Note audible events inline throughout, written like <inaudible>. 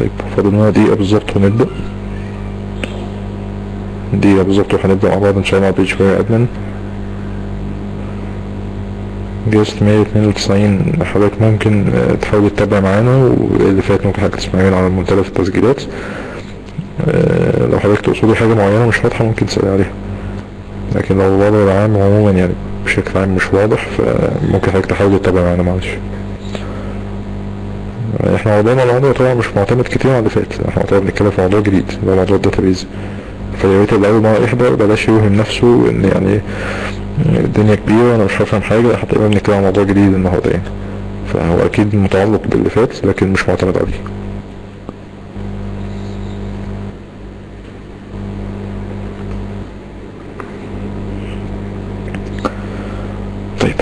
طيب فاضل لنا دقيقة بالظبط ونبدأ. دقيقة بالظبط وهنبدأ مع بعض إن شاء الله بيج فير admin guest 192 حضرتك ممكن آه، تحاول تتابع معانا واللي فات ممكن حضرتك تسمعين على المنتدى في التسجيلات. آه، لو حضرتك تقصدي حاجة معينة مش واضحة ممكن تسألي عليها. لكن لو الوضع العام عموما يعني بشكل عام مش واضح فممكن حضرتك تحاول تتابع معانا معلش. إحنا موضوعنا النهارده طبعا مش معتمد كتير على اللي فات. إحنا طبعا بنتكلم في موضوع جديد اللي هو موضوع الداتابيز. فيا ريت اللي اول مرة يحضر بلاش يوهم نفسه إن يعني الدنيا كبيرة وأنا مش هفهم حاجة حتى بنتكلم عن موضوع جديد النهارده يعني. فهو أكيد متعلق باللي فات لكن مش معتمد عليه طيب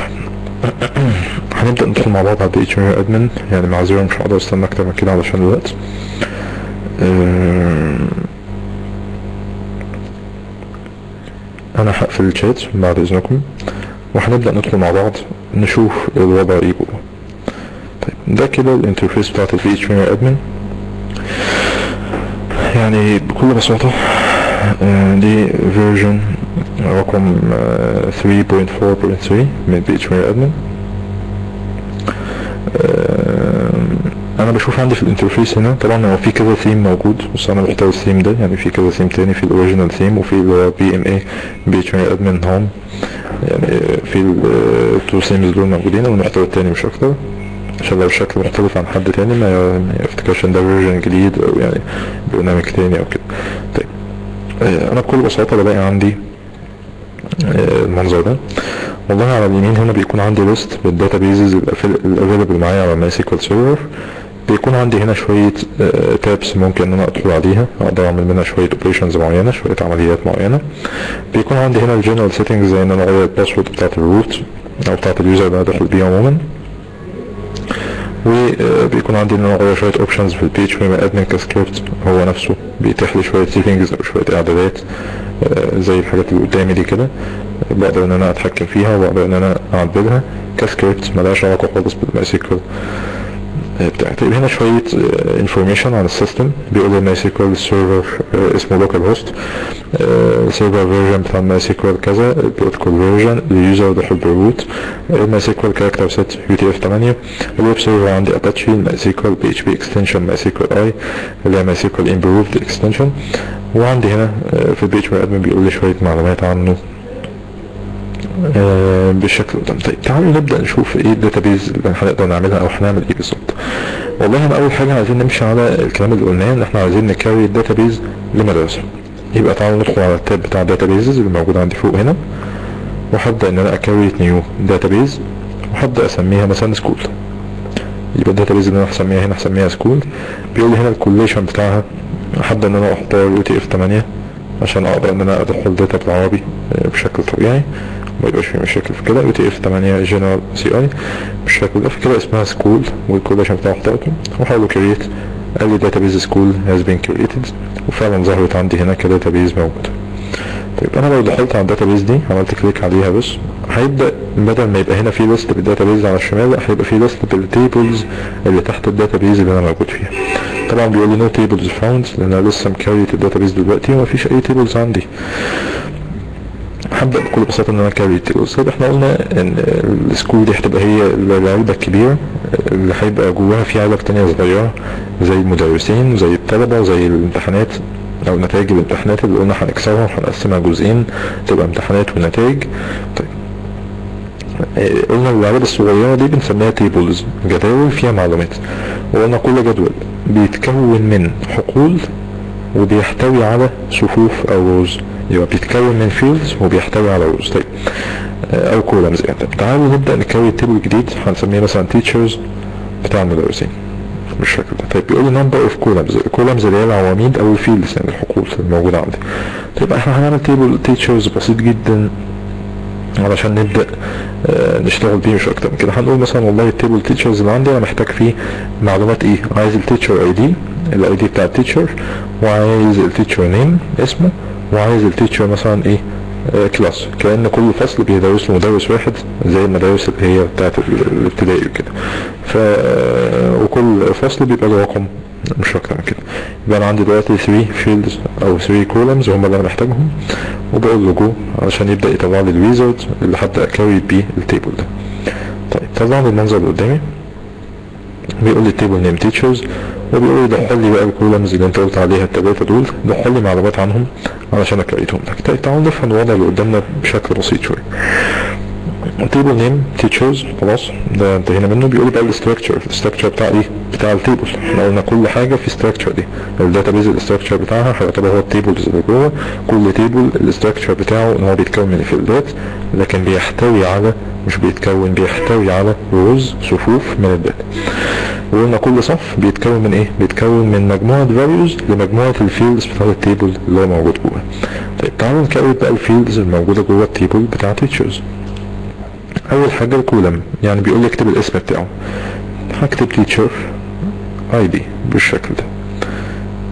هنبدأ ندخل مع بعض على phpMyAdmin. يعني معذرة مش هقدر أستنى أكتر من كده علشان الوقت أم، أنا هقفل الشات بعد إذنكم. وهنبدأ ندخل مع بعض نشوف الوضع إيه. جوه طيب ده كده ال interface بتاعت ال phpMyAdmin. يعني بكل بساطة آه، دي version رقم آه، 3.4.3 من phpMyAdmin. أنا بشوف عندي في ال interface هنا طبعا هو في كذا ثيم موجود بس أنا محتاج الثيم ده يعني في كذا ثيم تاني في ال original theme وفي اللي هو بي ام اي بي اتش أدمن هوم يعني في ال two themes دول موجودين والمحتوى التاني مش أكتر عشان لو الشكل مختلف عن حد تاني ما يفتكرش إن ده version جديد أو يعني برنامج تاني أو كده. طيب آه، أنا بكل بساطة بلاقي عندي آه، المنظر ده. والله على اليمين هنا بيكون عندي list بال databases ال available معايا على MySQL server بيكون عندي هنا شوية tabs ممكن إن أنا ادخل عليها. أقدر أعمل منها شوية operations معينة شوية عمليات معينة. بيكون عندي هنا ال general settings زي إن أنا أغير ال password بتاعت ال root أو بتاعت ال user اللي أنا داخل بيه عموما. وبيكون عندي إن أنا أغير شوية options في ال phpMyAdmin ك script هو نفسه بيتيح لي شوية settings أو شوية إعدادات آه، زي الحاجات اللي قدامي دي كده بقدر إن أنا أتحكم فيها وبقدر إن أنا أعدلها. كسكريبت ملهاش علاقة خالص بال MySQL بتاع طيب هنا شوية information عن ال system. بيقول لي ال MySQL server اسمه localhost ال server version بتاع ال MySQL كذا ال protocol version ال user دخل بال root ال MySQL character set UTF 8 ال web server عندي اباتشي الماي سيكوال بي اتش بي اكستنشن ماي سيكوال اي اللي هي MySQL improved extension وعندي هنا آه، في ال phpMyAdmin بيقول لي شوية معلومات عنه. آه، بالشكل ده طيب تعالوا نبدأ نشوف إيه ال database اللي هنقدر نعملها أو هنعمل إيه بالظبط. والله إحنا أول حاجة عايزين نمشي على الكلام اللي قلناه إن إحنا عايزين ن create ال database لمدرسة. يبقى تعالوا ندخل على ال tab بتاع ال databases اللي موجود عندي فوق هنا وهبدأ إن أنا ا create new database وهبدأ أسميها مثلا school يبقى ال database اللي أنا هسميها هنا هسميها school بيقول لي هنا ال collation بتاعها. هبدأ إن أنا اختار UTF 8 عشان أقدر إن أنا أدخل data بالعربي آه، بشكل طبيعي. ما يبقاش في مشاكل في كده UTF 8 general CI. بالشكل ده. في كده اسمها school وال collation بتاعه اخترته وحاول create قال لي database school has been created. وفعلا ظهرت عندي هنا ك database موجوده طيب أنا لو دخلت على ال database دي عملت click عليها بس هيبدأ بدل ما يبقى هنا في list بال databases على الشمال لا هيبقى في list بال tables اللي تحت ال database اللي أنا موجود فيها. طبعا بيقول لي no tables found لأن أنا لسه مكريت ال database دلوقتي ومفيش أي tables عندي. هبدا بكل بساطة إن أنا tables طيب إحنا قلنا إن ال school دي هتبقى هي العلبة الكبيرة اللي هيبقى جواها في علب تانية صغيرة زي المدرسين زي الطلبة زي الامتحانات. أو نتائج الامتحانات اللي قلنا هنكسرها وهنقسمها جزئين تبقى امتحانات ونتائج. طيب. آه، قلنا العلب الصغيرة دي بنسميها tables جداول فيها معلومات. وقلنا كل جدول بيتكون من حقول وبيحتوي على صفوف أو rows يبقى بيتكون من fields وبيحتوي على rows طيب آه، أو columns يعني طب تعالوا نبدأ نكون table جديد. هنسميه مثلا teachers بتاع المدرسين. بالشكل ده. طيب بيقول لي number of columns ال columns اللي هي العواميد أو ال fields يعني الحقول الموجودة عندي. طيب إحنا هنعمل table teachers بسيط جدا علشان نبدأ آه، نشتغل بيه مش أكتر من كده. هنقول مثلا والله ال table teachers اللي عندي أنا محتاج فيه معلومات إيه؟ عايز ال teacher ID ال ID بتاع ال teacher وعايز ال teacher name اسمه وعايز ال teacher مثلا إيه؟ class. كأن كل فصل بيدرس له مدرس واحد زي المدارس اللي هي بتاعت ال- الابتدائي وكده. ف وكل فصل بيبقى له رقم مش أكتر من كده. يبقى أنا عندي دلوقتي 3 fields أو 3 columns هم اللي أنا محتاجهم وبقول له جو علشان يبدأ يطلع لي ال wizard اللي هبدا اكريت بيه ال table ده. طيب طلع لي المنظر اللي قدامي. بيقول لي ال table name teachers وبيقول لي دخل لي بقى ال columns اللي أنت قلت عليها الثلاثه دول دخل لي معلومات عنهم علشان اكريتهم لك طيب تعالوا نفهم الوضع اللي قدامنا بشكل بسيط شوية table name teachers خلاص ده انتهينا منه. بيقول بقى ال structure ال structure بتاع إيه؟ بتاع ال table إحنا قلنا كل حاجة في structure دي. ال database ال structure بتاعها هيعتبر هو ال tables اللي جوه. كل table ال structure بتاعه إن هو بيتكون من فيلدات لكن بيحتوي على مش بيتكون بيحتوي على rows صفوف من ال data وقلنا كل صف بيتكون من إيه؟ بيتكون من مجموعة values لمجموعة ال fields بتاع ال table اللي هو موجود جوه. طيب تعالوا نكون بقى ال fields الموجودة جوه ال table بتاع teachers أول حاجة ال column يعني بيقول لي اكتب الاسم بتاعه. هكتب teacher ID بالشكل ده.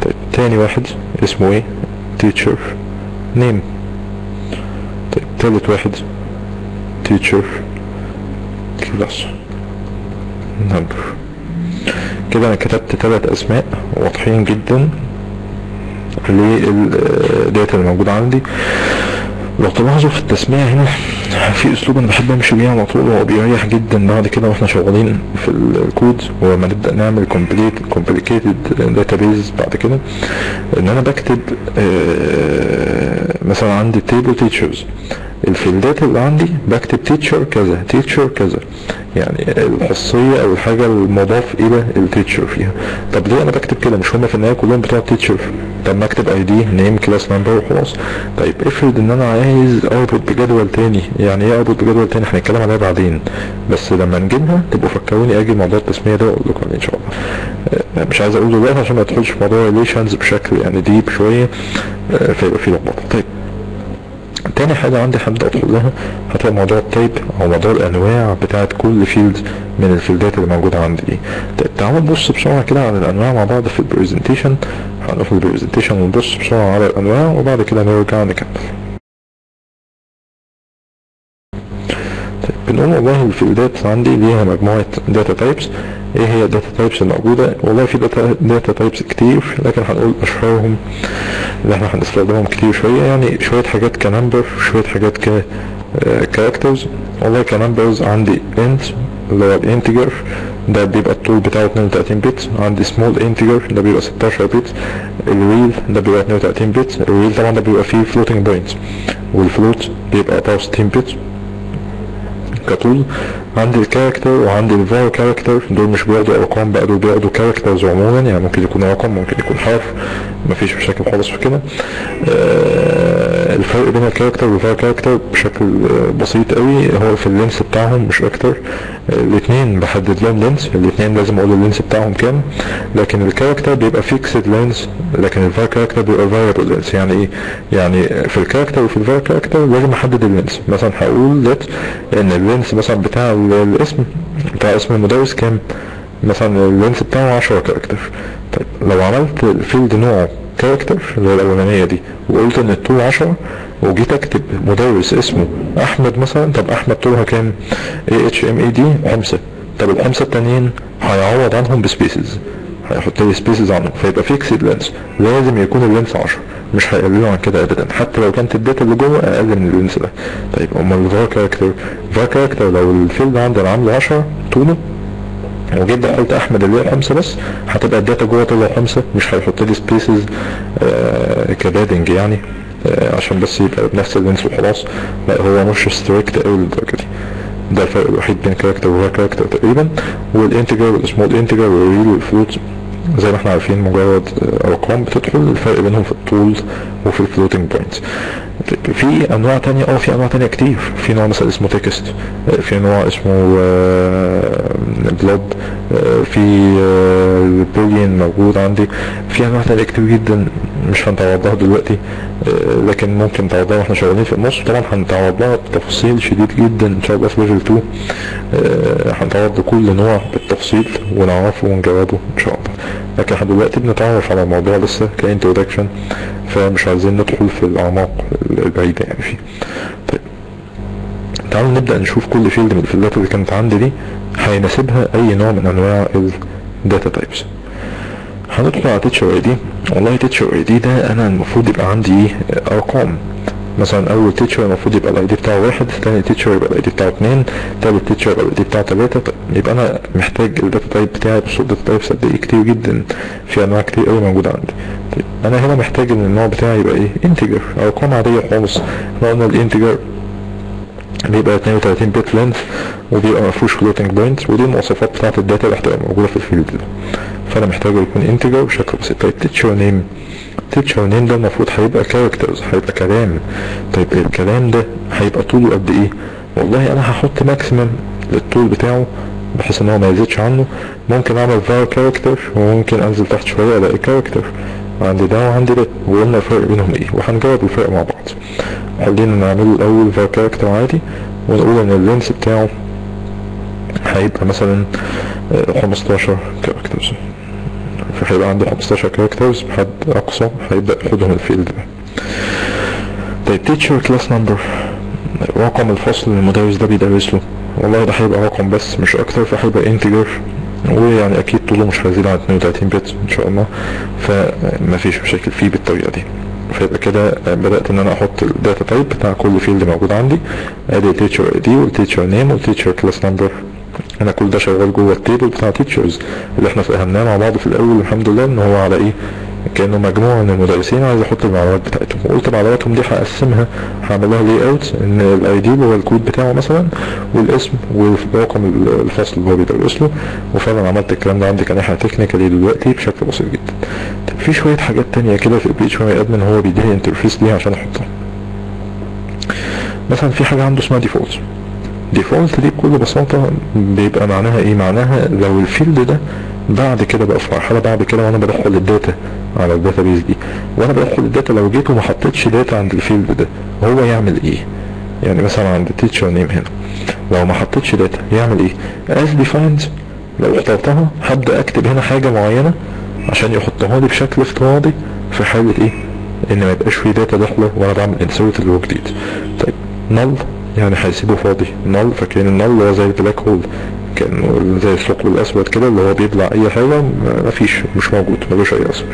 طيب تاني واحد اسمه إيه؟ teacher name طيب تالت واحد teacher class number كده أنا كتبت تلات أسماء واضحين جدا لل data اللي موجودة عندي. لو تلاحظوا في التسمية هنا في أسلوب أنا بحب أمشي بيه على طول وهو بيريح جدا بعد كده وإحنا شغالين في الكود ولما نبدأ نعمل complete complicated database بعد كده. إن أنا بكتب آه مثلا عندي table teachers الفيلدات اللي عندي بكتب teacher كذا teacher كذا. يعني الخاصية أو الحاجة المضاف إلى ال teacher فيها. طب ليه أنا بكتب كده؟ مش هما في النهاية كلهم بتوع teacher طب ما أكتب ID name class number وخلاص. طيب افرض إن أنا عايز اربط بجدول تاني. يعني إيه اربط بجدول تاني؟ هنتكلم عليها بعدين. بس لما نجيبها تبقوا فكروني أجي موضوع التسمية ده وأقول لكم إن شاء الله. مش عايز أقول دلوقتي عشان ما ادخلش في موضوع relations بشكل يعني deep شوية. فيبقى في لخبطة. طيب. تاني حاجة عندي هبدأ ادخل هتبقى موضوع ال type أو موضوع الأنواع بتاعت كل field من الفيلدات اللي موجودة عندي. دي تعالوا نبص بسرعة كده على الأنواع مع بعض في ال presentation هنروح ال presentation ونبص بسرعة على الأنواع وبعد كده نرجع نكمل. بنقول والله الفيلدات عندي ليها مجموعة data types إيه هي ال data types الموجودة؟ والله في data data types كتير لكن هنقول أشهرهم اللي إحنا هنستخدمهم كتير شوية. يعني شوية حاجات ك number شوية حاجات ك characters والله ك numbers عندي int اللي هو ال integer ده بيبقى الطول بتاعه 32 bit عندي small integer ده بيبقى 16 bit ال real ده بيبقى 32 bit ال real طبعا ده بيبقى فيه floating point وال float بيبقى 64 bit كطول عندي ال character وعندي ال var character دول مش بياخدوا أرقام بقى دول بياخدوا characters عموما يعني ممكن يكون رقم ممكن يكون حرف مفيش مشاكل خالص في كده. آه الفرق بين ال character وال var character بشكل بسيط قوي. هو في ال length بتاعهم مش أكتر. آه الاثنين بحدد لهم length. الاثنين لازم أقول ال length بتاعهم كام. لكن ال character بيبقى fixed length لكن ال var character بيبقى variable length. يعني إيه؟ يعني في ال character وفي ال var character لازم أحدد ال length. مثلا هقول let إن ال length مثلا بتاع الاسم بتاع اسم المدرس كام؟ مثلا ال length بتاعه 10 character. طيب لو عملت ال field نوعه character اللي هي الأولانية دي. وقلت إن الطول 10 وجيت أكتب مدرس اسمه أحمد مثلا. طب أحمد طولها كام؟ A H M E D خمسة. طب الخمسة التانيين هيعوض عنهم ب spaces. هيحط لي spaces عنهم. فيبقى fixed length لازم يكون ال length 10 مش هيقللوا عن كده ابدا. حتى لو كانت ال data اللي جوه أقل من ال length ده. طيب أمال ال var character ال var character لو ال field عندي أنا عامله 10 طوله وجيت دخلت أحمد اللي هي خمسه بس هتبقى ال data جوة طلع خمسه مش هيحط لي spaces آه ك padding يعني آه عشان بس يبقى بنفس ال length وخلاص. لا هو مش strict قوي للدرجة دي. ده الفرق الوحيد بين character و var character تقريبا. والانتجر والسمول انتجر والريل والفلوت زي ما إحنا عارفين مجرد أرقام بتدخل الفرق بينهم في الطول وفي ال floating point في أنواع تانية آه في أنواع تانية كتير. في نوع مثلا اسمه text في نوع اسمه blob في boolean موجود عندي. في أنواع تانية كتير جدا مش هنتعرض دلوقتي لكن ممكن نتعرض لها وإحنا شغالين في النص طبعا هنتعرض لها بتفصيل شديد جدا إن شاء الله في level 2 هنتعرض لكل نوع بالتفصيل ونعرفه ونجربه إن شاء الله. لكن إحنا دلوقتي بنتعرف على الموضوع لسه ك introduction فمش عايزين ندخل في الأعماق البعيدة يعني فيه. طيب. تعالوا نبدأ نشوف كل field من الفيلدات اللي كانت عندي دي هيناسبها أي نوع من أنواع ال data types هندخل على teacher ID والله teacher ID ده أنا المفروض يبقى عندي أرقام. مثلا أول teacher المفروض يبقى ال ID بتاعه واحد تاني teacher يبقى ال ID بتاعه اتنين تالت teacher يبقى ال ID بتاعه طيب يبقى أنا محتاج ال data type بتاعي بص ال data type قد كتير جدا في أنواع كتير قوي موجودة عندي. طيب أنا هنا محتاج إن النوع بتاعي يبقى إيه؟ integer ارقام عادية خالص. إحنا قلنا ال integer بيبقى 32 bit length وبيبقى ما فيهوش floating point ودي المواصفات بتاعت ال data اللي هتبقى موجودة في ال field ده. فأنا محتاجه يكون integer بشكل بسيط. طيب teacher name teacher name ده المفروض هيبقى characters هيبقى كلام. طيب الكلام ده هيبقى طوله قد إيه؟ والله أنا هحط maximum للطول بتاعه بحيث إن هو ما يزيدش عنه. ممكن أعمل var character وممكن أنزل تحت شوية ألاقي character عندي ده وعندي ده. وقلنا الفرق بينهم إيه؟ وهنجرب الفرق مع بعض. خلينا نعمله الأول var character عادي ونقول إن ال length بتاعه هيبقى مثلا 15 characters فهيبقى عندي 15 characters بحد أقصى هيبدأ ياخدهم ال field ده. طيب teacher class number رقم الفصل اللي المدرس ده بيدرس له والله ده هيبقى رقم بس مش أكتر فهيبقى integer ويعني أكيد طوله مش هيزيد عن 32 bit إن شاء الله. فما فيش مشاكل فيه بالطريقة دي. فيبقى كده بدأت إن أنا أحط ال data type بتاع كل field موجود عندي. ادي ال teacher ID وال teacher name وال teacher class number أنا كل ده شغال جوه ال table بتاع teachers اللي إحنا فهمناه مع بعض في الأول الحمد لله إن هو على إيه؟ كأنه مجموعة من المدرسين عايز أحط المعلومات بتاعتهم. وقلت معلوماتهم دي هقسمها هعمل لها layout ان ال ID هو الكود بتاعه مثلا والاسم ورقم الفصل اللي هو بيدرس له وفعلا عملت الكلام ده عندي كناحيه technically دلوقتي بشكل بسيط جدا. طب في شوية حاجات تانية كده في ال phpMyAdmin هو بيديني interface ليها عشان أحطها. مثلا في حاجة عنده اسمها default default دي بكل بساطة بيبقى معناها إيه؟ معناها لو ال field ده بعد كده بقى في مرحلة بعد كده وأنا بدخل ال data على ال database دي وأنا بدخل ال data لو جيت وما حطيتش data عند ال field ده هو يعمل إيه؟ يعني مثلا عند teacher name هنا لو ما حطيتش data يعمل إيه؟ as defined لو اخترتها هبدأ أكتب هنا حاجة معينة عشان يحطها لي بشكل افتراضي في حالة إيه؟ إن ما يبقاش في data داخلة وأنا بعمل insert اللي هو جديد طيب null يعني هيسيبه فاضي. null فكان ال null هو زي ال black hole. كأنه زي الثقب الأسود كده اللي هو بيبلع أي حاجة مفيش مش موجود ملوش أي أثر.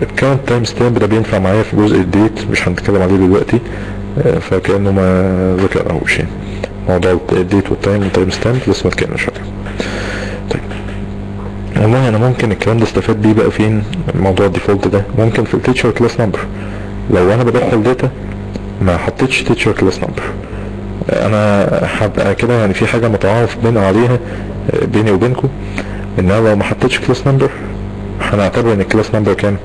طيب current timestamp ده بينفع معايا في جزء ال date مش هنتكلم عليه دلوقتي. فكأنه ما ذكرهوش يعني موضوع ال date وال time وال timestamp لسه ما اتكلمناش عليه. طيب. والله أنا ممكن الكلام ده استفاد بيه بقى فين؟ موضوع ال default ده. ممكن في ال teacher class number لو أنا بدخل data ما حطيتش teacher class number أنا هبقى كده يعني في حاجة متعارفين عليها بيني وبينكم إن أنا لو ما حطيتش class number هنعتبر إن ال class number كام؟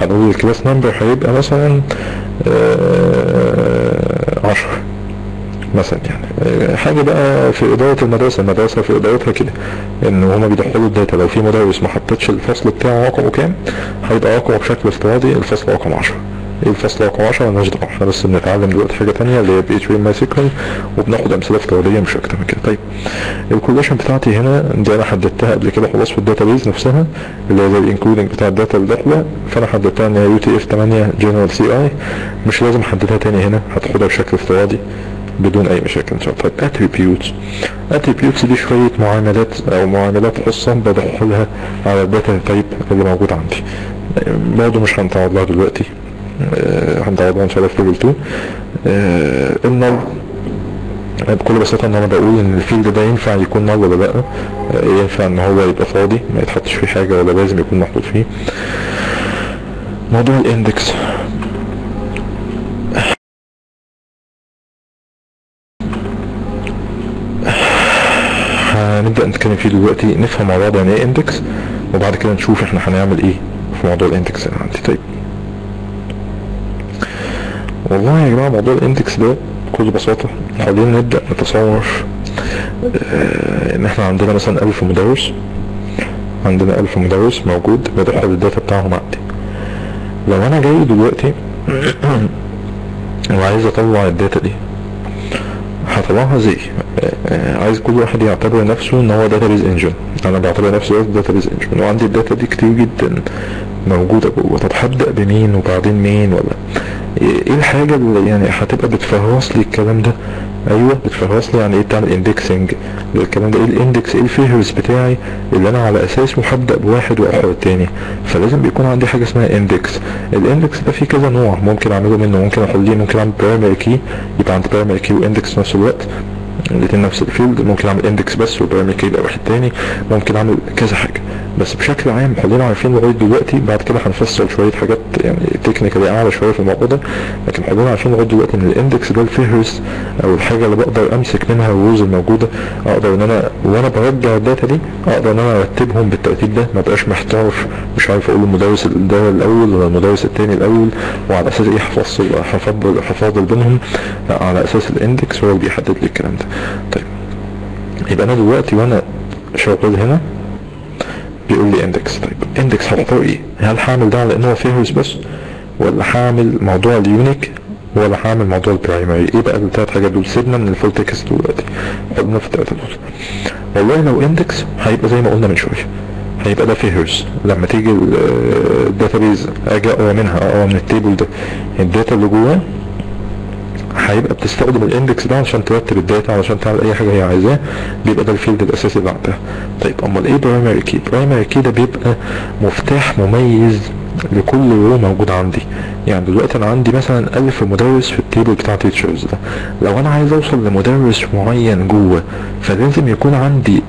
هنقول ال class number هيبقى مثلا عشرة مثلا يعني. حاجة بقى في إدارة المدرسة المدرسة في إدارتها كده إن هما بيدخلوا ال data. لو في مدرس ما حطتش الفصل بتاعه رقمه كام هيبقى رقمه بشكل افتراضي الفصل رقم 10 إيه الفصل رقم 10 مالناش دعوه إحنا بس بنتعلم دلوقتي حاجة ثانية اللي هي PHP MySQL وبناخد أمثلة افتراضيه مش أكتر من كده. طيب ال collation بتاعتي هنا دي أنا حددتها قبل كده خلاص في ال database نفسها اللي هي زي ال encoding بتاع ال data اللي داخلة فأنا حددتها إن هي UTF 8 general CI مش لازم أحددها تاني هنا هتاخدها بشكل افتراضي بدون أي مشاكل إن شاء الله. طيب attributes attributes دي شوية معاملات أو معاملات خاصة بدخلها على ال data type اللي موجود عندي. برضه مش هنتعرض لها دلوقتي. هنتعرض لها ان شاء الله في level 2 آه ال null بكل بساطة إن أنا بقول إن ال field ده ينفع يكون null ولا لأ. آه ينفع إن هو يبقى فاضي ما يتحطش فيه حاجة ولا لازم يكون محطوط فيه. موضوع ال index. هنبدأ نتكلم فيه دلوقتي نفهم مع بعض يعني إيه index وبعد كده نشوف إحنا هنعمل إيه في موضوع ال index. اللي عندي طيب. والله يا جماعة موضوع ال index ده بكل بساطة خلينا نبدأ نتصور آه إن إحنا عندنا مثلا ألف مدرس عندنا ألف مدرس موجود بدخل ال data بتاعهم عندي. لو أنا جاي دلوقتي <clears throat> وعايز أطلع ال data دي هطلعها إزاي. آه عايز كل واحد يعتبر نفسه إن هو database engine أنا بعتبر نفسي بس database engine وعندي ال data دي كتير جدا موجودة جوه طب هبدأ بمين وبعدين مين ولا؟ إيه الحاجة اللي يعني هتبقى بتفهرس لي الكلام ده؟ أيوه بتفهرس لي يعني إيه بتعمل indexing الكلام ده إيه ال index إيه الفهرس بتاعي اللي أنا على اساسه هبدا بواحد واخر التاني فلازم بيكون عندي حاجة اسمها index ال index ده فيه كذا نوع ممكن أعمله منه ممكن اخليه ممكن أعمل primary key يبقى عندي primary key و index في نفس الوقت. الاثنين نفس ال field ممكن أعمل index بس key يبقى واحد تاني ممكن أعمل كذا حاجة. بس بشكل عام خلينا عارفين لغاية دلوقتي بعد كده هنفصل شوية حاجات يعني technically أعلى شوية في الموضوع ده لكن خلينا عارفين لغاية دلوقتي إن ال index ده الفهرس أو الحاجة اللي بقدر أمسك منها ال rows الموجودة أقدر إن أنا وأنا برجع ال data دي أقدر إن أنا أرتبهم بالترتيب ده ما بقاش محتار مش عارف أقول المدرس ده الأول ولا المدرس الثاني الأول وعلى أساس إيه هفصل هفضل هفاضل بينهم على أساس ال index هو اللي بيحدد لي الكلام ده. طيب. يبقى أنا دلوقتي وأنا شغال هنا بيقول لي index طيب index هختار إيه؟ هل هعمل ده على إن هو فهرس بس؟ ولا هعمل موضوع ال unique؟ ولا هعمل موضوع ال primary؟ إيه بقى الثلاث حاجات دول؟ سيبنا من ال full text دلوقتي. قلنا في الثلاثه دول. والله لو index هيبقى زي ما قلنا من شوية. هيبقى ده فهرس لما تيجي ال database أجي اقرا منها اقرا من ال table ده. ال data اللي جواه هيبقى بتستخدم ال index ده عشان ترتب ال data علشان تعمل أي حاجة هي عايزاه بيبقى ده ال field الأساسي عندها طيب أمال إيه primary key primary key ده بيبقى مفتاح مميز لكل row موجود عندي. يعني دلوقتي أنا عندي مثلا ألف مدرس في ال table بتاع teachers ده. لو أنا عايز أوصل لمدرس معين جوه فلازم يكون عندي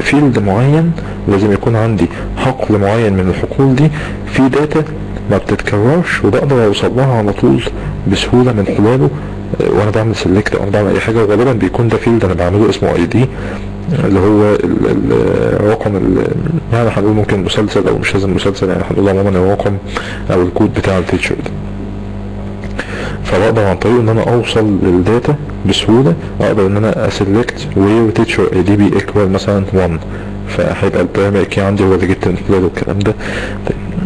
field معين لازم يكون عندي حقل معين من الحقول دي في data ما بتتكررش وبقدر اوصل لها على طول بسهولة من خلاله. وأنا بعمل select أو أنا بعمل أي حاجة وغالبا بيكون ده field أنا بعمله اسمه ID اللي هو الرقم يعني هنقول ممكن مسلسل أو مش لازم مسلسل يعني هنقول عموما الرقم أو الكود بتاع ال teacher ده. فبقدر عن طريق إن أنا أوصل لل data بسهولة أقدر إن أنا ا select where teacher ID be equal مثلا 1 فهيبقى ال primary key عندي هو اللي جبت من خلاله الكلام ده.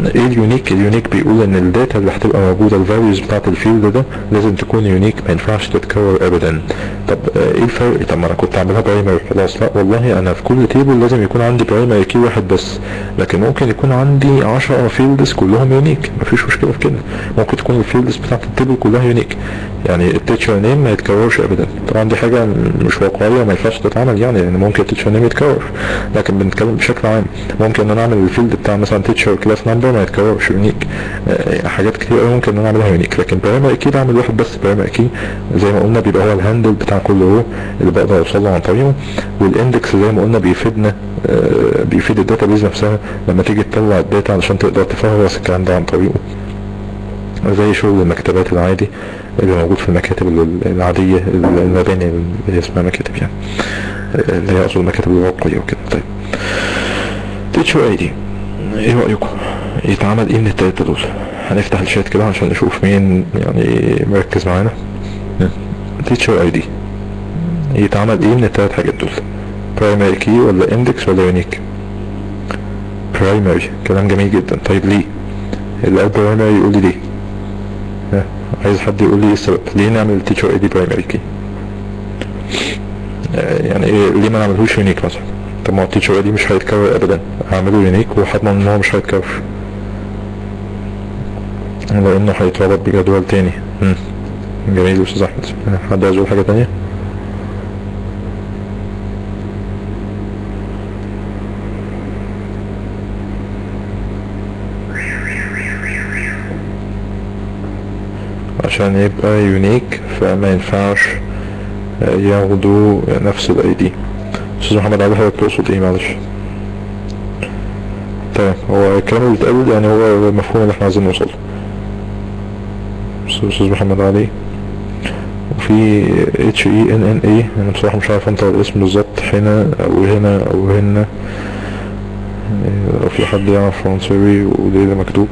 إيه ال unique ال unique بيقول إن ال data اللي هتبقى موجودة ال values بتاعت ال field ده لازم تكون unique ما ينفعش تتكرر ابدا. طب إيه الفرق؟ طب ما أنا كنت اعملها primary خلاص لا والله أنا في كل table لازم يكون عندي primary key واحد بس. لكن ممكن يكون عندي 10 fields كلهم unique مفيش مشكلة في كده. ممكن تكون ال fields بتاعت ال table كلها unique يعني ال teacher name ما يتكررش ابدا. طبعا دي حاجة مش واقعية ما ينفعش تتعمل يعني يعني ممكن ال teacher name يتكرر. لكن بنتكلم بشكل عام. ممكن إن أنا أعمل ال field بتاع مثلا teacher class number ما يتكررش unique. أه حاجات كتير قوي ممكن إن أنا أعملها unique. لكن primary key بعمل واحد بس. primary key زي ما قلنا بيبقى هو ال handle بتاع كل row اللي بقدر أوصل له عن طريقه. وال index زي ما قلنا بيفيدنا أه بيفيد ال database نفسها لما تيجي تطلع ال data علشان تقدر تفهرس الكلام ده عن طريقه. زي شغل المكتبات العادي اللي موجود في المكاتب العادية المباني اللي اسمها مكاتب يعني اللي هي أقصد المكاتب الواقعية وكده. طيب. teacher ID؟ إيه رأيكم؟ يتعمل إيه من التلاتة دول؟ هنفتح الشات كده عشان نشوف مين يعني مركز معانا. teacher ID؟ يتعمل إيه من التلات حاجات دول؟ primary key ولا index ولا unique primary كلام جميل جدا. طيب ليه؟ اللي قال primary يقول لي ليه؟ عايز حد يقول لي السبب ليه نعمل teacher ID primary key يعني إيه ليه ما نعملهوش unique مثلا. طب ما هو ال teacher ID مش هيتكرر ابدا. هعمله unique وهضمن ان هو مش هيتكرر. لأنه هيتربط بجدول تاني. جميل يا أستاذ أحمد. حد عايز يقول حاجة تانية؟ عشان يبقى يونيك فما ينفعش ياخدوا نفس الاي دي أستاذ محمد علي حضرتك تقصد إيه؟ معلش. تمام. هو الكلام اللي اتقال يعني هو المفهوم اللي إحنا عايزين نوصله. أستاذ محمد علي. وفي اتش اي ان ان اي أنا بصراحة مش عارف انطق الاسم بالظبط هنا أو هنا أو هنا. لو في حد يعرف فرنساوي وليه ده مكتوب.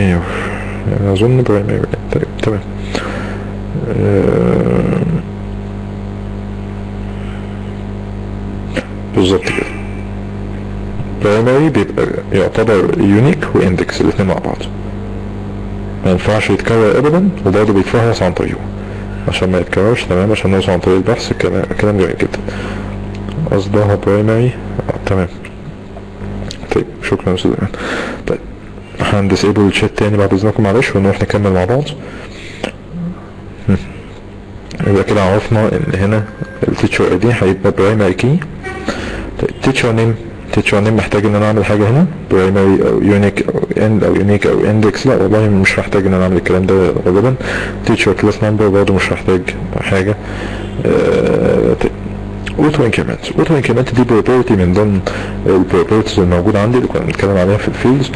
يعني أظن برايمير طيب تمام. أه بالظبط كده. primary بيبقى يعتبر unique و index الاثنين مع بعض. ما ينفعش يتكرر ابدا وبرضه بيتفهرس عن طريقه. عشان ما يتكررش تمام عشان نوصل عن طريق البحث كلام جميل جدا. قصدها primary آه تمام. طيب شكرا يا أستاذ طيب هن disable ال chat تاني بعد اذنكم معلش ونروح نكمل مع بعض. يبقى كده عرفنا إن هنا ال teacher ID هيبقى primary key teacher name teacher name محتاج إن أنا أعمل حاجة هنا؟ primary أو unique أو اند أو unique أو index لا والله مش محتاج إن أنا أعمل الكلام ده غالبا. teacher class number برضه مش محتاج حاجة. auto increment auto increment دي property من ضمن ال properties الموجوده عندي اللي كنا بنتكلم عليها في ال fields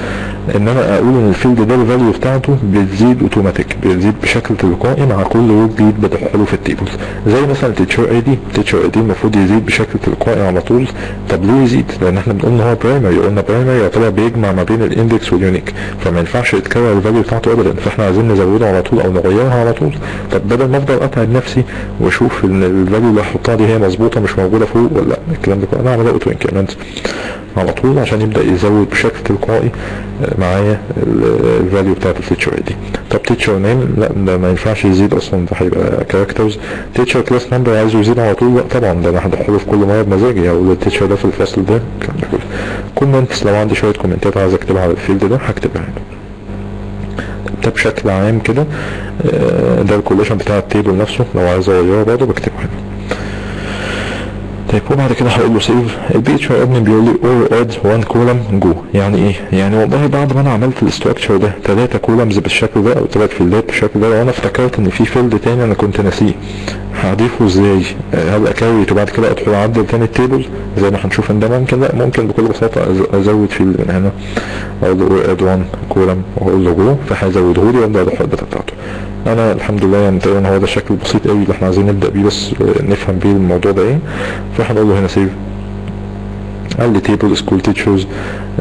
إن أنا أقول إن ال field ده ال value بتاعته بتزيد اوتوماتيك بتزيد بشكل تلقائي مع كل row جديد بدخله في ال tables زي مثلا teacher ID teacher ID المفروض يزيد بشكل تلقائي على طول طب ليه يزيد؟ لأن إحنا بنقول إن هو primary قلنا primary يعتبر بيجمع ما بين ال index وال unique فما ينفعش يتكرر ال value بتاعته ابدا فإحنا عايزين نزوده على طول أو نغيرها على طول. طب بدل ما أفضل أتعب نفسي وأشوف إن ال value اللي هحطها دي هي مظبوطة موجودة فوق ولا لا؟ الكلام ده كله. أنا اعمل auto increment على طول عشان يبدأ يزود بشكل تلقائي معايا ال value بتاعت ال teacher دي طب teacher name لا ده ما ينفعش يزيد أصلا ده هيبقى characters teacher class number عايزه يزيد على طول؟ لا طبعا ده أنا هدخله في كل مرة بمزاجي. أو ال teacher ده في الفصل ده الكلام ده كله. comments لو عندي شوية كومنتات عايز أكتبها على ال field ده هكتبها هنا ده بشكل عام كده ده ال collation بتاع ال table نفسه. لو عايز أغيره برضه بكتبه هنا طيب وبعد كده هقول له save ال phpMyAdmin بيقول لي or add 1 column go يعني إيه؟ يعني والله بعد ما أنا عملت ال structure ده ثلاثة columns بالشكل ده أو ثلاث فيلدات بالشكل ده وأنا افتكرت إن في field تاني أنا كنت ناسيه. هضيفه إزاي هل ا create وبعد كده ادخل اعدل تاني ال table. زي ما هنشوف ان ده ممكن لا ممكن بكل بساطة أزود field من هنا أقول له add 1 column وأقول له جو فهيزوده لي وأبدأ ادخل ال data بتاعته. أنا الحمد لله يعني تقريبا هو ده الشكل البسيط قوي اللي إحنا عايزين نبدأ بيه بس نفهم بيه الموضوع ده إيه. فهنقول له هنا save. قال لي table school teachers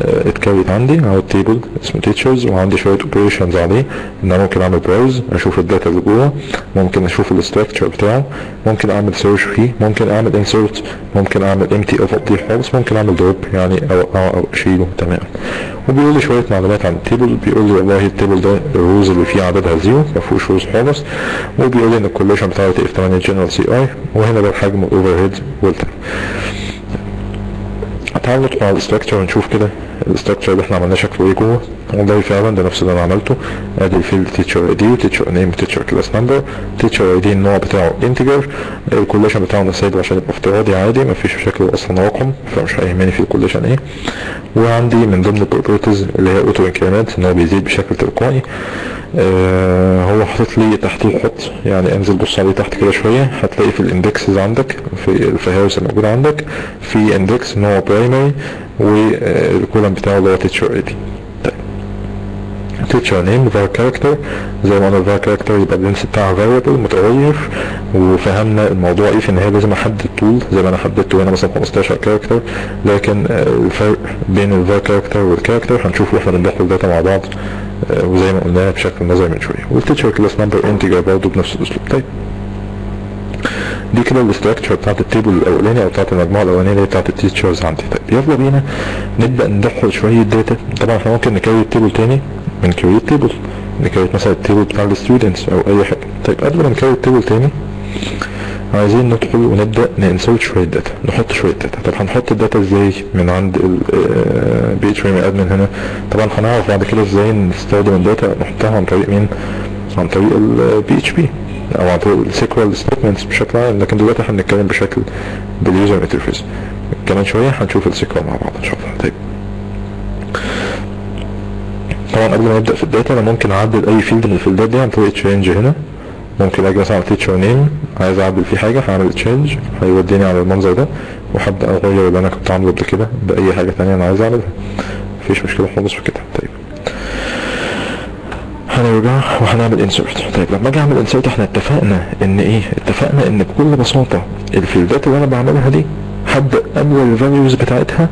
اتكريت عندي اهو ال table اسمه teachers وعندي شوية operations عليه ان أنا ممكن اعمل browse أشوف ال data اللي جوه. ممكن أشوف ال structure بتاعه. ممكن أعمل search فيه. ممكن أعمل insert ممكن أعمل empty تقطيع خالص ممكن أعمل drop يعني أو أو, أشيله. تمام. وبيقول لي شوية معلومات عن ال table. بيقول لي والله ال table ده ال rows اللي فيه عددها zero ما فيهوش rows خالص. وبيقول لي إن ال collation بتاعه UTF 8 general ci وهنا ده الحجم ال overhead وال time ندخل على ال structure ونشوف كده ال structure اللي إحنا عملناه شكله إيه جوه والله فعلا ده نفس اللي أنا عملته. أدي ال field teacher ID teacher name teacher class number teacher ID النوع بتاعه integer ال collation بتاعه أنا سايبه عشان يبقى افتراضي عادي مفيش شكله أصلا رقم فمش هيهمني في ال collation إيه. وعندي من ضمن ال properties اللي هي auto increment إن هو بيزيد بشكل تلقائي. آه هو حاطط لي تحتيه خط يعني انزل بص عليه تحت كده شوية. هتلاقي في ال indexes عندك في الفهارس الموجودة عندك. في index إن هو primary وال column بتاعه اللي هو teacher ID teacher name var character زي ما قلنا var character يبقى ال length بتاعها variable متغير. وفهمنا الموضوع إيه في النهاية لازم أحدد طول زي ما أنا حددته هنا مثلا 15 character لكن الفرق بين ال var character وال character هنشوفه وإحنا بندخل data مع بعض وزي ما قلنا بشكل نظري من شوية. وال teacher class number integer برضه بنفس الأسلوب. طيب. دي كده ال structure بتاعت ال table الأولاني أو بتاعت المجموعة الأولانية اللي بتاعت ال teachers عندي. طيب يلا بينا نبدأ ندخل شوية data طبعا إحنا ممكن نكريت table تاني من create table نكريت مثلا ال table بتاع ال students أو أي حاجة. طيب قبل ما نكريت table تاني عايزين ندخل ونبدأ ننسرت شوية data نحط شوية data طب هنحط ال data إزاي من عند ال phpMyAdmin هنا؟ طبعا هنعرف بعد كده إزاي نستخدم ال data نحطها عن طريق مين؟ عن طريق ال PHP. أو عن طريق ال SQL statements بشكل عام لكن دلوقتي إحنا بنتكلم بشكل بال user interface كمان شوية هنشوف ال SQL مع بعض إن شاء الله. طيب. طبعا قبل ما نبدأ في ال data أنا ممكن أعدل أي field من الفيلدات دي. عن طريق change هنا. ممكن أجي مثلا على teacher name عايز أعدل فيه حاجة هعمل change هيوديني على المنظر ده. وهبدأ أغير اللي أنا كنت عامله قبل كده بأي حاجة ثانية أنا عايز أعملها. مفيش مشكلة خالص في كده. طيب. هنرجع وهنعمل insert طيب لما أجي اعمل insert إحنا اتفقنا ان إيه؟ اتفقنا ان بكل بساطة الفيلدات اللي أنا بعملها دي هبدا املى ال values بتاعتها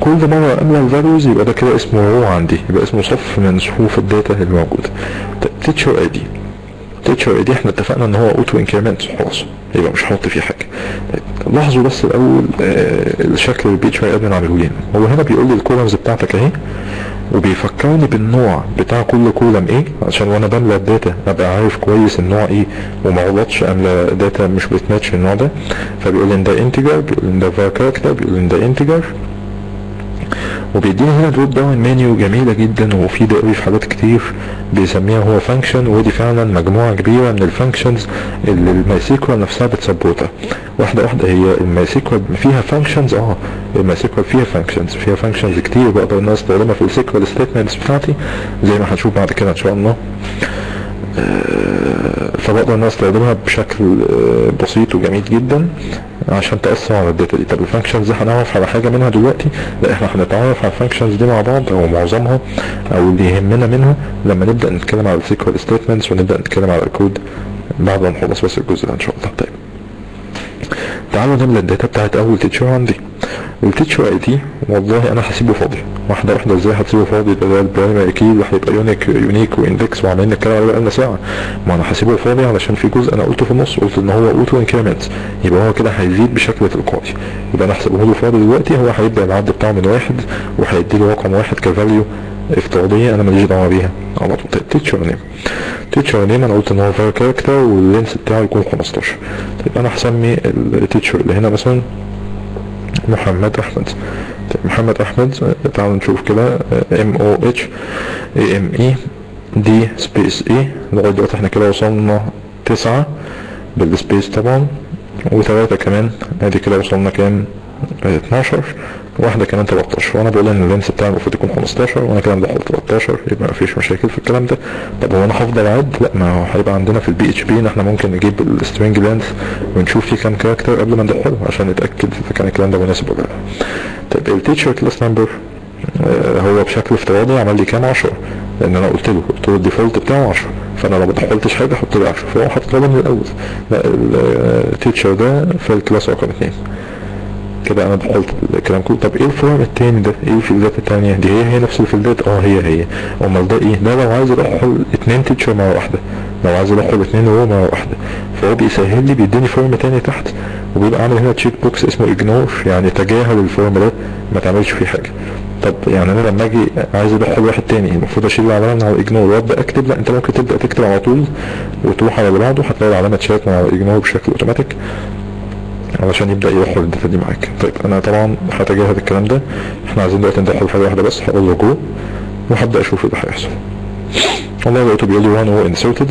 كل مرة املى ال values يبقى ده كده اسمه row عندي يبقى اسمه صف من صفوف ال data الموجودة طيب teacher ID teacher ID إحنا اتفقنا ان هو auto increment خلاص يبقى مش هحط فيه حاجة. طيب لاحظوا بس الأول آه الشكل اللي ال phpMyAdmin عامله لي هو هنا بيقول لي ال columns بتاعتك أهي. وبيفكرني بالنوع بتاع كل column إيه عشان وأنا بملى ال data أبقى عارف كويس النوع إيه وما غلطش املى data مش بتماتش النوع ده. فبيقول إن ده integer بيقول إن ده var character بيقول إن ده integer وبيديني هنا drop down menu جميلة جدا ومفيده قوي في حاجات كتير بيسميها هو function ودي فعلا مجموعة كبيرة من ال functions اللي ال MySQL نفسها بتسبورتها. واحدة واحدة هي ال MySQL فيها functions آه ال MySQL فيها functions فيها functions كتير بقدر ان انا استخدمها في ال SQL statements بتاعتي زي ما هنشوف بعد كده إن شاء الله. فبقدر ان انا أستخدمها بشكل بسيط وجميل جدا. عشان تأثر على ال data دي. طب ال functions هنعرف على حاجة منها دلوقتي؟ لا إحنا هنتعرف على ال functions دي مع بعض أو معظمها أو اللي يهمنا منها لما نبدأ نتكلم على ال SQL statements ونبدأ نتكلم على الكود بعد ما نخلص بس الجزء ده إن شاء الله. طيب تعالوا نملى ال data بتاعت أول teacher عندي. ال teacher ID والله أنا هسيبه فاضي. واحدة واحدة إزاي هتسيبه فاضي؟ ده ده ال primary key اللي هيبقى unique unique و index وعمالين نتكلم عليه بقالنا ساعة. ما أنا هسيبه فاضي علشان في جزء أنا قلته في النص قلت إن هو auto increment. يبقى هو كده هيزيد بشكل تلقائي. يبقى أنا هسيبه له فاضي دلوقتي. هو هيبدأ العد بتاعه من واحد وهيدي لي رقم واحد ك value افتراضية أنا ماليش دعوة بيها. على طول. teacher name؟ teacher name؟ أنا قلت إن هو var character وال length بتاعه يكون 15 طيب أنا هسمي ال teacher اللي هنا مثلا محمد أحمد. طيب محمد أحمد تعالوا نشوف كده. M O H A M E D space A لغاية دلوقتي إحنا كده وصلنا تسعة بال space طبعا وثلاثة كمان. أدي كده وصلنا كام؟ 12 واحدة كمان 13 وأنا بقول إن ال length بتاعي المفروض يكون 15 وأنا كمان دخلت 13 يبقى مفيش مشاكل في الكلام ده. طب هو أنا هفضل أعد؟ لا ما هو هيبقى عندنا في ال PHP إن إحنا ممكن نجيب ال string length ونشوف فيه كام character قبل ما ندخله عشان نتأكد إذا كان الكلام ده مناسب ولا لا. طيب ال teacher class number هو بشكل افتراضي عمل لي كام 10 لأن أنا قلت له قلت له ال default بتاعه 10 فأنا لو ما دخلتش حاجة أحط له 10 فهو حاطط له من الأول. لا ال teacher ده في ال class رقم 2 كده أنا دخلت الكلام كله. طب إيه ال form التاني ده؟ إيه ال field ات التانية؟ دي هي هي نفس ال field ات. آه هي هي. أمال ده إيه؟ ده لو عايز ادخل اتنين teacher مرة واحدة. لو عايز ادخل اتنين row مرة واحدة. فهو بيسهل لي بيديني form تاني تحت. وبيبقى عامل هنا check box اسمه ignore يعني تجاهل ال form ده ما تعملش فيه حاجة. طب يعني أنا لما أجي عايز ادخل واحد تاني المفروض أشيل العلامه من على ال ignore وأبدأ أكتب لا أنت ممكن تبدأ تكتب على طول وتروح على اللي بعده هتلاقي العلامة اتشالت من على ال ignore بشكل اوتوماتيك علشان يبدأ يدخل ال data دي معاك. طيب أنا طبعا هتجاهل الكلام ده. إحنا عايزين دلوقتي ندخل حاجة واحدة بس هقول له جو وهبدأ أشوف اللي هيحصل. والله لقيته بيقول لي one row inserted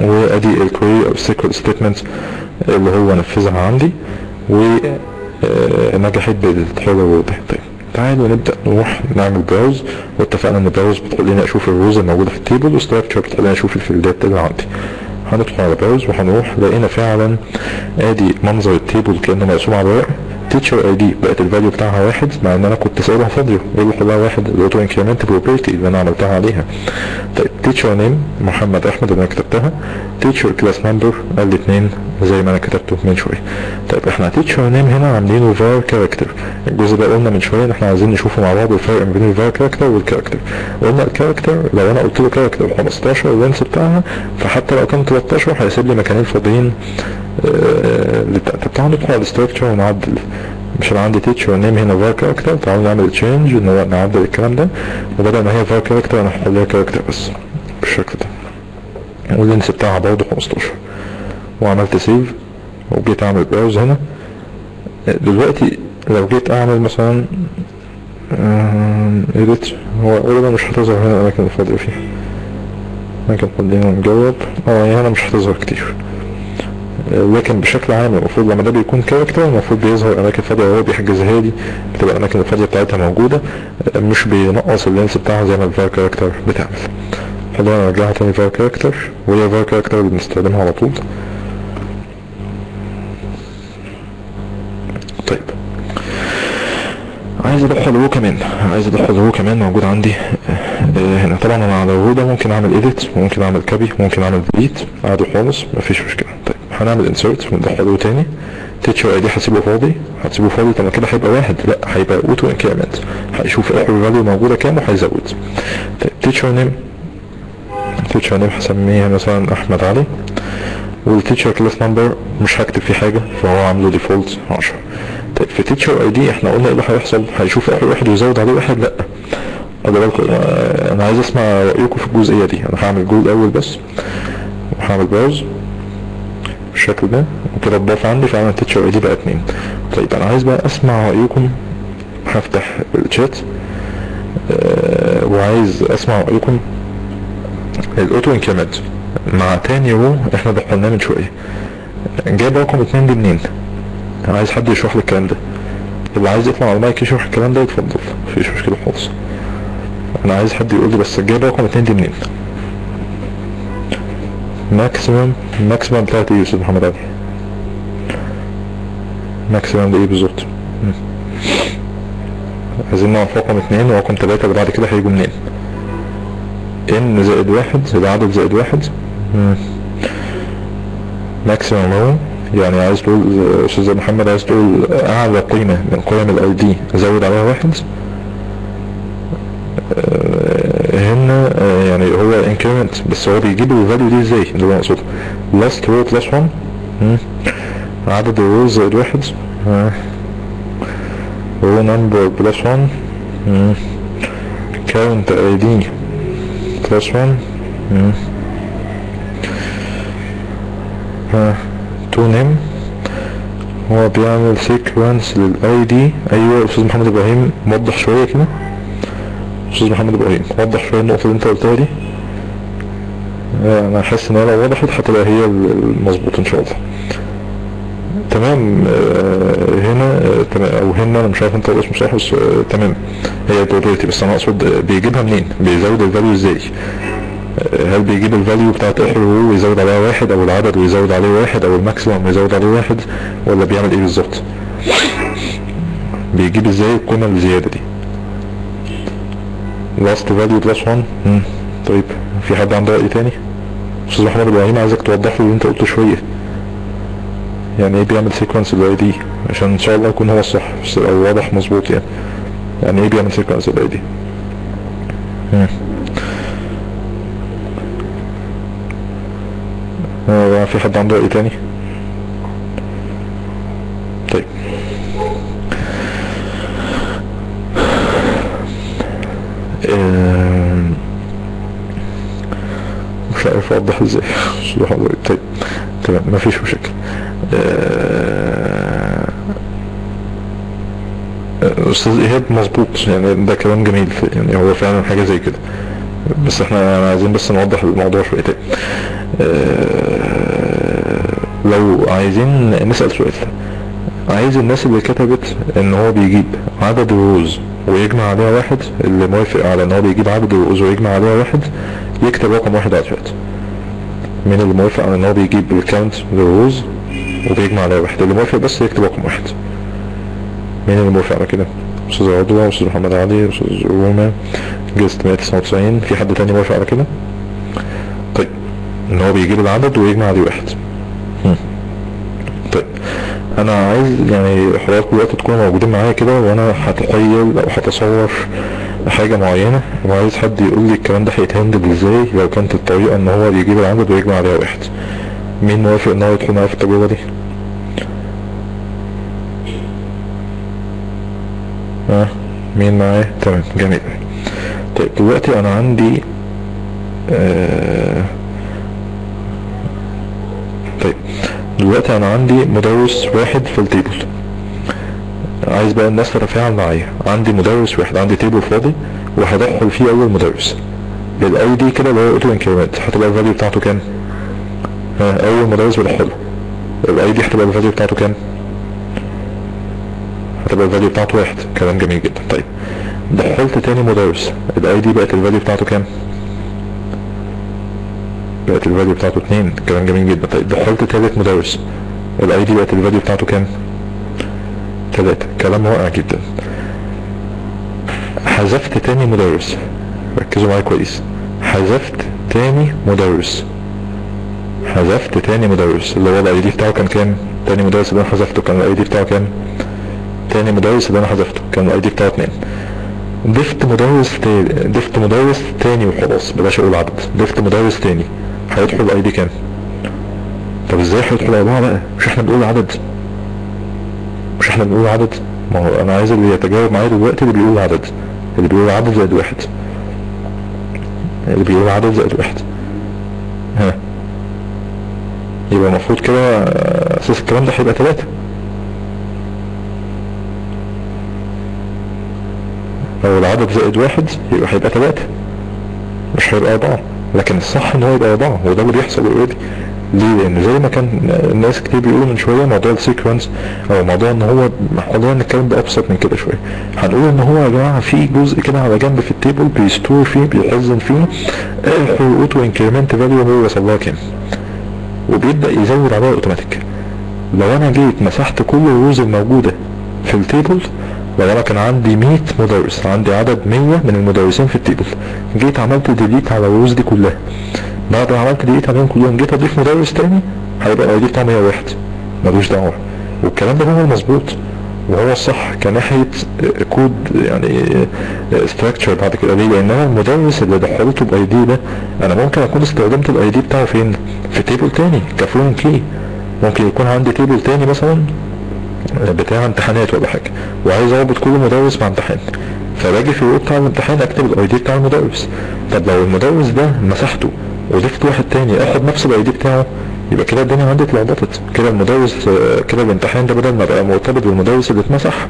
وأدي ال query أو ال SQL statement اللي هو نفذها عندي ونجحت بالتحول الواضح طيب تعالوا نبدأ نروح نعمل browse واتفقنا إن browse بتخليني أشوف ال rows الموجودة في ال table و structure بتخليني أشوف ال field ات اللي عندي. هندخل على browse وهنروح لقينا فعلا آدي منظر ال table كأنه مقسوم على ورق. teacher ID بقت ال value بتاعها واحد مع إن أنا كنت سايبها فاضية. إيه اللي خلاها واحد ال auto increment property اللي أنا عملتها عليها. طيب teacher name محمد احمد اللي أنا كتبتها. teacher class number الاثنين زي ما أنا كتبته من شوية. طيب إحنا teacher name هنا عاملينه var character الجزء ده قلنا من شوية إن إحنا عايزين نشوفه مع بعض الفرق بين ال var character وال character قلنا ال character لو أنا قلت له character 15 ال length بتاعها فحتى لو كان 13 هيسيب لي مكانين فاضيين. تعالوا ندخل على ال structure ونعدل. مش أنا عندي teacher name هنا var character تعالوا نعمل change ان هو نعدل الكلام ده وبدل ما هي var character أنا هخليها character بس بالشكل ده. وال length بتاعها برضه 15 وعملت save وجيت أعمل browse هنا. دلوقتي لو جيت أعمل مثلا edit هو غالبا مش هتظهر هنا الاماكن الفاضية فيها لكن خلينا نجرب آه هنا مش هتظهر كتير. لكن بشكل عام المفروض لما ده بيكون character المفروض بيظهر أماكن فاضيه وهو بيحجزها لي بتبقى الأماكن الفاضيه بتاعتها موجودة مش بينقص ال length بتاعها زي ما ال var character بتعمل. خلينا نرجعها تاني var character وهي var character بنستخدمها على طول. طيب. عايز ادخل row كمان عايز ادخل row كمان موجود عندي. هنا طبعا أنا على ال row ده ممكن أعمل edit ممكن أعمل copy ممكن أعمل delete عادي خالص مفيش مشكلة. طيب. هنعمل insert وندخله تاني. teacher ID هسيبه فاضي. هتسيبه فاضي طب كده هيبقى واحد. لا هيبقى auto increment هيشوف اخر value موجوده كام وهيزود. طيب teacher name teacher name هسميها مثلا أحمد علي. وال teacher class number مش هكتب فيه حاجة فهو عامله default 10 طيب في teacher ID إحنا قلنا إيه اللي هيحصل؟ هيشوف اخر واحد ويزود عليه واحد؟ لا. خلي بالكم أنا عايز أسمع رأيكم في الجزئية دي. أنا هعمل جول الأول بس وهعمل browse بالشكل ده اتضاف عندي ال teacher ID بقى اتنين طيب أنا عايز بقى أسمع رأيكم هفتح الشات آه، وعايز أسمع رأيكم. ال auto increment مع تاني row إحنا دخلناه من شوية. جايب رقم اتنين دي منين؟ عايز حد يشرح لي الكلام ده. اللي عايز يطلع على المايك يشرح الكلام ده يتفضل مفيش مشكلة خالص. أنا عايز حد يقول لي بس جايب رقم اتنين دي منين؟ maximum maximum بتاعت إيه يا أستاذ محمد علي maximum ده إيه بالظبط. عايزين نعرف رقم اتنين ورقم تلاتة اللي بعد كده هيجوا منين؟ N زائد واحد يبقى عدد زائد واحد. maximum هو يعني عايز تقول أستاذ محمد عايز تقول أعلى قيمة من قيم ال ID زود عليها واحد آه، هنا آه، يعني هو increment بس هو بيجيب ال value دي إزاي ده اللي اقصده last row plus 1 مم. عدد ال rows زائد واحد row number plus 1 مم. count ID plus 1 مم. ها to name هو بيعمل sequence للاي دي أيوه أستاذ محمد إبراهيم موضح شوية كده أستاذ محمد إبراهيم وضح شوية النقطه اللي انت قلتها دي أنا حاسس ان لو وضحت هتبقى هي المظبوط ان شاء الله. تمام. آه، هنا آه، أو هنا أنا مش عارف انت الاسم صح بس آه، تمام. هي probability بس أنا اقصد بيجيبها منين؟ بيزود ال value إزاي؟ هل بيجيب ال value بتاعت اخر row ويزود عليها واحد أو العدد ويزود عليه واحد أو ال maximum ويزود عليه واحد ولا بيعمل إيه بالظبط؟ بيجيب إزاي القيمة الزيادة دي؟ Last value plus 1 مم. طيب في حد عنده رأي تاني؟ أستاذ محمد إبراهيم عايزك توضح لي اللي انت قلته شوية. يعني إيه بيعمل sequence ال ID عشان ان شاء الله يكون هو الصح بس أو واضح مظبوط يعني. يعني إيه بيعمل sequence ال ID في حد عنده رأي تاني طيب آم، مش عارف اوضح إزاي؟ طيب تمام مفيش مشاكل. آه، أستاذ إيهاب مظبوط. يعني ده كلام جميل. يعني هو فعلا حاجة زي كده. بس إحنا عايزين بس نوضح الموضوع شويتين آه، لو عايزين نسأل سؤال. عايز الناس اللي كتبت إن هو بيجيب عدد الروز ويجمع عليها واحد اللي موافق على إن هو بيجيب عدد ال rows ويجمع عليها واحد يكتب رقم واحد على الشات مين اللي موافق على إن هو بيجيب ال count لل rows وبيجمع عليها واحد. اللي موافق بس يكتب رقم واحد. مين اللي موافق على كده؟ أستاذ عضوة أستاذ محمد علي أستاذ روما guest 199 في حد تاني موافق على كده؟ طيب إن هو بيجيب العدد ويجمع عليه واحد. طيب أنا عايز يعني حضراتكم دلوقتي تكونوا موجودين معايا كده وأنا هتخيل أو هتصور حاجة معينة وعايز حد يقول لي الكلام ده هيتهندل إزاي؟ لو كانت الطريقة إن هو بيجيب العدد ويجمع عليها واحد. مين موافق إن هو يدخل معايا في التجربة دي؟ ها؟ مين معايا؟ تمام جميل. طيب دلوقتي أنا عندي آه طيب دلوقتي أنا عندي مدرس واحد في التيبل. عايز بقى الناس تتفاعل معايا عندي مدرس واحد عندي table فاضي وهدخل فيه أول مدرس. ال ID كده اللي هو auto increment. هتبقى ال value بتاعته كام؟ ها أول مدرس بدخله ال ID هتبقى ال value بتاعته كام؟ هتبقى ال value بتاعته واحد. كلام جميل جدا. طيب دخلت تاني مدرس. ال ID بقت ال value بتاعته كام؟ بقت ال value بتاعته اتنين. كلام جميل جدا. طيب دخلت تالت مدرس. ال ID بقت ال value بتاعته كام؟ تلاتة كلام رائع جدا. حذفت تاني مدرس. ركزوا معايا كويس. حذفت تاني مدرس. حذفت تاني مدرس. اللي هو ال ID بتاعه كان كام؟ تاني مدرس اللي أنا حذفته كان ال ID بتاعه كام؟ تاني مدرس اللي أنا حذفته كان ال ID بتاعه اتنين. ضفت مدرس تاني ضفت مدرس تاني وخلاص. بلاش أقول عدد. ضفت مدرس تاني. هيدخل الاي دي كام؟ طب إزاي هيدخل اربعة بقى؟ مش إحنا بنقول عدد. مش إحنا بنقول عدد. ما هو أنا عايز اللي يتجاوب معايا دلوقتي اللي بيقول عدد. اللي بيقول عدد زائد واحد. اللي بيقول عدد زائد واحد. ها. يبقى المفروض كده أساس الكلام ده هيبقى ثلاثة أو العدد زائد واحد يبقى هيبقى ثلاثة مش هيبقى أربعة. لكن الصح إن هو يبقى أربعة. وده اللي بيحصل already ليه؟ لأن زي ما كان الناس كتير بيقولوا من شوية موضوع ال sequence أو موضوع إن هو خلينا نتكلم بأبسط من كده شوية. هنقول إن هو يا جماعة في جزء كده على جنب في ال table بي store فيه بيخزن فيه ال auto increment value هو وصل لها كام وبيبدأ يزود عليها اوتوماتيك لو أنا جيت مسحت كل ال rows الموجودة في ال table لو أنا كان عندي 100 مدرس عندي عدد 100 من المدرسين في ال table جيت عملت delete على ال rows دي كلها. بعد ما عملت delete عليهم كلهم جيت أضيف مدرس تاني هيبقى ال ID بتاعه 101 ملوش دعوة. والكلام ده هو المظبوط وهو الصح كناحية كود يعني structure بعد كده. ليه؟ لأن أنا المدرس اللي دخلته ب ID ده أنا ممكن أكون استخدمت ال ID بتاعه فين؟ في table تاني ك foreign key ممكن يكون عندي table تاني مثلا بتاع امتحانات ولا حاجة وعايز أربط كل مدرس مع امتحان. فباجي في الوقت بتاع الامتحان أكتب ال ID بتاع المدرس. طب لو المدرس ده مسحته وضفت واحد تاني اخد نفس ال ID بتاعه. يبقى كده الدنيا عندي اتلخبطت كده المدرس كده الامتحان ده بدل ما بقى مرتبط بالمدرس اللي اتمسح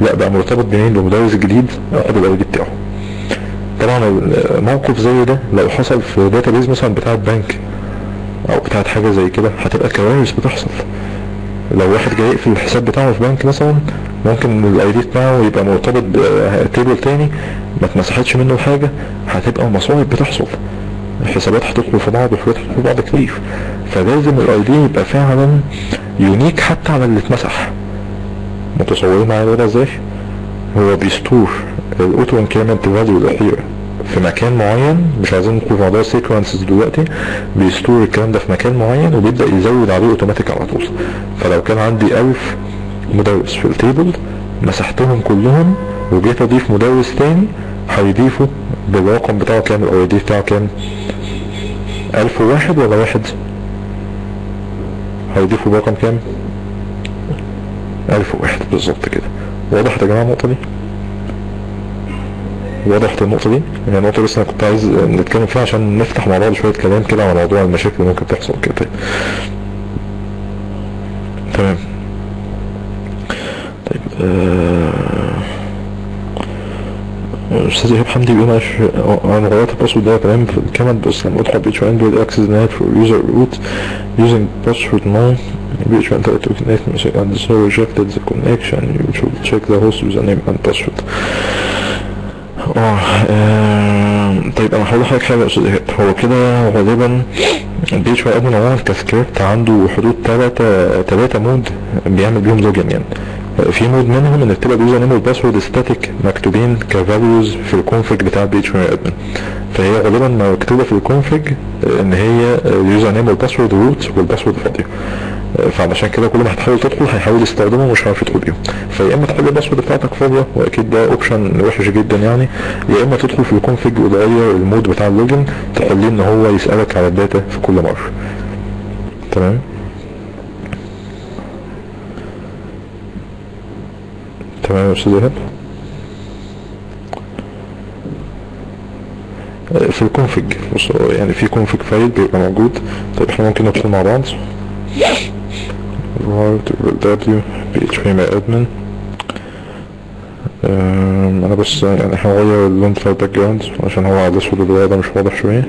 لا بقى مرتبط بمين بالمدرس الجديد اخد ال ID بتاعه. طبعا موقف زي ده لو حصل في database مثلا بتاعت بنك أو بتاعت حاجة زي كده هتبقى كوارث بتحصل. لو واحد جاي يقفل الحساب بتاعه في بنك مثلا ممكن ال ID بتاعه يبقى مرتبط ب table تاني ما اتمسحتش منه حاجة هتبقى مصايب بتحصل. الحسابات هتدخل في بعض وحاجات هتدخل في بعض كتير. فلازم ال ID يبقى فعلا unique حتى على اللي اتمسح. متصورين معايا الوضع إزاي؟ هو بي store ال auto increment value الاخيره في مكان معين مش عايزين ندخل في موضوع ال sequences دلوقتي بي store الكلام ده في مكان معين وبيبدأ يزود عليه اوتوماتيك على طول. فلو كان عندي 1000 مدرس في ال table مسحتهم كلهم وجيت أضيف مدرس تاني هيضيفوا بالرقم بتاعه كام؟ ال ID بتاعه كام؟ 1001 ولا واحد؟ هيضيفوا برقم كام؟ 1001 بالظبط كده. واضح يا جماعة النقطة دي؟ وضحت النقطة دي؟ هي يعني نقطة بس أنا كنت عايز نتكلم فيها عشان نفتح مع بعض شوية كلام كده على موضوع المشاكل اللي ممكن تحصل كده تمام. طيب أستاذ إيهاب حمدي بيقول معلش أنا غيرت ال password ده كلام في الكلمة بس لما أدخل phpMyAdmin access denied for user root using password no phpMyAdmin tried to connect and server rejected the connection you should check the host username and password. آه طيب أنا هقول لحضرتك حاجة يا أستاذ إيهاب. هو كده غالبا ال phpMyAdmin ك script عنده حدود ثلاثة ثلاثة mode بيعمل بيهم login يعني. في mode منهم إن تبقى ال username وال password static مكتوبين ك values في ال config بتاع ال phpMyAdmin فهي غالبا مكتوبة في ال config إن هي ال user name وال password root وال password فاضيه فعلشان كده كل ما هتحاول تدخل هيحاول يستخدمه ومش عارف يدخل بيهم. فيا إما تخلي ال password بتاعتك فاضية وأكيد ده option وحش جدا يعني يا إما تدخل في ال config وتغير ال mode بتاع ال login تخليه إن هو يسألك على ال data في كل مرة. تمام؟ تمام يا أستاذ ايهاب في ال config بص يعني في config file بيبقى موجود. طيب إحنا ممكن ندخل مع بعض. W php my admin. أنا بس يعني هغير اللون بتاع ال background عشان هو على الاسود ده مش واضح شوية.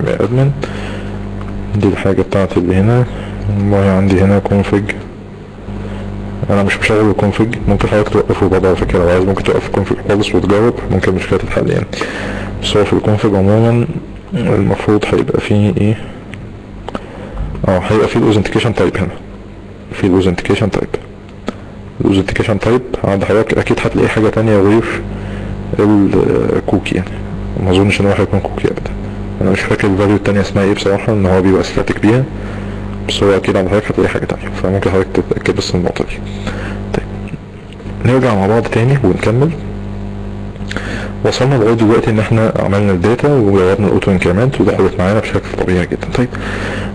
Var admin. دي الحاجة بتاعتي اللي هنا. والله عندي هنا config. أنا مش مشغل ال config ممكن حضرتك توقفه برضه على فكرة. لو عايز ممكن توقف ال config خالص وتجرب ممكن المشكلة تتحل يعني. بس هو في ال config عموما المفروض هيبقى فيه إيه؟ آه هيبقى فيه ال authentication type هنا. في ال authentication type ال authentication type عند حضرتك أكيد هتلاقي حاجة تانية غير ال cookie يعني. ما أظنش إن هو هيكون cookie ابدا. أنا مش فاكر ال value التانية اسمها إيه بصراحة إن هو بيبقى static بيها. بس هو أكيد عند حضرتك هتلاقي حاجة تانية. فممكن حضرتك تتأكد بس من النقطة دي. طيب. نرجع مع بعض تاني ونكمل. وصلنا لغاية دلوقتي إن إحنا عملنا ال data وجربنا ال auto increment ودخلت معانا بشكل طبيعي جدا. طيب.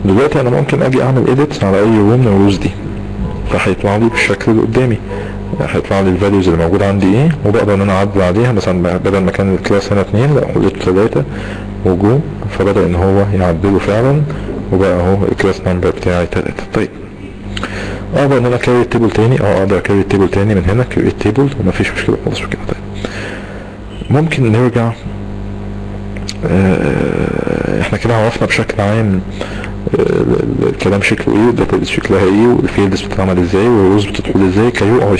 دلوقتي أنا ممكن أجي أعمل edit على أي row من ال rows دي. فهيطلع لي بالشكل اللي قدامي. هيطلع لي ال values اللي موجوده عندي إيه؟ وبقدر إن أنا أعدل عليها مثلا بدل ما كان ال class هنا اتنين لأ خليته ثلاثة وجو فبدأ إن هو يعدله فعلا وبقى أهو ال class number بتاعي تلاتة. طيب. أقدر إن أنا create table تاني؟ أه أقدر create table تاني من هنا create table ومفيش مشكلة خالص في كده. طيب. ممكن نرجع آه، إحنا كده عرفنا بشكل عام آه، الكلام شكله إيه وال database شكلها إيه وال fields بتتعمل إزاي وال rows بتدخل إزاي okay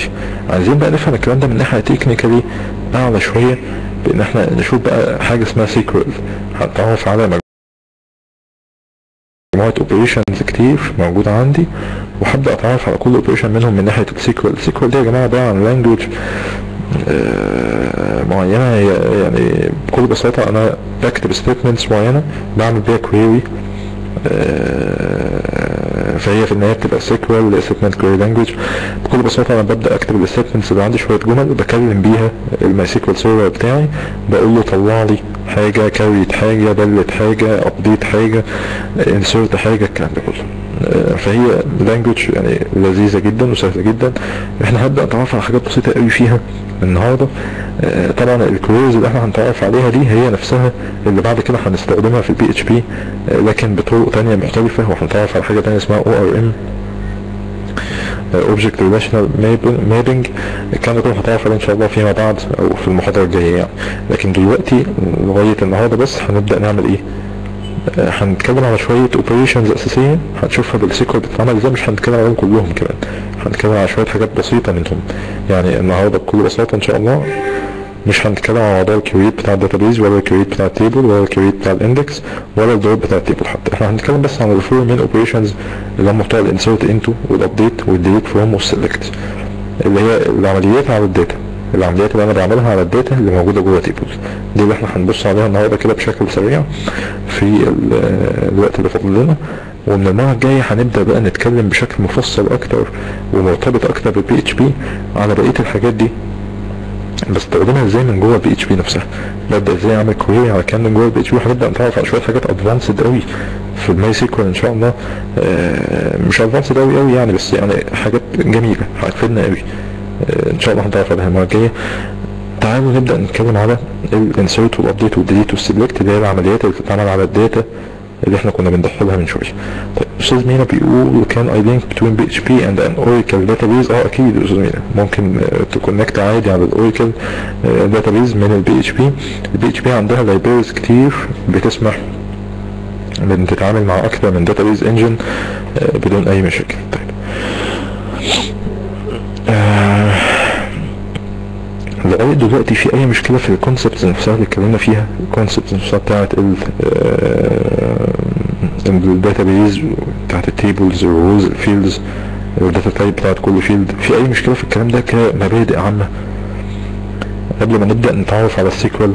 عايزين بقى نفهم الكلام ده من ناحية technically أعلى شوية بإن إحنا نشوف بقى حاجة اسمها SQL هنتعرف على مجموعة operations كتير موجوده عندي وهبدأ أتعرف على كل operation منهم من ناحية ال SQL ال SQL دي يا جماعة عبارة عن language معينة هي يعني بكل بساطة أنا بكتب statements معينة بعمل بيها query فهي في النهاية بتبقى SQL statement query language بكل بساطة أنا ببدأ أكتب ال statements اللي عندي شوية جمل بكلم بيها ال MySQL server بتاعي. بقول له طلع لي حاجة create حاجة delete حاجة update حاجة insert حاجة الكلام ده كله. فهي language يعني لذيذة جدا وسهلة جدا. إحنا هنبدأ نتعرف على حاجات بسيطة قوي فيها النهاردة. آه، طبعا ال queries اللي إحنا هنتعرف عليها دي هي نفسها اللي بعد كده هنستخدمها في ال PHP لكن بطرق تانية مختلفة. وهنتعرف على حاجة تانية اسمها ORM object relational mapping الكلام ده كله هتعرف عليه إن شاء الله فيما بعد أو في المحاضرة الجاية يعني. لكن دلوقتي لغاية النهاردة بس هنبدأ نعمل إيه؟ هنتكلم على شوية operations أساسية هنشوفها بال SQL بتتعمل إزاي مش هنتكلم عليهم كلهم كمان. هنتكلم على شوية حاجات بسيطة منهم. يعني النهاردة بكل بساطة إن شاء الله مش هنتكلم على موضوع ال create بتاع ال database ولا ال create بتاع ال table ولا ال create بتاع ال index ولا ال drop بتاع ال table حتى. إحنا هنتكلم بس عن ال four main operations اللي هم بتوع الانسرت انتو والابديت والديليت فروم والسلكت اللي هي العمليات على ال data العمليات اللي أنا بعملها على ال data اللي موجودة جوه tables دي اللي إحنا هنبص عليها النهارده كده بشكل سريع في ال- الوقت اللي فاضل لنا. ومن المره الجايه هنبدأ بقى نتكلم بشكل مفصل أكتر ومرتبط أكتر بال PHP على بقية الحاجات دي. بستخدمها إزاي من جوه ال PHP نفسها؟ ببدأ إزاي أعمل query على كان من جوه ال PHP وهنبدأ نتعرف على شوية حاجات advanced قوي في ال MySQL إن شاء الله. آه، مش advanced قوي قوي يعني بس يعني حاجات جميلة هتفيدنا قوي إن شاء الله هنتعرف عليها المره الجاية. تعالوا نبدأ نتكلم على الانسيرت والابديت والديليت والسلكت اللي هي العمليات اللي بتتعمل على ال data اللي إحنا كنا بندخلها من شوية. طيب أستاذ مينا بيقول can I link between PHP and an Oracle database آه أكيد يا أستاذ مينا. ممكن ت connect عادي على ال Oracle database من البي اتش بي البي اتش بي عندها libraries كتير بتسمح بإن تتعامل مع أكثر من database engine بدون أي مشاكل. طيب. آه، لغاية دلوقتي في أي مشكلة في ال concepts نفسها اللي اتكلمنا فيها ال concepts نفسها بتاعت ال ال database بتاعت ال tables ال rows ال fields ال data type بتاعت كل field في أي مشكلة في الكلام ده كمبادئ عامة. قبل ما نبدأ نتعرف على ال SQL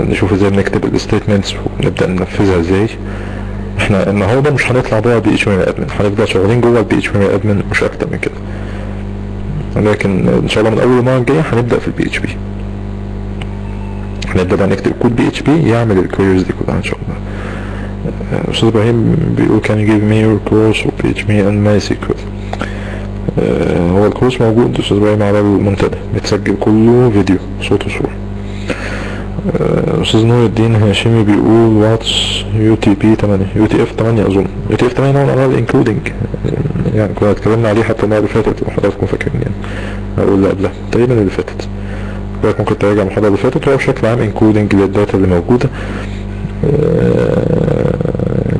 نشوف إزاي بنكتب ال statements ونبدأ ننفذها إزاي. إحنا النهارده مش هنطلع بره ال PHP admin هنفضل شغالين جوه ال PHP admin مش أكتر من كده. لكن إن شاء الله من أول المره الجايه هنبدأ في ال PHP هنبدأ بقى نكتب code PHP يعمل ال queries دي كلها إن شاء الله. آه، أستاذ إبراهيم بيقول can you give me your course و PHP and MySQL هو ال course موجود أستاذ إبراهيم على المنتدى متسجل كله فيديو صوت وصورة. آه، أستاذ نور الدين هاشمي بيقول واتس يو تي بي 8 UTF 8 أظن. يو تي اف 8 نوع من انواع ال encoding يعني كنا اتكلمنا عليه حتى المرة اللي فاتت وحضراتكم فاكرين يعني. أقول اللي قبلها تقريبا اللي فاتت. حضرتك ممكن تراجع المحاضرة اللي فاتت هو بشكل عام encoding لل data اللي موجودة آه،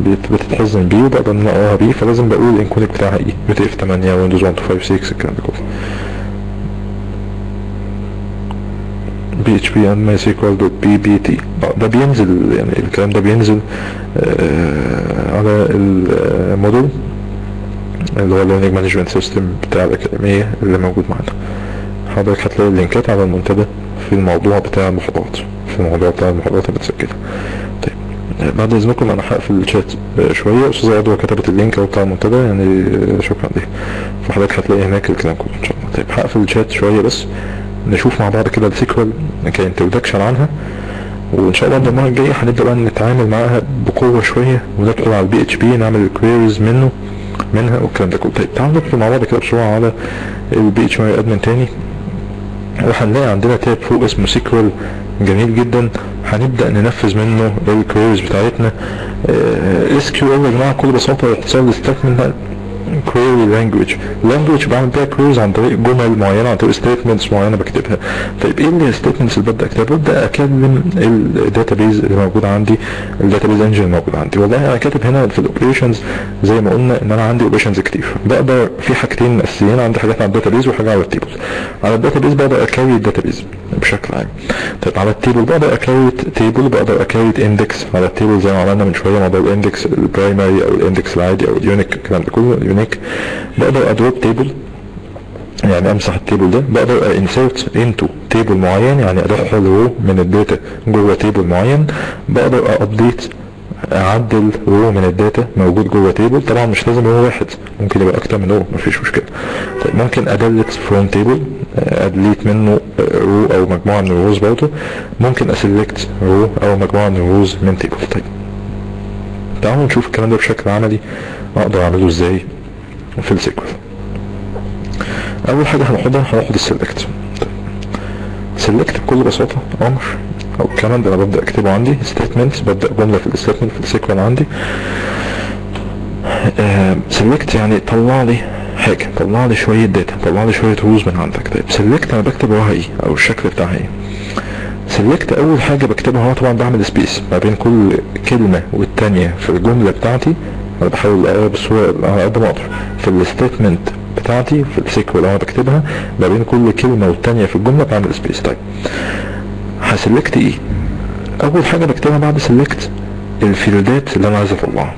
بت- بتتحزن بيه وبقدر إن أقراها بيه فلازم بقول ال encoding بتاعها إيه؟ UTF 8 windows 1.256 الكلام ده كله. بي اتش بي ماي سيكوال دوت بي بي تي ده بينزل يعني الكلام ده بينزل آه، على المودل اللي هو ال learning management system بتاع الأكاديمية اللي موجود معانا. حضرتك هتلاقي ال linkات على المنتدى في الموضوع بتاع المحاضرات في الموضوع بتاع المحاضرات اللي متسجلة طيب بعد إذنكم أنا هقفل الشات شوية. استاذة عدوى كتبت ال link أهو بتاع المنتدى يعني شكرا ليها فحضرتك هتلاقي هناك الكلام كله إن شاء الله. طيب هقفل الشات شوية بس نشوف مع بعض كده ال SQL كـ introduction عنها. وإن شاء الله المره الجاية هنبدأ بقى نتعامل معاها بقوة شوية وندخل على ال PHP نعمل ال queries منه. منها والكلام ده كله طيب تعالوا ندخل مع بعض كده بسرعة على ال PHP admin تاني. وهنلاقي عندنا tab فوق اسمه SQL جميل جدا. هنبدأ ننفذ منه ال queries بتاعتنا. SQL يا جماعة بكل بساطة اختصار ال statement query language language بعمل بيها queries عن طريق جمل معينة عن طريق statements معينة بكتبها. طيب إيه اللي ال statements اللي ببدا اكتبها ببدا اكلم ال database اللي موجود عندي ال database engine الموجود عندي. والله أنا كاتب هنا في ال operations زي ما قلنا إن أنا عندي operations كتير. بقدر في حاجتين أساسيين عندي حاجات على ال database وحاجة على ال table على ال database بقدر اكاري ال database بشكل عام. طيب على ال table بقدر اكاري table بقدر اكاري index على ال table زي ما عملنا من شوية موضوع ال index ال primary أو ال index العادي أو ال unique الكلام ده كله ال unique بقدر ا drop table يعني أمسح ال table ده بقدر insert into table معين يعني ادخل row من ال data جوه table معين بقدر update أعدل row من ال data موجود جوه table. طبعا مش لازم row واحد ممكن يبقى أكتر من رو مفيش مشكلة. طيب ممكن أ delete from table أ delete منه row أو مجموعة من ال rows برضه. ممكن أ select row أو مجموعة من ال rows من table طيب تعالوا نشوف الكلام ده بشكل عملي أقدر أعمله إزاي؟ في ال SQL أول حاجة هناخدها هناخد ال select select بكل بساطة أمر. أو الكلام ده أنا ببدأ أكتبه عندي. statement ببدأ جملة في ال statement في ال SQL عندي. select يعني طلع لي حاجة طلع لي شوية data طلع لي شوية rows من عندك. طيب select أنا بكتب وراها إيه أو الشكل بتاعها إيه select أول حاجة بكتبها هو طبعا بعمل space ما بين كل كلمة والتانية في الجملة بتاعتي. أنا بحاول اقرب الصورة على قد ما أقدر. في ال statement بتاعتي في ال SQL اللي أنا بكتبها ما بين كل كلمة والتانية في الجملة بعمل space طيب ه select إيه؟ أول حاجة بكتبها بعد select ال fieldات اللي أنا عايز اطلعها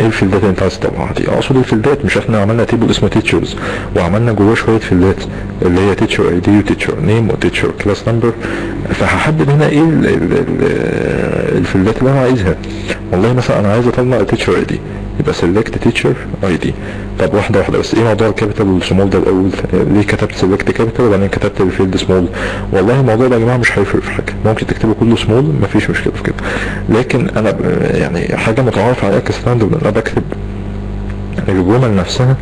إيه ال fieldات اللي أنت عايز تطلعها دي أقصد ال fieldات مش إحنا عملنا table اسمه teachers وعملنا جواه شوية fieldات اللي هي teacher ID و teacher name و teacher class number فهحدد هنا إيه ال ال ال ال fieldات اللي أنا عايزها. والله مثلا أنا عايز أطلع teacher ID يبقى teacher ID طب واحدة واحدة بس إيه موضوع ال capital وال small ده؟ الأول ليه كتبت select capital وبعدين كتبت ال field small والله الموضوع ده يا جماعة مش هيفرق في حاجة. ممكن تكتبوا كله سمول مفيش مشكلة في كده. لكن أنا يعني حاجة متعارف عليها ك standard إن أنا بكتب الجمل نفسها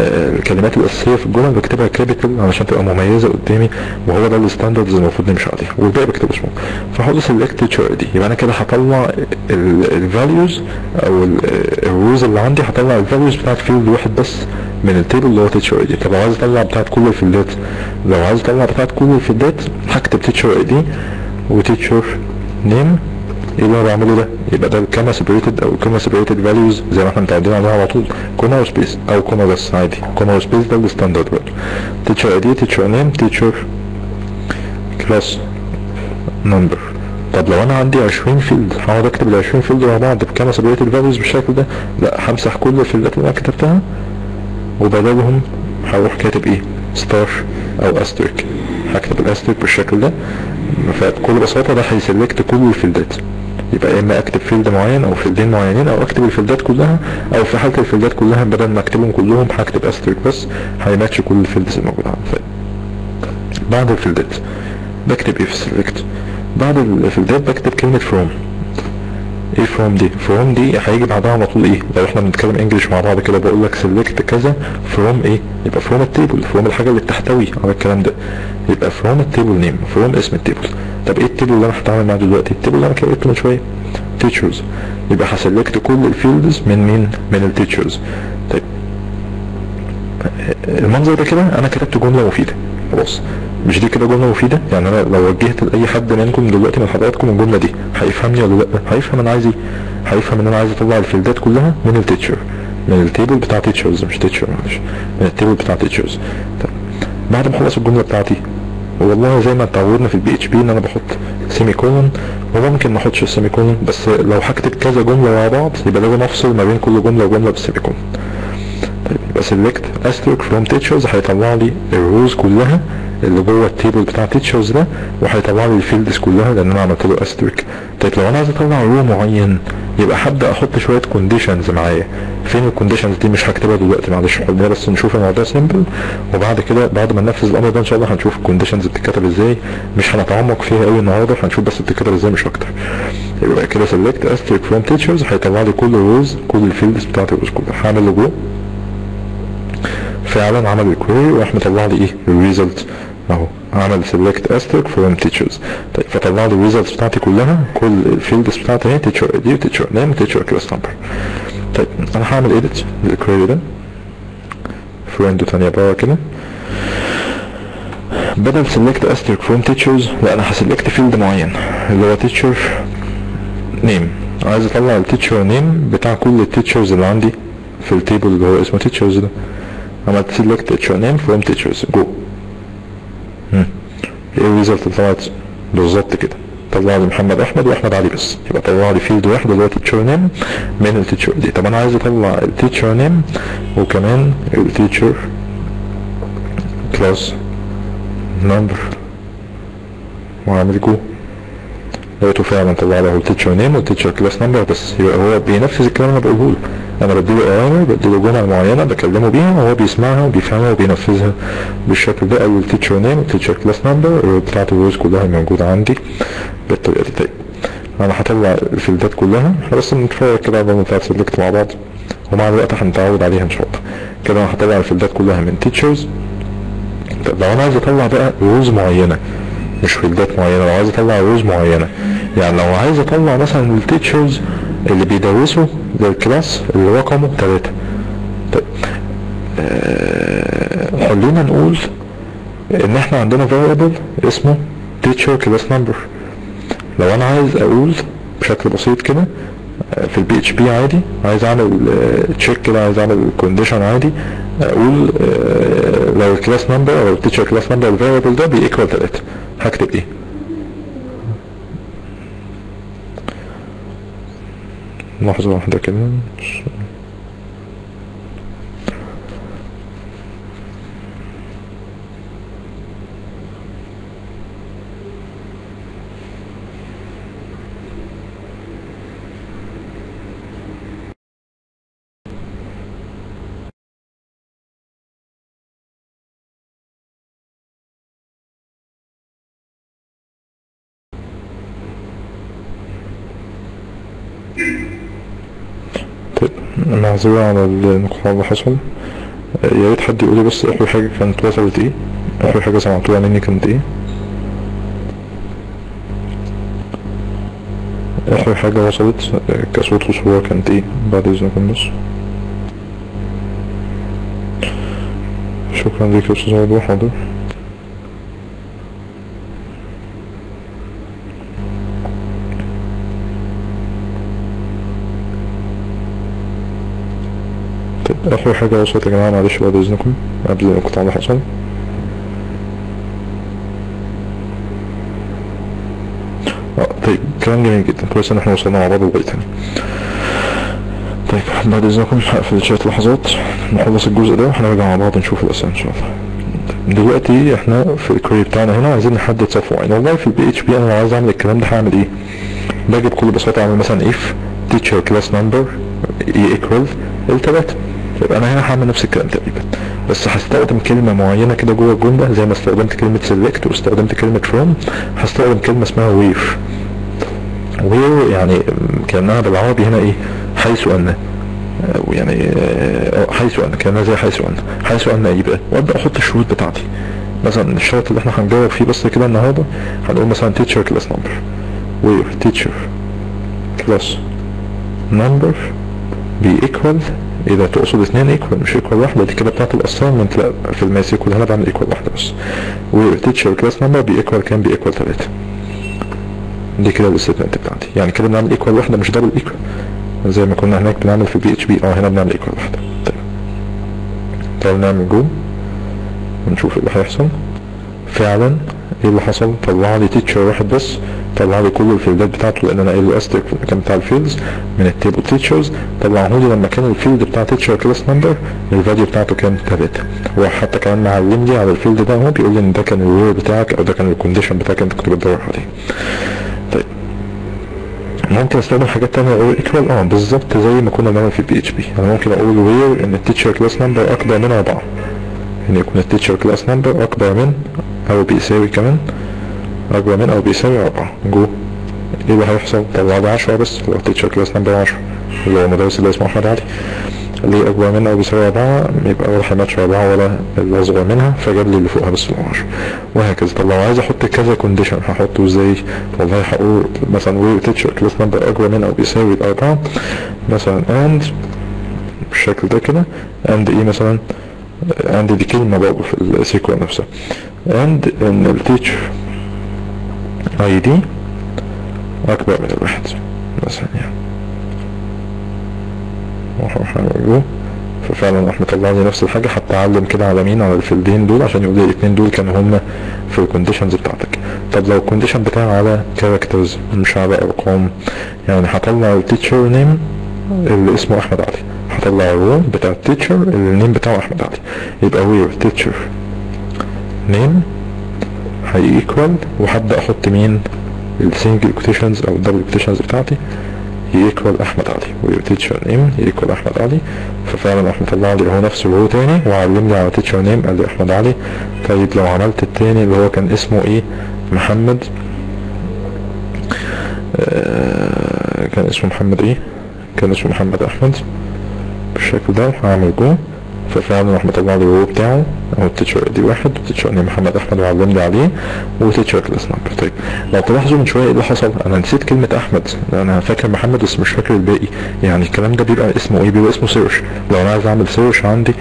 الكلمات الاساسيه في الجمل بكتبها capital علشان تبقى مميزة قدامي وهو ده ال standards المفروض نمشي عليها والباقي بكتبه سمول فهحط select دي يبقى أنا كده هطلع ال values أو ال rows اللي عندي هطلع ال values بتاعت field واحد بس من ال table اللي هو teacher ID طب عايز أطلع بتاعت كل ال fieldات لو عايز أطلع بتاعت كل ال fieldات هكتب teacher ID و teacher name إيه اللي أنا بعمله ده؟ يبقى ده ال comma separated أو ال comma separated values زي ما إحنا متعودين عليها على طول. comma و space أو comma بس عادي. comma و space ده ال standard برضه teacher ID teacher name teacher class number طب لو أنا عندي 20 field هقعد أكتب ال 20 field مع بعض ب comma separated values بالشكل ده؟ لا همسح كل ال fieldات اللي أنا كتبتها وبدلهم هروح كاتب إيه؟ star أو asterisk هكتب ال asterisk بالشكل ده. فبكل بساطة ده هي select كل ال fieldات. يبقى يا إما أكتب field معين أو fieldين معينين أو أكتب ال fieldات كلها أو في حاله ال fieldات كلها بدل ما أكتبهم كلهم هكتب asterisk بس هيماتش كل ال fields الموجوده عندي. بعد ال fieldات بكتب في ال select بعد ال fieldات بكتب كلمة from إيه from دي؟ from دي هيجي بعدها على طول إيه؟ لو إحنا بنتكلم English مع بعض كده بقول لك select كذا from إيه؟ يبقى from ال table from الحاجة اللي بتحتوي على الكلام ده. يبقى from ال table name from اسم ال table طب إيه ال table اللي أنا هتعامل معاه دلوقتي؟ ال table اللي أنا كتبته من شوية. teachers يبقى ه select كل ال fields من مين؟ من ال teachers طيب. المنظر ده كده أنا كتبت جملة مفيدة. خلاص. مش دي كده جملة مفيدة؟ يعني أنا لو وجهت لأي حد منكم دلوقتي من حضراتكم الجملة دي هيفهمني ولا لأ؟ هيفهم أنا عايز إيه؟ هيفهم إن أنا عايز أطلع ال fieldات كلها من ال teacher من ال table بتاع teachers مش teacher معلش. من ال table بتاع teachers طيب. بعد ما أخلص الجملة بتاعتي والله زي ما اتعودنا في ال PHP إن أنا بحط semicolon وممكن ما أحطش ال semicolon بس لو هكتب كذا جملة مع بعض يبقى لازم أفصل ما بين كل جملة وجملة بال semicolon طيب يبقى select asterisk from teachers هيطلع لي ال rows كلها اللي جوه ال table بتاع teachers ده وهيطلع لي ال fields كلها لأن أنا عملت له asterisk طيب لو أنا عايز أطلع row معين يبقى هبدأ أحط شوية conditions معايا. فين ال conditions دي مش هكتبها دلوقتي معلش. خلينا بس نشوف الموضوع simple وبعد كده بعد ما ننفذ الأمر ده إن شاء الله هنشوف ال conditions بتتكتب إزاي. مش هنتعمق فيها قوي النهارده هنشوف بس بتتكتب إزاي مش أكتر. يبقى كده select asterisk from teachers هيطلع لي كل ال rows كل ال fields بتاعت ال rows كلها هعمل له جو فعلا عمل ال query وراح مطلع لي إيه؟ ال result أهو عمل select asterisk from teachers طيب فطلع لي ال results بتاعتي كلها كل ال fields بتاعتي هي teacher ID و teacher name و teacher class number طيب أنا هعمل edit لل query ده في window تانية بره كده. بدل select asterisk from teachers لا أنا ه select field معين اللي هو teacher name عايز أطلع ال teacher name بتاع كل ال teachers اللي عندي في ال table اللي هو اسمه teachers ده. عملت select teacher name from teachers go إيه ال result اللي طلعت بالظبط كده؟ طلع لي محمد أحمد وأحمد علي بس. يبقى طلع لي field واحد اللي هو teacher name من ال teacher دي طب أنا عايز أطلع ال teacher name وكمان ال teacher class number واعمل جو لقيته فعلا طلع له ال teacher name وال teacher class number بس. يبقى هو بينفذ الكلام اللي أنا بقوله. له أنا بديله اوامر بديله جمل معينة بكلمه بيها وهو بيسمعها وبيفهمها وبينفذها بالشكل ده. أو ال teacher name وال teacher class number بتاعت ال rows كلها موجودة عندي بالطريقة دي. طيب أنا هطلع الفيلدات كلها. إحنا بس بنتفرج كده على بتاعت select مع بعض ومع الوقت هنتعود عليها إن شاء الله. كده أنا هطلع الفيلدات كلها من teachers لو أنا عايز أطلع بقى rows معينة مش فيلدات معينة لو عايز أطلع rows معينة. يعني لو عايز أطلع مثلا ال teachers اللي بيدرسوا لل class اللي رقمه ثلاثة طيب أه خلينا نقول إن إحنا عندنا variable اسمه teacher class number. لو أنا عايز أقول بشكل بسيط كده في ال PHP عادي عايز أعمل check كده عايز أعمل condition عادي أقول لو الكلاس نمبر أو التيتشر كلاس نمبر الفاريبل ده بيكوال 3 هكتب إيه؟ لحظة واحدة كده. معذرة على الانقطاع اللي حصل. يا ريت حد يقول لي بس اخر حاجة كانت وصلت إيه؟ اخر حاجة سمعتوها مني كانت إيه؟ اخر حاجة وصلت كصوت وصورة كانت إيه؟ بعد اذنكم بس شكرا ليك يا أستاذ عضو حاضر اخر حاجة وصلت يا جماعة معلش بعد إذنكم. قبل الانقطاع اللي حصل آه طيب كلام جميل جدا. كويس إن إحنا وصلنا مع بعض لغاية هنا. طيب بعد إذنكم هقفل الشات لحظات نخلص الجزء ده وهنرجع مع بعض نشوف الأسئلة إن شاء الله. دلوقتي إحنا في ال query بتاعنا هنا عايزين نحدد صف معين والله في ال PHP أنا لو عايز أعمل الكلام ده هعمل إيه؟ باجي بكل بساطة أعمل مثلا if teacher class number equal التلاتة. يبقى أنا هنا هعمل نفس الكلام تقريبا. بس هستخدم كلمة معينة كده جوه الجملة زي ما استخدمت كلمة select واستخدمت كلمة from هستخدم كلمة اسمها where. where يعني كأنها بالعربي هنا إيه؟ حيث أن. يعني حيث أن كأنها زي حيث أن. حيث أن إيه بقى وأبدأ أحط الشروط بتاعتي. مثلا الشرط اللي إحنا هنجاوب فيه بس كده النهارده هنقول مثلا teacher class number. where teacher class number ب equal إذا تقصد اثنين equal مش equal واحدة دي كده بتاعت ال assignment لا في ال MySQL هنا بعمل equal واحدة بس. و teacher class number ب equal كام ب equal ثلاثة دي كده ال statement بتاعتي. يعني كده بنعمل equal واحدة مش double equal زي ما كنا هناك بنعمل في ال PHP آه هنا بنعمل equal واحدة. طيب. طيب نعمل جو ونشوف إيه اللي هيحصل. فعلا إيه اللي حصل؟ طلع لي teacher واحد بس. طلع لي كل الفيلدات بتاعته لأن أنا قايل له asterisk في المكان بتاع ال fields من ال table teachers طلعه لي لما كان ال field بتاع teacher class number ال value بتاعته كان 3 هو حتى كمان معلم لي على ال field ده هو بيقول لي إن ده كان ال where بتاعك أو ده كان ال condition بتاعك أنت كنت بتدور عليه. طيب. ممكن أستخدم حاجات تانية غير equal آه بالظبط زي ما كنا بنعمل في ال PHP أنا ممكن أقول where إن ال teacher class number أكبر من 4 ان يكون ال teacher class number أكبر من أو بيساوي كمان اكبر من أو بيساوي 4 جو إيه اللي هيحصل طلع لي 10 بس لو ال teacher class number 10 اللي هو المدرس اللي اسمه أحمد علي. ليه منها أو بيساوي أربعة يبقى ولا هيماتش أربعة ولا الأصغر منها فجاب لي اللي فوقها بس العشر وهكذا. طب لو عايز أحط كذا condition هحطه إزاي والله هقول مثلا where teacher class number اكبر منها أو بيساوي الاربعة مثلا and بالشكل ده كده. and إيه مثلا؟ and دي كلمة برضه في ال SQL نفسها. and إن ال teacher ID أكبر من الواحد. مثلا. يعني وهحاول ففعلا راح مطلع لي نفس الحاجة. حتى علم كده على مين؟ على الفيلدين دول عشان يقول لي الاثنين دول كانوا هما في ال conditions بتاعتك. طب لو ال condition بتاعي على characters مش على أرقام. يعني هطلع ال teacher name اللي اسمه أحمد علي. هطلع ال row بتاع ال teacher اللي ال name بتاعه أحمد علي. يبقى where teacher name هي equal وهبدا أحط مين؟ ال single quotations أو ال double quotations بتاعتي. equal أحمد علي. where teacher name equal أحمد علي. ففعلا راح مطلع لي هو نفس ال row تاني. وعلمني على teacher name قال لي أحمد علي. طيب لو عملت التاني اللي هو كان اسمه إيه؟ محمد. آه كان اسمه محمد إيه؟ كان اسمه محمد أحمد. بالشكل ده هعمل جو ففعلا راح مطلع لي ال row بتاعه. هو ال teacher ID واحد وال teacher name محمد احمد وعلمني عليه و teacher class number طيب لو تلاحظوا من شوية إيه اللي حصل؟ أنا نسيت كلمة أحمد. أنا فاكر محمد بس مش فاكر الباقي. يعني الكلام ده بيبقى اسمه إيه؟ بيبقى اسمه search لو أنا عايز أعمل search عندي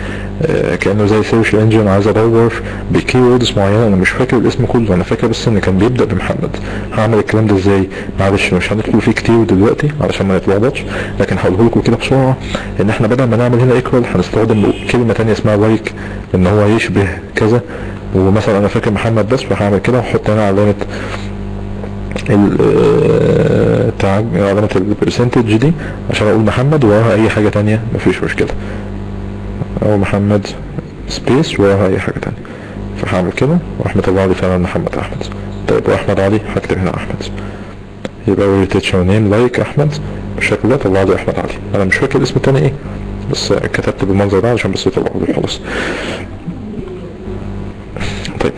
آه كأنه زي search engine عايز أدور ب keywords معينة أنا مش فاكر الاسم كله. أنا فاكر بس إن كان بيبدأ بمحمد. هعمل الكلام ده إزاي؟ معلش مش هندخل فيه كتير دلوقتي علشان ما نتلخبطش. لكن هقوله لكم كده بسرعة إن إحنا بدل ما نعمل هنا equal هنستخدم كلمة ثانية اسمها like إن هو يشبه كذا. ومثلا أنا فاكر محمد بس فهعمل كده واحط هنا علامة التعج علامة ال percentage دي عشان أقول محمد وراها أي حاجة تانية مفيش مشكلة. أو محمد space وراها أي حاجة تانية. فهعمل كده وأحمد مطلع لي فعلا محمد أحمد. طيب وأحمد علي هكتب هنا أحمد. يبقى where teacher name like أحمد بالشكل ده طلع لي أحمد علي. أنا مش فاكر الاسم التاني إيه بس كتبت بالمنظر ده عشان بس يطلعوا لي خلاص طيب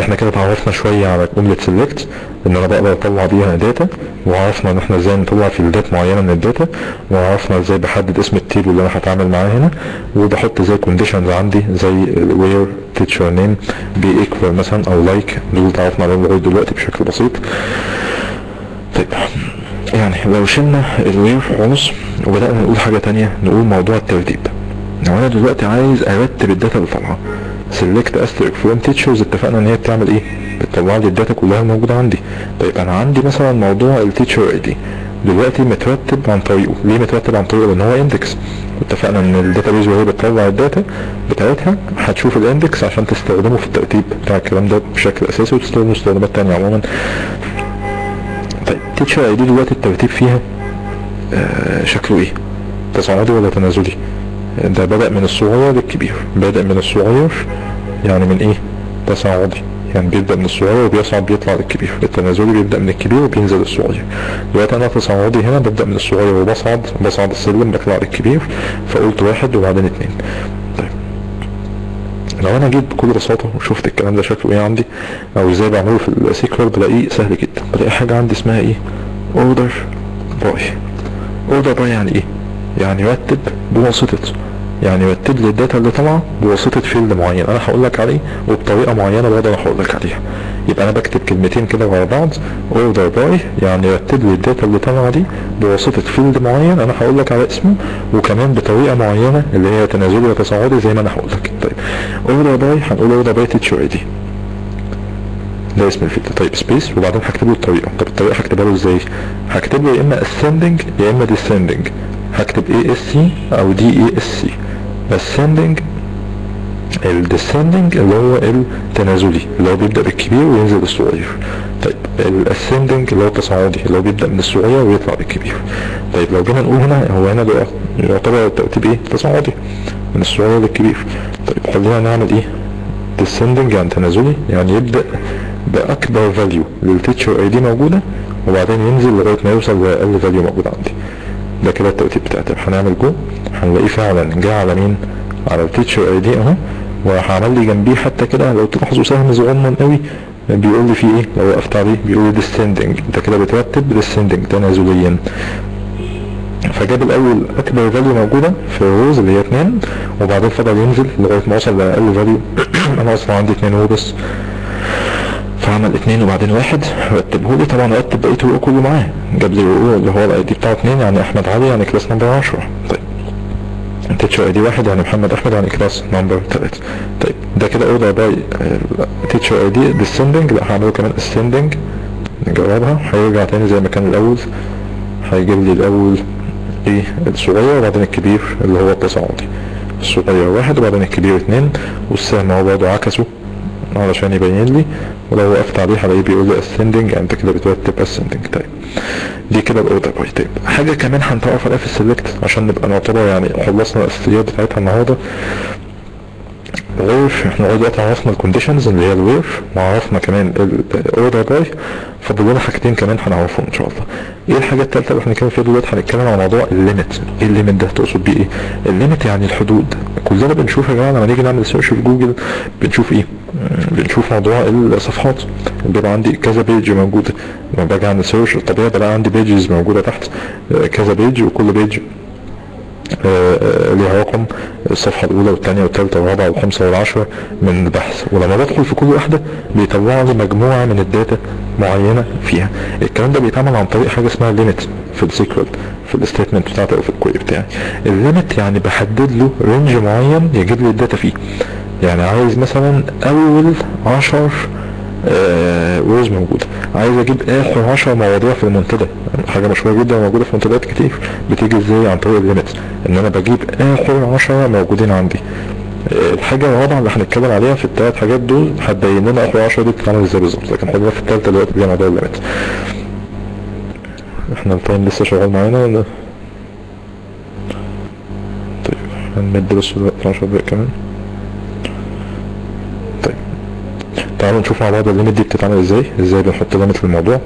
إحنا كده اتعرفنا شوية على جملة select إن أنا بقدر أطلع بيها data وعرفنا إن إحنا إزاي نطلع فيلدات معينة من ال data وعرفنا إزاي بحدد اسم ال table اللي أنا هتعامل معاه هنا وبحط زي conditions عندي زي where teacher name بي equal مثلا أو like دول اتعرفنا عليهم لغاية دلوقتي بشكل بسيط. طيب يعني لو شلنا ال where خالص وبدأنا نقول حاجة تانية نقول موضوع الترتيب. لو أنا دلوقتي عايز أرتب ال data اللي طالعة select asterisk from teachers اتفقنا إن هي بتعمل إيه؟ بتطلع لي ال data كلها الموجوده عندي. طيب أنا عندي مثلا موضوع ال teacher ID دلوقتي مترتب عن طريقه. ليه مترتب عن طريقه؟ لأن هو index اتفقنا إن ال database وهي بتطلع ال data بتاعتها. هتشوف ال index عشان تستخدمه في الترتيب بتاع الكلام ده بشكل أساسي وتستخدمه استخدامات تانية عموما. طيب teacher ID دلوقتي الترتيب فيها آه شكله إيه؟ تصاعدي ولا تنازلي؟ ده بدأ من الصغير للكبير بدأ من الصغير يعني من إيه؟ تصاعدي. يعني بيبدأ من الصغير وبيصعد بيطلع للكبير. التنازلي بيبدأ من الكبير وبينزل للصغير دلوقتي أنا تصاعدي هنا ببدأ من الصغير وبصعد بصعد السلم بطلع للكبير فقلت واحد وبعدين اتنين. طيب. لو أنا جيت بكل بساطة وشفت الكلام ده شكله إيه عندي أو إزاي بعمله في ال SQL بلاقيه سهل جدا. بلاقي حاجة عندي اسمها إيه؟ order by order by يعني إيه؟ يعني رتب بواسطة يعني رتب لي ال data اللي طالعة بواسطة field معين. أنا هقول لك عليه وبطريقة معينة برضه أنا هقول لك عليها. يبقى أنا بكتب كلمتين كده ورا بعض. order by يعني رتب لي ال data اللي طالعة دي بواسطة field معين. أنا هقول لك على اسمه وكمان بطريقة معينة اللي هي تنازلي وتصاعدي زي ما أنا هقول لك. طيب order by هنقول order by teacher ID ده اسم ال field. طيب space وبعدين هكتب له الطريقة طب الطريقة هكتبها له إزاي؟ هكتب له يا إما ascending يا إما descending. هكتب ASC أو DESC ascending ال descending اللي هو التنازلي اللي هو بيبدأ بالكبير وينزل بالصغير. طيب ال ascending اللي هو التصاعدي اللي هو بيبدأ من الصغير ويطلع بالكبير. طيب لو جينا نقول هنا هو هنا ده يعتبر الترتيب إيه؟ تصاعدي من الصغير للكبير. طيب خلينا نعمل إيه؟ Descending يعني تنازلي يعني يبدأ بأكبر value لل teacher ID موجودة وبعدين ينزل لغاية ما يوصل لأقل value موجودة عندي. ده كده الترتيب بتاعي طب هنعمل جو؟ هنلاقيه فعلا جه على مين؟ على ال teacher ID أهو. وهعمل لي جنبيه حتى كده لو تلاحظوا سهم صغنن قوي بيقول لي فيه إيه؟ لو وقفت عليه بيقول لي descending. انت كده بترتب descending تنازليا. فجاب الأول أكبر value موجودة في ال rows اللي هي 2 وبعدين فضل ينزل لغاية ما وصل لأقل value <clears throat> أنا أصلا عندي 2 row بس. فعمل اتنين وبعدين واحد رتبه لي. طبعا رتب بقية ال row كله معاه. جاب لي ال row اللي هو ال ID بتاعه اتنين يعني أحمد علي يعني class number 10 طيب. teacher ID واحد يعني محمد أحمد يعني class number 3 طيب. ده كده order by teacher ID descending. لا هعمله كمان ascending. نجربها. هيرجع تاني زي ما كان الأول. هيجيب لي الأول إيه؟ الصغير وبعدين الكبير اللي هو التصاعدي الصغير واحد وبعدين الكبير اتنين. والسهم هو برضه عكسه علشان يبين لي. ولو وقفت عليه هلاقيه بيقول لي ascending انت كده بترتب ascending. طيب دي كده ال order by طيب حاجة كمان هنتعرف عليها في ال select عشان نبقى نعتبر يعني خلصنا الأساسيات بتاعتها النهارده. الويف إحنا دلوقتي عرفنا ال conditions اللي هي الويف وعرفنا كمان ال order by فاضل لنا حاجتين كمان هنعرفهم إن شاء الله. إيه الحاجة الثالثه اللي إحنا هنتكلم فيها دلوقتي؟ هنتكلم عن موضوع ال limit إيه ال limit ده؟ تقصد بيه إيه؟ ال limit يعني الحدود. كلنا بنشوف يا جماعة لما نيجي نعمل search في جوجل بنشوف إيه؟ بنشوف موضوع الصفحات. بيبقى عندي كذا page موجوده لما باجي اعمل search الطبيعي بلاقي عندي pages موجودة تحت. كذا page وكل page ليها رقم. الصفحة الأولى والثانية والثالثة والرابعة والخامسة والعشرة من البحث ولما بدخل في كل واحدة بيطلع لي مجموعة من ال data معينة فيها. الكلام ده بيتعمل عن طريق حاجة اسمها limit في ال SQL في ال statement بتاعتي أو في ال query بتاعي. ال limit يعني بحدد له range معين يجيب لي ال data فيه. يعني عايز مثلا أول عشر آه rows موجودة عايز أجيب آخر 10 مواضيع في المنتدى. حاجة مشهورة جدا موجودة في منتديات كتير. بتيجي إزاي عن طريق ال limit إن أنا بجيب آخر 10 موجودين عندي. آه الحاجة الرابعة اللي هنتكلم عليها في الثلاث حاجات دول هتبين لنا آخر 10 دي بتتعمل إزاي بالظبط. لكن خلينا في الثالثة دلوقتي هي موضوع ال limit إحنا ال time لسه شغال معانا ولا؟ طيب هنمد بس الوقت 10 دقايق كمان. تعالوا نشوف مع بعض ال limit دي بتتعمل إزاي إزاي بنحط limit للموضوع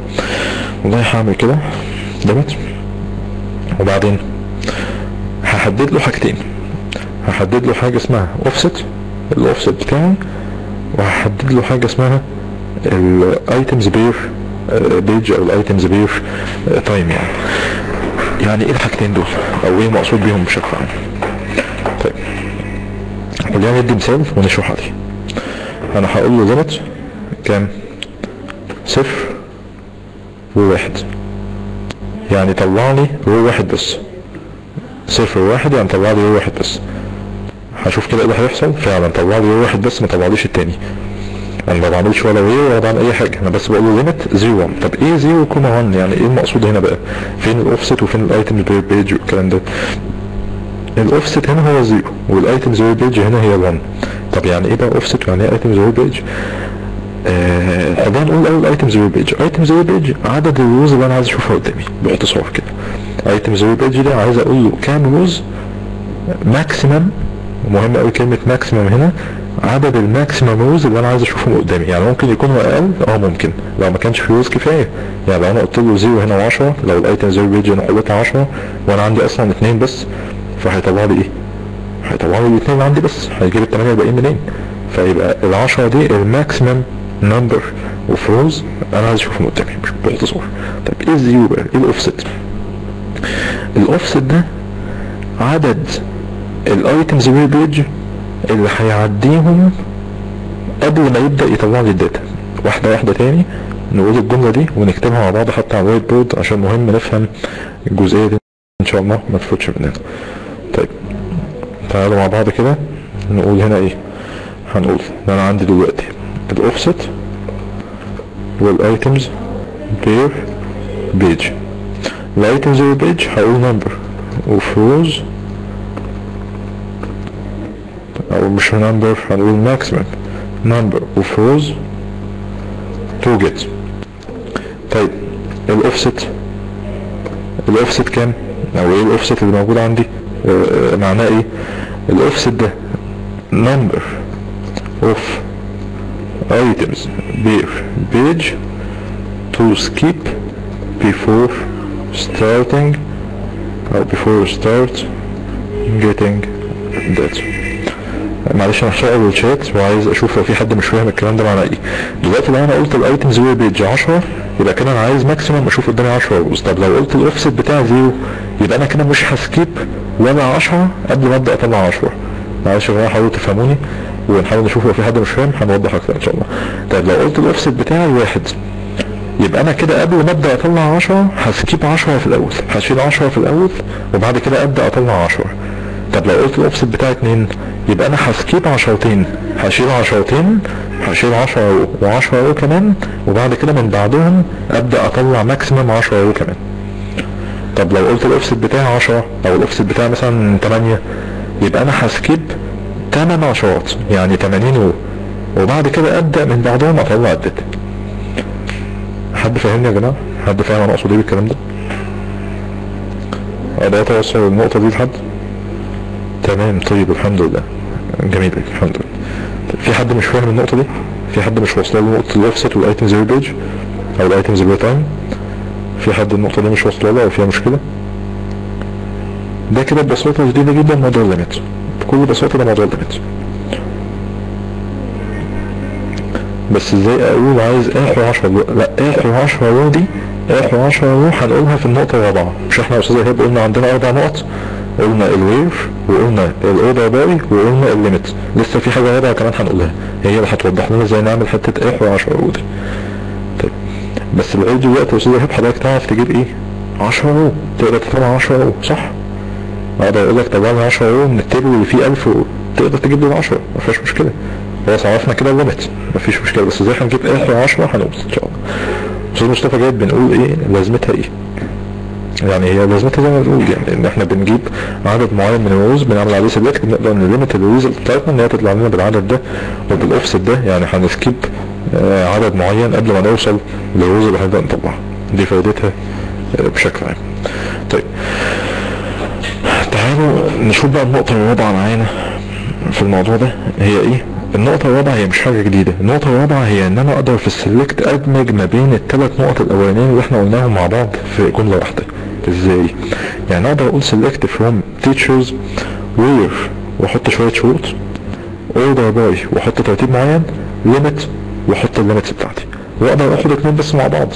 والله هعمل كده. limit وبعدين هحدد له حاجتين. هحدد له حاجة اسمها offset ال offset بتاعي. وهحدد له حاجة اسمها ال items per page أو ال items per time يعني. يعني إيه الحاجتين دول؟ أو إيه مقصود بيهم بشكل عام؟ طيب. خلينا ندي مثال ونشرح عليه. أنا هقول له limit كام؟ صفر. وواحد. يعني طلع لي row واحد بس. صفر وواحد يعني طلع لي row واحد بس. هشوف كده إيه اللي هيحصل. فعلا طلع لي row واحد بس ما طلعليش التاني. أنا ما بعملش ولا where ولا بعمل أي حاجة. أنا بس بقول له limit 0 1 طب إيه 0 comma 1 يعني إيه المقصود هنا بقى؟ فين الاوفست وفين ال item page والكلام ده؟ الاوفست هنا هو 0 وال item per page هنا هي 1 طب يعني إيه بقى اوفست ويعني إيه item per page خلينا نقول الأول item per page. item per page عدد ال rows اللي أنا عايز اشوفها قدامي باختصار كده. item per page ده عايز أقول له كام rows maximum مهم قوي كلمة maximum هنا عدد ال maximum rows اللي أنا عايز أشوفهم قدامي. يعني ممكن يكونوا أقل؟ آه ممكن. لو ما كانش في rows كفاية. يعني لو أنا قلت له 0 هنا و10 لو ال item per page أنا قلتها 10 وأنا عندي أصلا اثنين بس فهيطلع لي إيه؟ هيطلع لي الاثنين عندي بس هيجيب الثمانيه الباقيين منين؟ فيبقى العشرة دي ال maximum number of rows. أنا عايز أشوفهم قدامي باختصار طيب إيه ال zero بقى؟ إيه الأوفست؟ الأوفست ده عدد ال items per page اللي هيعديهم قبل ما يبدأ يطلع لي ال data. واحدة واحدة تاني نقول الجملة دي ونكتبها مع بعض حتى على ال white board عشان مهم نفهم الجزئيه دي إن شاء الله ما تفوتش مننا. طيب تعالوا مع بعض كده. نقول هنا إيه؟ هنقول ان أنا عندي دلوقتي ال offset وال items per page ال items per page هقول number of rows أو مش number هنقول maximum number of rows to get طيب ال offset ال offset كام؟ أو إيه الاوفست اللي موجود عندي؟ معناه ايه الاوفست ده number of items per page to skip before starting or before start getting that معلش أنا هشغل الشات وعايز أشوف لو في حد مش فاهم الكلام ده معناه إيه. دلوقتي لو أنا قلت ال items per page 10 يبقى كده أنا عايز maximum أشوف قدامي 10 rows طب لو قلت الاوفست بتاعي zero يبقى أنا كده مش ه skip ولا 10 قبل ما أبدأ أطلع 10 معلش يا جماعة حاولوا تفهموني ونحاول نشوف لو في حد مش فاهم هنوضح أكتر إن شاء الله. طيب لو قلت الاوفست بتاعي واحد يبقى أنا كده قبل ما أبدأ أطلع 10 ه skip 10 في الأول هشيل 10 في الأول وبعد كده أبدأ أطلع 10 طب لو قلت الاوفست بتاعي 2 يبقى أنا ه skip عشرتين هشيل عشرتين هشيل 10 row و10 row كمان وبعد كده من بعدهم أبدأ أطلع maximum 10 row كمان. طب لو قلت الاوفست بتاعي 10 أو الاوفست بتاعي مثلا 8 يبقى أنا ه skip 8 عشرات يعني 80 row وبعد كده أبدأ من بعدهم أطلع ال data. حد فاهمني يا جماعة؟ حد فاهم أنا أقصد إيه بالكلام ده؟ بدات اوصل النقطة دي لحد؟ تمام. طيب الحمد لله. جميل الحمد لله. في حد مش فاهم النقطة دي؟ في حد مش واصله له نقطة ال offset وال item per page أو ال item per time في حد النقطة دي مش واصله له أو فيها مشكلة؟ ده كده ببساطة شديده جدا موضوع ال limit بكل بساطة ده موضوع ال limit بس إزاي أقول عايز آخر 10 row لا آخر 10 row دي آخر 10 row هنقولها في النقطة الرابعة. مش إحنا يا أستاذ ايهاب قلنا عندنا أربع نقط؟ قلنا الويف وقلنا ال order by وقلنا ال limit لسه في حاجة رابعه كمان هنقولها. هي اللي هتوضح لنا إزاي نعمل حتة اخر 10 row دي. طيب. بس لغايه دلوقتي يا أستاذ ايهاب حضرتك تعرف تجيب إيه؟ 10 row تقدر تطلع 10 رو صح؟ أقدر أقول لك طلع لي 10 row من ال table اللي فيه 1000 row تقدر تجيب لي 10 ما فيهاش مشكلة. خلاص عرفنا كده ال limit مفيش مشكلة. بس إزاي هنجيب اخر 10 هنقول إن شاء الله. أستاذ مصطفى جايب بنقول إيه؟ لازمتها إيه؟ يعني هي لازمتها زي ما بنقول يعني إن إحنا بنجيب عدد معين من ال rows بنعمل عليه select بنقدر ن limit ال rows بتاعتنا إن هي تطلع لنا بالعدد ده وبالأوفست ده يعني هنسكيب آه عدد معين قبل ما نوصل للروز اللي هنبدأ نطلعها. دي فائدتها آه بشكل عام. طيب. تعالوا نشوف بقى النقطة الرابعة معانا في الموضوع ده هي إيه؟ النقطة الرابعة هي مش حاجة جديدة النقطة الرابعة هي إن أنا أقدر في السلكت أدمج ما بين الثلاث نقط الأولانيين اللي إحنا قلناهم مع بعض في جملة واحدة. إزاي يعني أقدر أقول select from teachers where واحط شوية شروط order by واحط ترتيب معين limit واحط ال limits بتاعتي. وأقدر أخد اتنين بس مع بعض.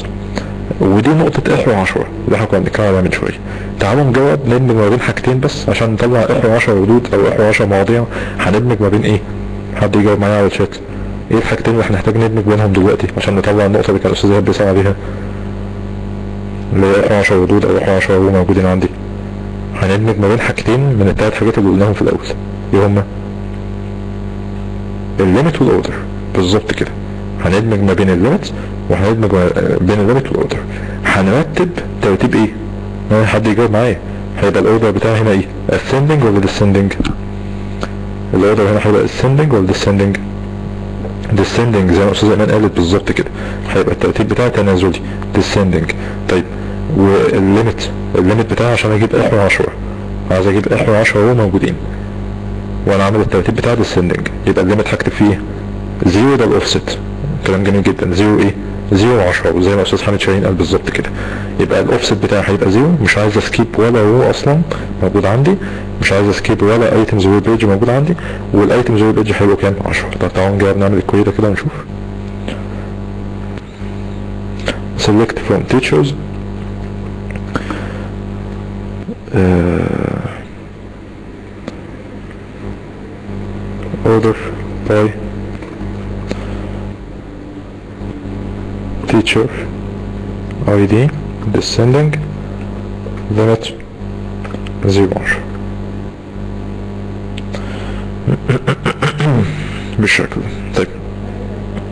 ودي نقطة اخر عشرة. اللي إحنا كنا بنتكلم عليها من شوية. تعالوا نجرب ندمج ما بين حاجتين بس عشان نطلع اخر عشرة ردود أو اخر عشرة مواضيع. هندمج ما بين إيه؟ حد يجاوب معايا على الشات. إيه الحاجتين اللي هنحتاج ندمج بينهم دلوقتي عشان نطلع النقطة اللي كان الأستاذ ايهاب بيسأل عليها؟ اللي هي 10 ردود أو اخر 10 row موجودين عندي. هندمج ما بين حاجتين من الثلاث حاجات اللي قلناهم في الأول. إيه هما؟ ال limit وال order. بالظبط كده. هندمج ما بين ال limit وهندمج بين ال limit وال order. هنرتب ترتيب إيه؟ حد يجاوب معايا. هيبقى ال order بتاعي هنا إيه؟ ascending ولا descending ال order هنا هيبقى ascending ولا descending descending. زي ما أستاذ ايمان قالت بالظبط كده. هيبقى الترتيب بتاعي تنازلي descending. طيب وال limit ال limit بتاعي عشان أجيب اخر 10 عايز أجيب اخر 10 row موجودين. وأنا عامل الترتيب بتاعي descending. يبقى ال limit هكتب فيه zero ده الاوفست كلام جميل جدا. zero إيه؟ zero 10 وزي ما أستاذ حامد شاهين قال بالظبط كده. يبقى الاوفست بتاعي هيبقى zero مش عايز skip ولا row أصلا موجود عندي. مش عايز skip ولا items per page موجود عندي. وال items per page هيبقوا كام؟ 10 طب تعالوا نجرب نعمل ال query ده كده ونشوف. Select from teachers. uh, order by teacher ID descending limit 0 بالشكل طيب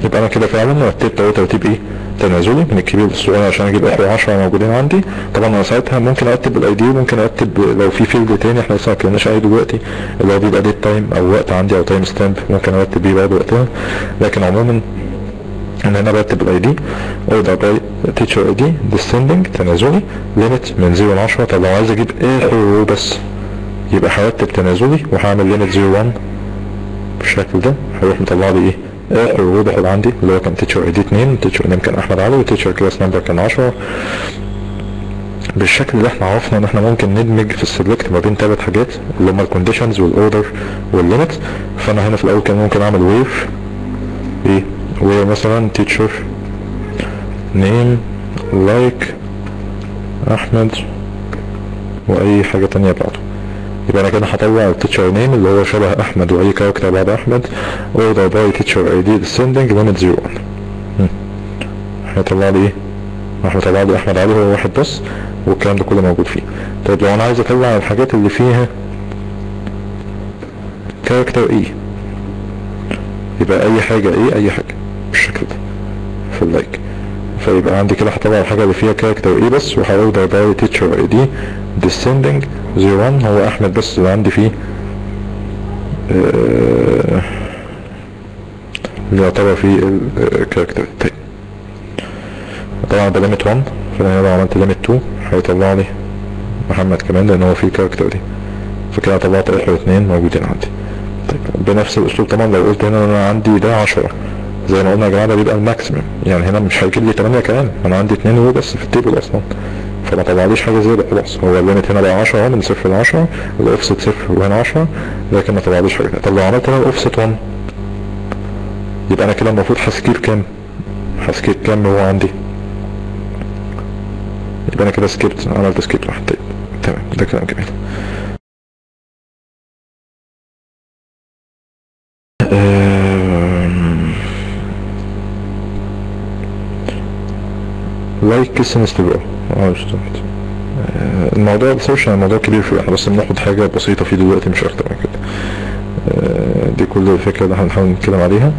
يبقى أنا كده فعلا رتبت اهو ترتيب إيه تنازلي من الكبير للصغير عشان أجيب اخر 10 موجودين عندي طبعا أنا ساعتها ممكن ارتب ال ID وممكن ارتب لو في field تاني إحنا لسه ما اتكلمناش عليه دلوقتي اللي هو بيبقى date time أو وقت عندي أو timestamp ممكن ارتب بيه برضه وقتها لكن عموما أنا برتب ال ID order by teacher ID descending تنازلي limit من 0 ل 10 طب لو عايز أجيب اخر row بس؟ يبقى هرتب تنازلي وهعمل limit 0 1 بالشكل ده هيروح مطلع لي إيه؟ اخر row دخل عندي اللي هو كان teacher ID 2 teacher name كان أحمد علي و teacher class number كان 10 بالشكل اللي إحنا عرفنا إن إحنا ممكن ندمج في ال select ما بين ثلاث حاجات اللي هما ال conditions وال order وال limit فأنا هنا في الأول كان ممكن أعمل where إيه؟ where مثلا teacher. Name like احمد وأي حاجة تانية بعده. يبقى أنا كده هطلع ال teacher name اللي هو شبه أحمد وأي character بعد أحمد. order by teacher ID descending limit 01 هيطلع لي إيه؟ راح مطلع لي أحمد علي هو واحد بس والكلام ده كله موجود فيه. طيب لو أنا عايز أطلع الحاجات اللي فيها character A يبقى أي حاجة إيه؟ أي حاجة. بالشكل ده في ال like فيبقى عندي كده هطلع الحاجة اللي فيها character A بس وه order by teacher ID descending 01 هو أحمد بس اللي عندي فيه آه، اللي يعتبر فيه ال character التاني طبعا ده limit 1 فأنا لو عملت limit 2 هيطلع لي محمد كمان لأن هو فيه character D فكده طلعت اخر اتنين موجودين عندي. طيب بنفس الأسلوب طبعا. لو قلت هنا أنا عندي ده 10 زي ما قلنا يا جماعة ده بيبقى ال maximum. يعني هنا مش هيجيب لي 8 كمان أنا عندي اتنين هو بس في ال table أصلا. فما طلعليش حاجة زيادة خلاص. هو ال limit هنا بقى 10 اهو من صفر ل 10 الاوفست صفر وهنا 10 لكن ما طلعليش حاجة. طب لو عملت هنا الأوفست 1 يبقى أنا كده المفروض ه skip كام؟ ه skip كام هو عندي؟ يبقى أنا كده skip ت عملت skip واحد طيب تمام ده كلام جميل. like case insensitive آه سمعت. آه، الموضوع ال search موضوع كبير شوية إحنا بس بناخد حاجة بسيطة فيه دلوقتي مش أكتر من كده. آه، دي كل الفكرة اللي هنحاول نتكلم عليها.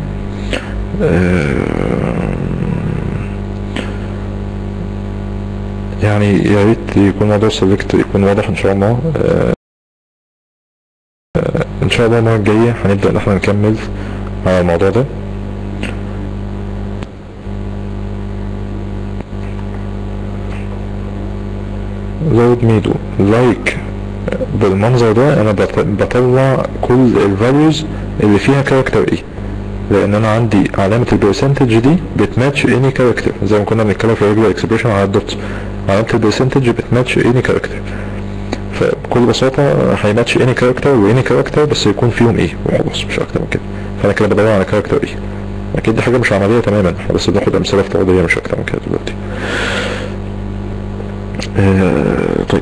آه، يعني يا ريت يكون موضوع select يكون واضح إن شاء الله. إن شاء الله المرة الجاية هنبدأ إن إحنا نكمل على الموضوع ده. لود ميدو like بالمنظر ده أنا بط- بطلع كل ال values اللي فيها character A لأن أنا عندي علامة ال percentage دي بت match any character زي ما كنا بنتكلم في ال regular expression على ال dot علامة ال percentage بت match any character فبكل بساطة هي match any character و any character بس يكون فيهم A وخلاص مش أكتر من كده. فأنا كده بدور على character A أكيد دي حاجة مش عملية تماما إحنا بس بناخد أمثلة افتراضية مش أكتر من كده دلوقتي. آه، طيب.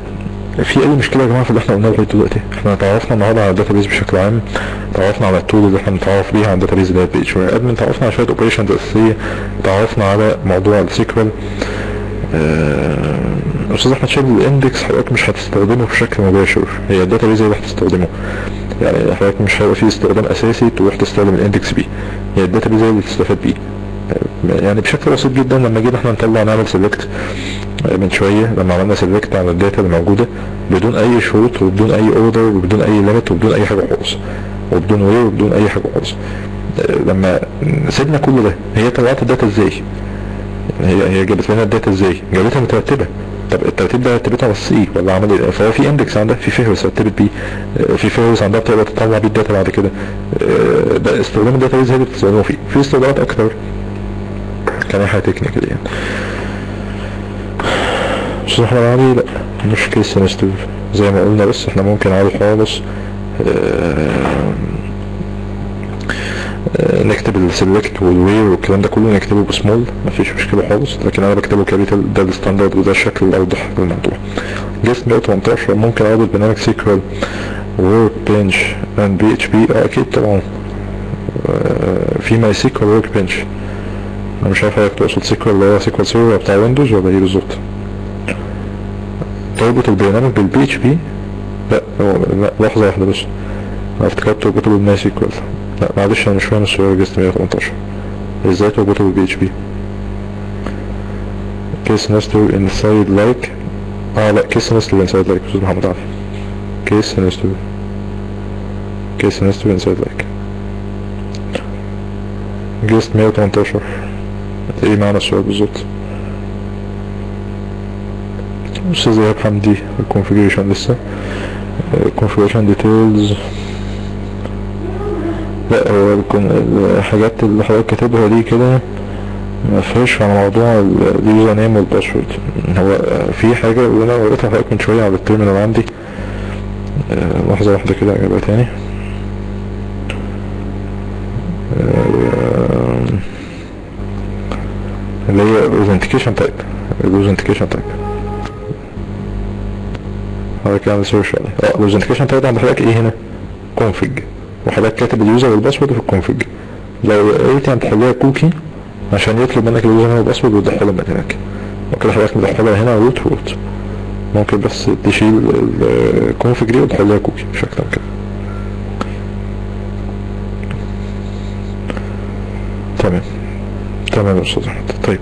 في أي مشكلة يا جماعة في اللي إحنا قلناه لغايه دلوقتي؟ إحنا تعرفنا النهارده على ال database بشكل عام تعرفنا على ال tool اللي إحنا بنتعرف بيها على ال database اللي هي PHP admin تعرفنا على شوية operations أساسية تعرفنا على موضوع ال SQL آه، أستاذ أحمد شايف ال index حضرتك مش هتستخدمه بشكل مباشر. هي ال database هي اللي هتستخدمه. يعني حضرتك مش هيبقى فيه استخدام أساسي تروح تستخدم ال index بيه. هي ال database هي اللي تستفاد بيه. يعني بشكل بسيط جدا لما جينا إحنا نطلع نعمل select من شوية لما عملنا select على ال data اللي موجودة بدون أي شروط وبدون أي order وبدون أي limit وبدون أي حاجة خالص وبدون where وبدون أي حاجة خالص. لما سيبنا كل ده هي طلعت ال data إزاي؟ هي هي جابت لنا ال data إزاي؟ جابتها مترتبة. طب الترتيب ده رتبتها على السي ولا عمل إيه؟ فهو في index عندها في فهرس رتبت بيه في فهرس عندها بتقدر تطلع بيه ال data بعد كده. آه، ده استخدام ال data هي اللي بتستخدمه فيه؟ في استخدامات أكتر. كان حاجة technical يعني أستاذ احمد علي لا مش case sensitive زي ما قلنا بس إحنا ممكن عادي خالص آه، نكتب ال select وال where والكلام ده كله نكتبه بسمول مفيش مشكلة خالص. لكن أنا بكتبه capital ده ال standard وده الشكل الاوضح للموضوع guest 118 ممكن اربط برنامج SQL Workbench and PHP أكيد طبعا. آه، في MySQL Workbench أنا مش عارف حضرتك تقصد SQL اللي هو SQL Server بتاع Windows ولا إيه بالظبط. تربط البرنامج بالبي اتش بي لا لحظة واحدة بس. أنا افتكرت تربطه بالماي سيكوال لا معلش أنا مش فاهم السؤال جست 118 إزاي تربطه بالبي اتش بي كيس نستر انسايد لايك آه لا كيس نستر انسايد لايك أستاذ محمد علي كيس نستر كيس نستر انسايد لايك جست 118 معنى السؤال بالظبط أستاذ إيهاب حمدي ال configuration لسه ال configuration details لا هو الحاجات اللي حضرتك كاتبها دي كده ما فيهاش على موضوع ال username وال password هو في حاجة اللي أنا قريتها حضرتك من شوية على ال terminal عندي. آه، لحظة واحدة كده أجيبها تاني آه، اللي هي authentication type. Authentication type. حضرتك عامل search آه authentication type عند حضرتك إيه هنا. config. وحضرتك كاتب ال user وال password في ال config لو قلت هتحلها cookie عشان يطلب منك ال user وال password وتدخلهم من هناك. وكده حضرتك مدخلها هنا root root ممكن بس تشيل ال config دي وتحلها cookie مش أكتر من كده. تمام. تمام يا أستاذ أحمد. طيب.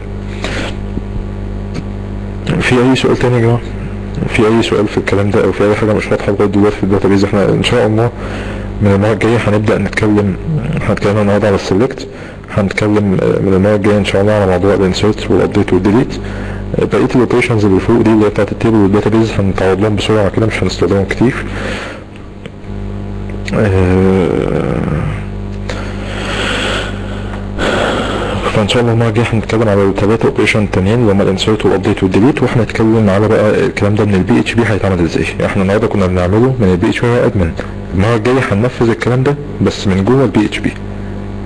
في أي سؤال تاني يا جماعة؟ في أي سؤال في الكلام ده أو في أي حاجة مش واضحة لغاية دلوقتي في ال database إحنا إن شاء الله من المرة الجاية هنبدأ نتكلم هنتكلم النهارده على ال select هنتكلم من المرة الجاية إن شاء الله على موضوع ال insert وال update وال delete بقية ال operations اللي فوق دي اللي هي بتاعت ال table وال database هنتعرض لهم بسرعة كده مش هنستخدمهم كتير. فان شاء الله المره الجايه هنتكلم على الثلاثه operation التانيين. اللي هم ال insert وال update وال delete وهنتكلم على بقى الكلام ده من ال PHP هيتعمل إزاي. إحنا النهارده كنا بنعمله من ال PHP admin المره الجايه هننفذ الكلام ده بس من جوه ال PHP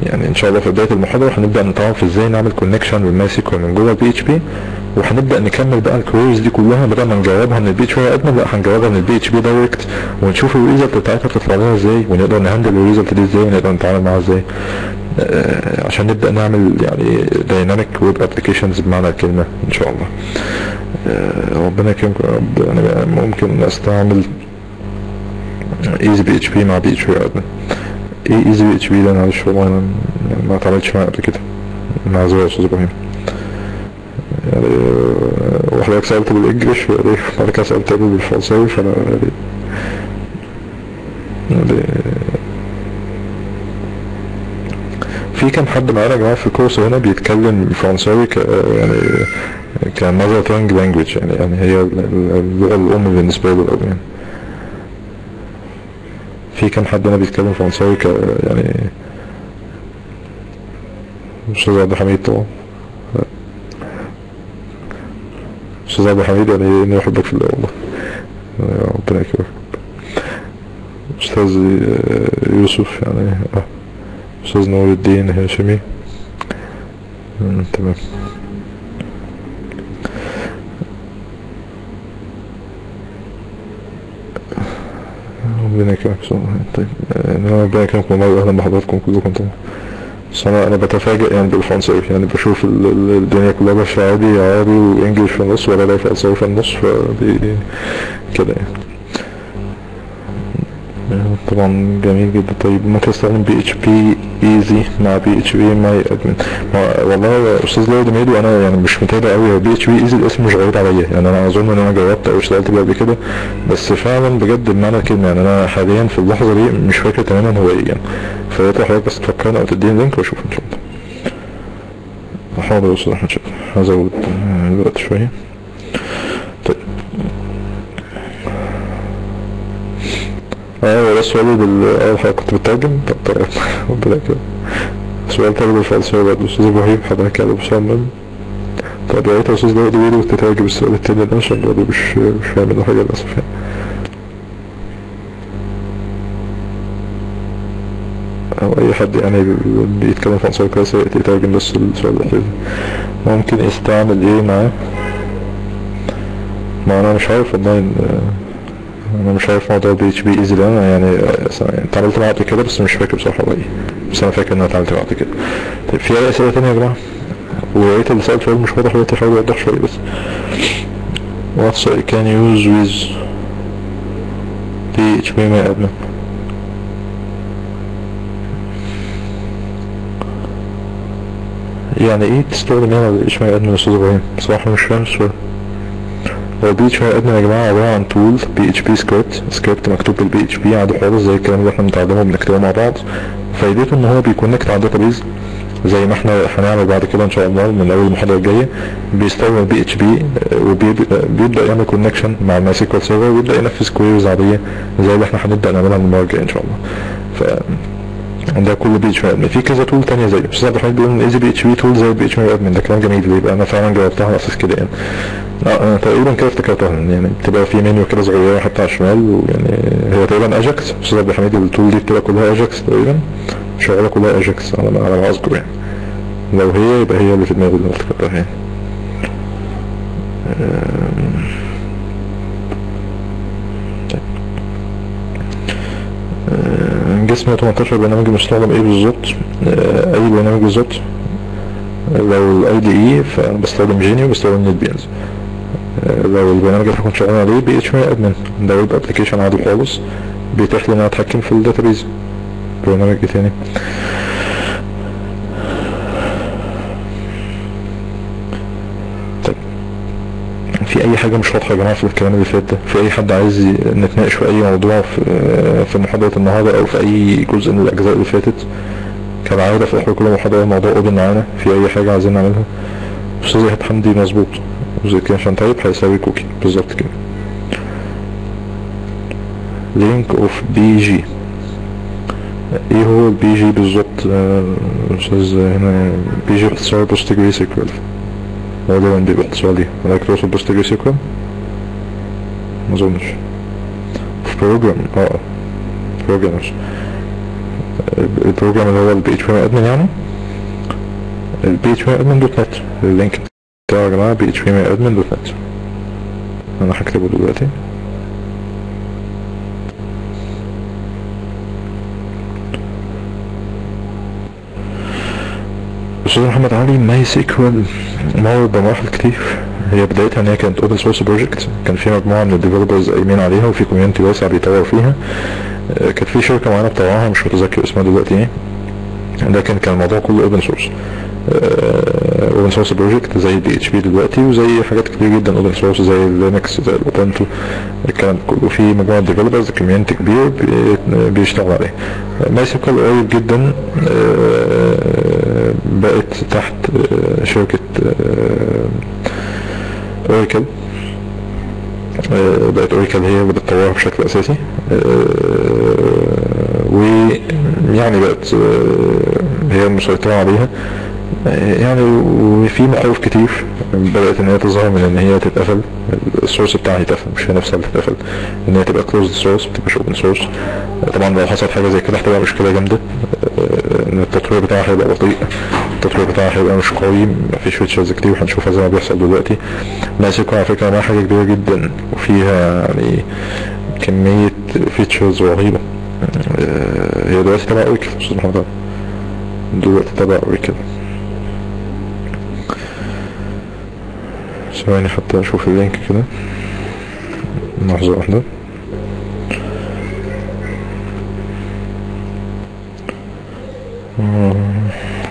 يعني إن شاء الله في بداية المحاضرة هنبدأ نتعرف إزاي نعمل connection لل MySQL من جوه ال PHP وهنبدأ نكمل بقى ال queries دي كلها بدل ما نجربها من ال PHP admin لا هنجربها من ال PHP direct ونشوف ال result بتاعتها بتطلع لنا إزاي ونقدر ن handle ال result دي إزاي ونقدر نتعامل معاها إزاي. عشان نبدأ نعمل يعني dynamic web applications بمعنى الكلمة إن شاء الله. آه، ربنا يكرمكم يا رب. أنا ممكن استعمل EasyPHP مع بي اتش بي إيه ايزي بي اتش بي ده معلش والله أنا يعني ما اتعاملتش معاه قبل كده. معذره يا أستاذ إبراهيم. يعني آه، وحضرتك سألت بال English بعد كده سألت بالفرنساوي فأنا يعني يعني في كام حد معانا يا جماعة في الكورس هنا بيتكلم فرنساوي ك يعني كمذر تانج لانجويج يعني يعني هي اللغة الأم بالنسبة له يعني. في كام حد هنا بيتكلم فرنساوي ك يعني أستاذ عبد الحميد طبعا. أستاذ عبد الحميد يعني اني احبك في الله والله ربنا يكرمك. أستاذ يوسف يعني آه. أستاذ نور الدين هاشمي. مم، تمام. ربنا يكرمك. طيب آه، ربنا يكرمكم والله أهلا بحضراتكم كلكم. طبعا بس أنا أنا بتفاجئ يعني بالفرنساوي. يعني بشوف ال- ال- الدنيا كلها ماشية عادي عربي وإنجلش في النص ولا لا فرنساوي في النص فدي كده يعني. طبعا جميل جدا. طيب ممكن استخدم PHP Easy مع بي اتش بي ماي ادمن والله يا أستاذ لو دميدو أنا يعني مش متابع قوي بي اتش بي ايزي الاسم مش غريب عليا. يعني أنا أظن إن أنا جربت أو اشتغلت بيه قبل كده بس فعلا بجد بمعنى الكلمة. يعني أنا حاليا في اللحظة دي مش فاكر تماما هو إيه يعني. فيا ريت حضرتك بس تفكرني أو تديني link واشوف إن شاء الله. حاضر يا أستاذ احمد شكرا هزود الوقت شوية طيب آه هو ده السؤال بال أول حاجة كنت بترجم. طيب ربنا يكرمك. سؤال تاني بالفرنساوي برضه أستاذ إبراهيم. حضرتك قال مسمى طب يا ريت يا أستاذ داود فيديو تترجم السؤال التاني ده عشان برضه مش مش فاهم منه حاجة للأسف يعني. أو أي حد يعني بيتكلم فرنساوي كويس يترجم بس السؤال الاخير ممكن يستعمل إيه معاه؟ ما أنا مش عارف والله أنا مش عارف موضوع PHP Easy ده أنا يعني آه، يعني اتعاملت معاه قبل كده بس مش فاكر بصراحة إيه بس أنا فاكر إن أنا اتعاملت معاه قبل كده. طيب في أي أسئلة تانية يا جماعة؟ ويا اللي سأل سؤال مش واضح دلوقتي يحاول يوضح شوية بس. What I can use with phpMyAdmin? يعني إيه تستخدم phpMyAdmin أستاذ إبراهيم؟ بصراحه مش فاهم السؤال. هو PHP admin يا جماعة عبارة عن tool PHP script script مكتوب بال PHP عادي خالص زي الكلام اللي إحنا بنتعلمه بنكتبه مع بعض. فايدته إن هو بي connect على ال database زي ما إحنا هنعمل بعد كده إن شاء الله من اول المحاضرة الجاية. بيستخدم ال PHP وبيبدا يعمل connection مع ال MySQL server ويبدأ ينفذ queries عادية زي اللي إحنا هنبدأ نعملها المرة الجاية إن شاء الله. ف ده كله PHP admin في كذا tool تانية زي أستاذ عبد الحميد بيقول ان EasyPHP tool زي PHP admin ده كلام جميل يبقى أنا فعلا جربتها على أساس كده يعني أنا تقريبا كده افتكرتها يعني بتبقى في منيو كده صغيره حتى على الشمال ويعني هي تقريبا اجاكس أستاذ عبد الحميد ال tool دي بتبقى كلها اجاكس تقريبا شغاله كلها اجاكس على ما على ما اذكر يعني لو هي يبقى هي اللي في دماغي اللي أنا افتكرتها يعني آم. آه، جسم 18 برنامج مستخدم إيه بالظبط آه، أي برنامج بالظبط. لو ال IDE فأنا بستخدم Geany وبستخدم NetBeans آه، لو البرنامج اللي كنت شغال عليه phpMyAdmin ده web application عادي خالص بيتيح لي إن أنا أتحكم في ال database برنامج إيه تاني طيب في اي حاجة مش واضحة يا جماعة في الكلام اللي فات ده. في أي حد عايز نتناقش في أي موضوع في محاضرة النهارده أو في أي جزء من الأجزاء اللي فاتت؟ كالعادة في اخر كل محاضرة موضوع open معانا. في أي حاجة عايزين نعملها؟ أستاذ إيهاب حمدي مظبوط. زي كده عشان type هيساوي cookie بالظبط كده. link of PG إيه هو ال PG بالظبط؟ آه، أستاذ هنا PG باختصار PostgreSQL هو ده بيبقى اختصار ليه حضرتك تقصد PostgreSQL ما اظنش في program آه programmers ال program اللي هو ال PHP admin يعني ال PHP admin dot net ال link بتاعه يا جماعة PHP admin dot net أنا هكتبه دلوقتي أستاذ محمد علي MySQL مر بمراحل كتير. هي بدايتها إن هي كانت open source project كان في مجموعة من ال developers قايمين عليها وفي community واسع بيطور فيها. آه، كانت في شركة معانا بتطورها مش متذكر اسمها دلوقتي إيه. لكن كان الموضوع كله open source open source project زي ال PHP دلوقتي وزي حاجات كتير جدا open source زي ال Linux زي ال Ubuntu الكلام ده كله. في مجموعة developers community كبير بي- بيشتغل عليه. MySQL قريب جدا آه، بقت تحت آه، شركة Oracle بقت Oracle هي اللي بتطورها بشكل أساسي. ويعني بقت آه، هي المسيطرة عليها. آه، يعني وفي مخاوف كتير بدأت إن هي تظهر من إن هي تتقفل. ال source بتاعها يتقفل مش هي نفسها اللي تتقفل إن هي تبقى closed source ما تبقاش open source طبعا لو حصل حاجة زي كده هتبقى مشكلة جامدة. آه، إن التطوير بتاعها هيبقى بطيء. التطوير بتاعها هيبقى مش قوي. مفيش features كتير هنشوفها زي ما بيحصل دلوقتي. ماسك على فكرة معاها حاجة كبيرة جدا. وفيها يعني كمية features رهيبة. آه، هي دلوقتي تبع Oracle أستاذ محمد. دلوقتي تبع Oracle ثواني حتى أشوف ال link كده. لحظة واحدة. آه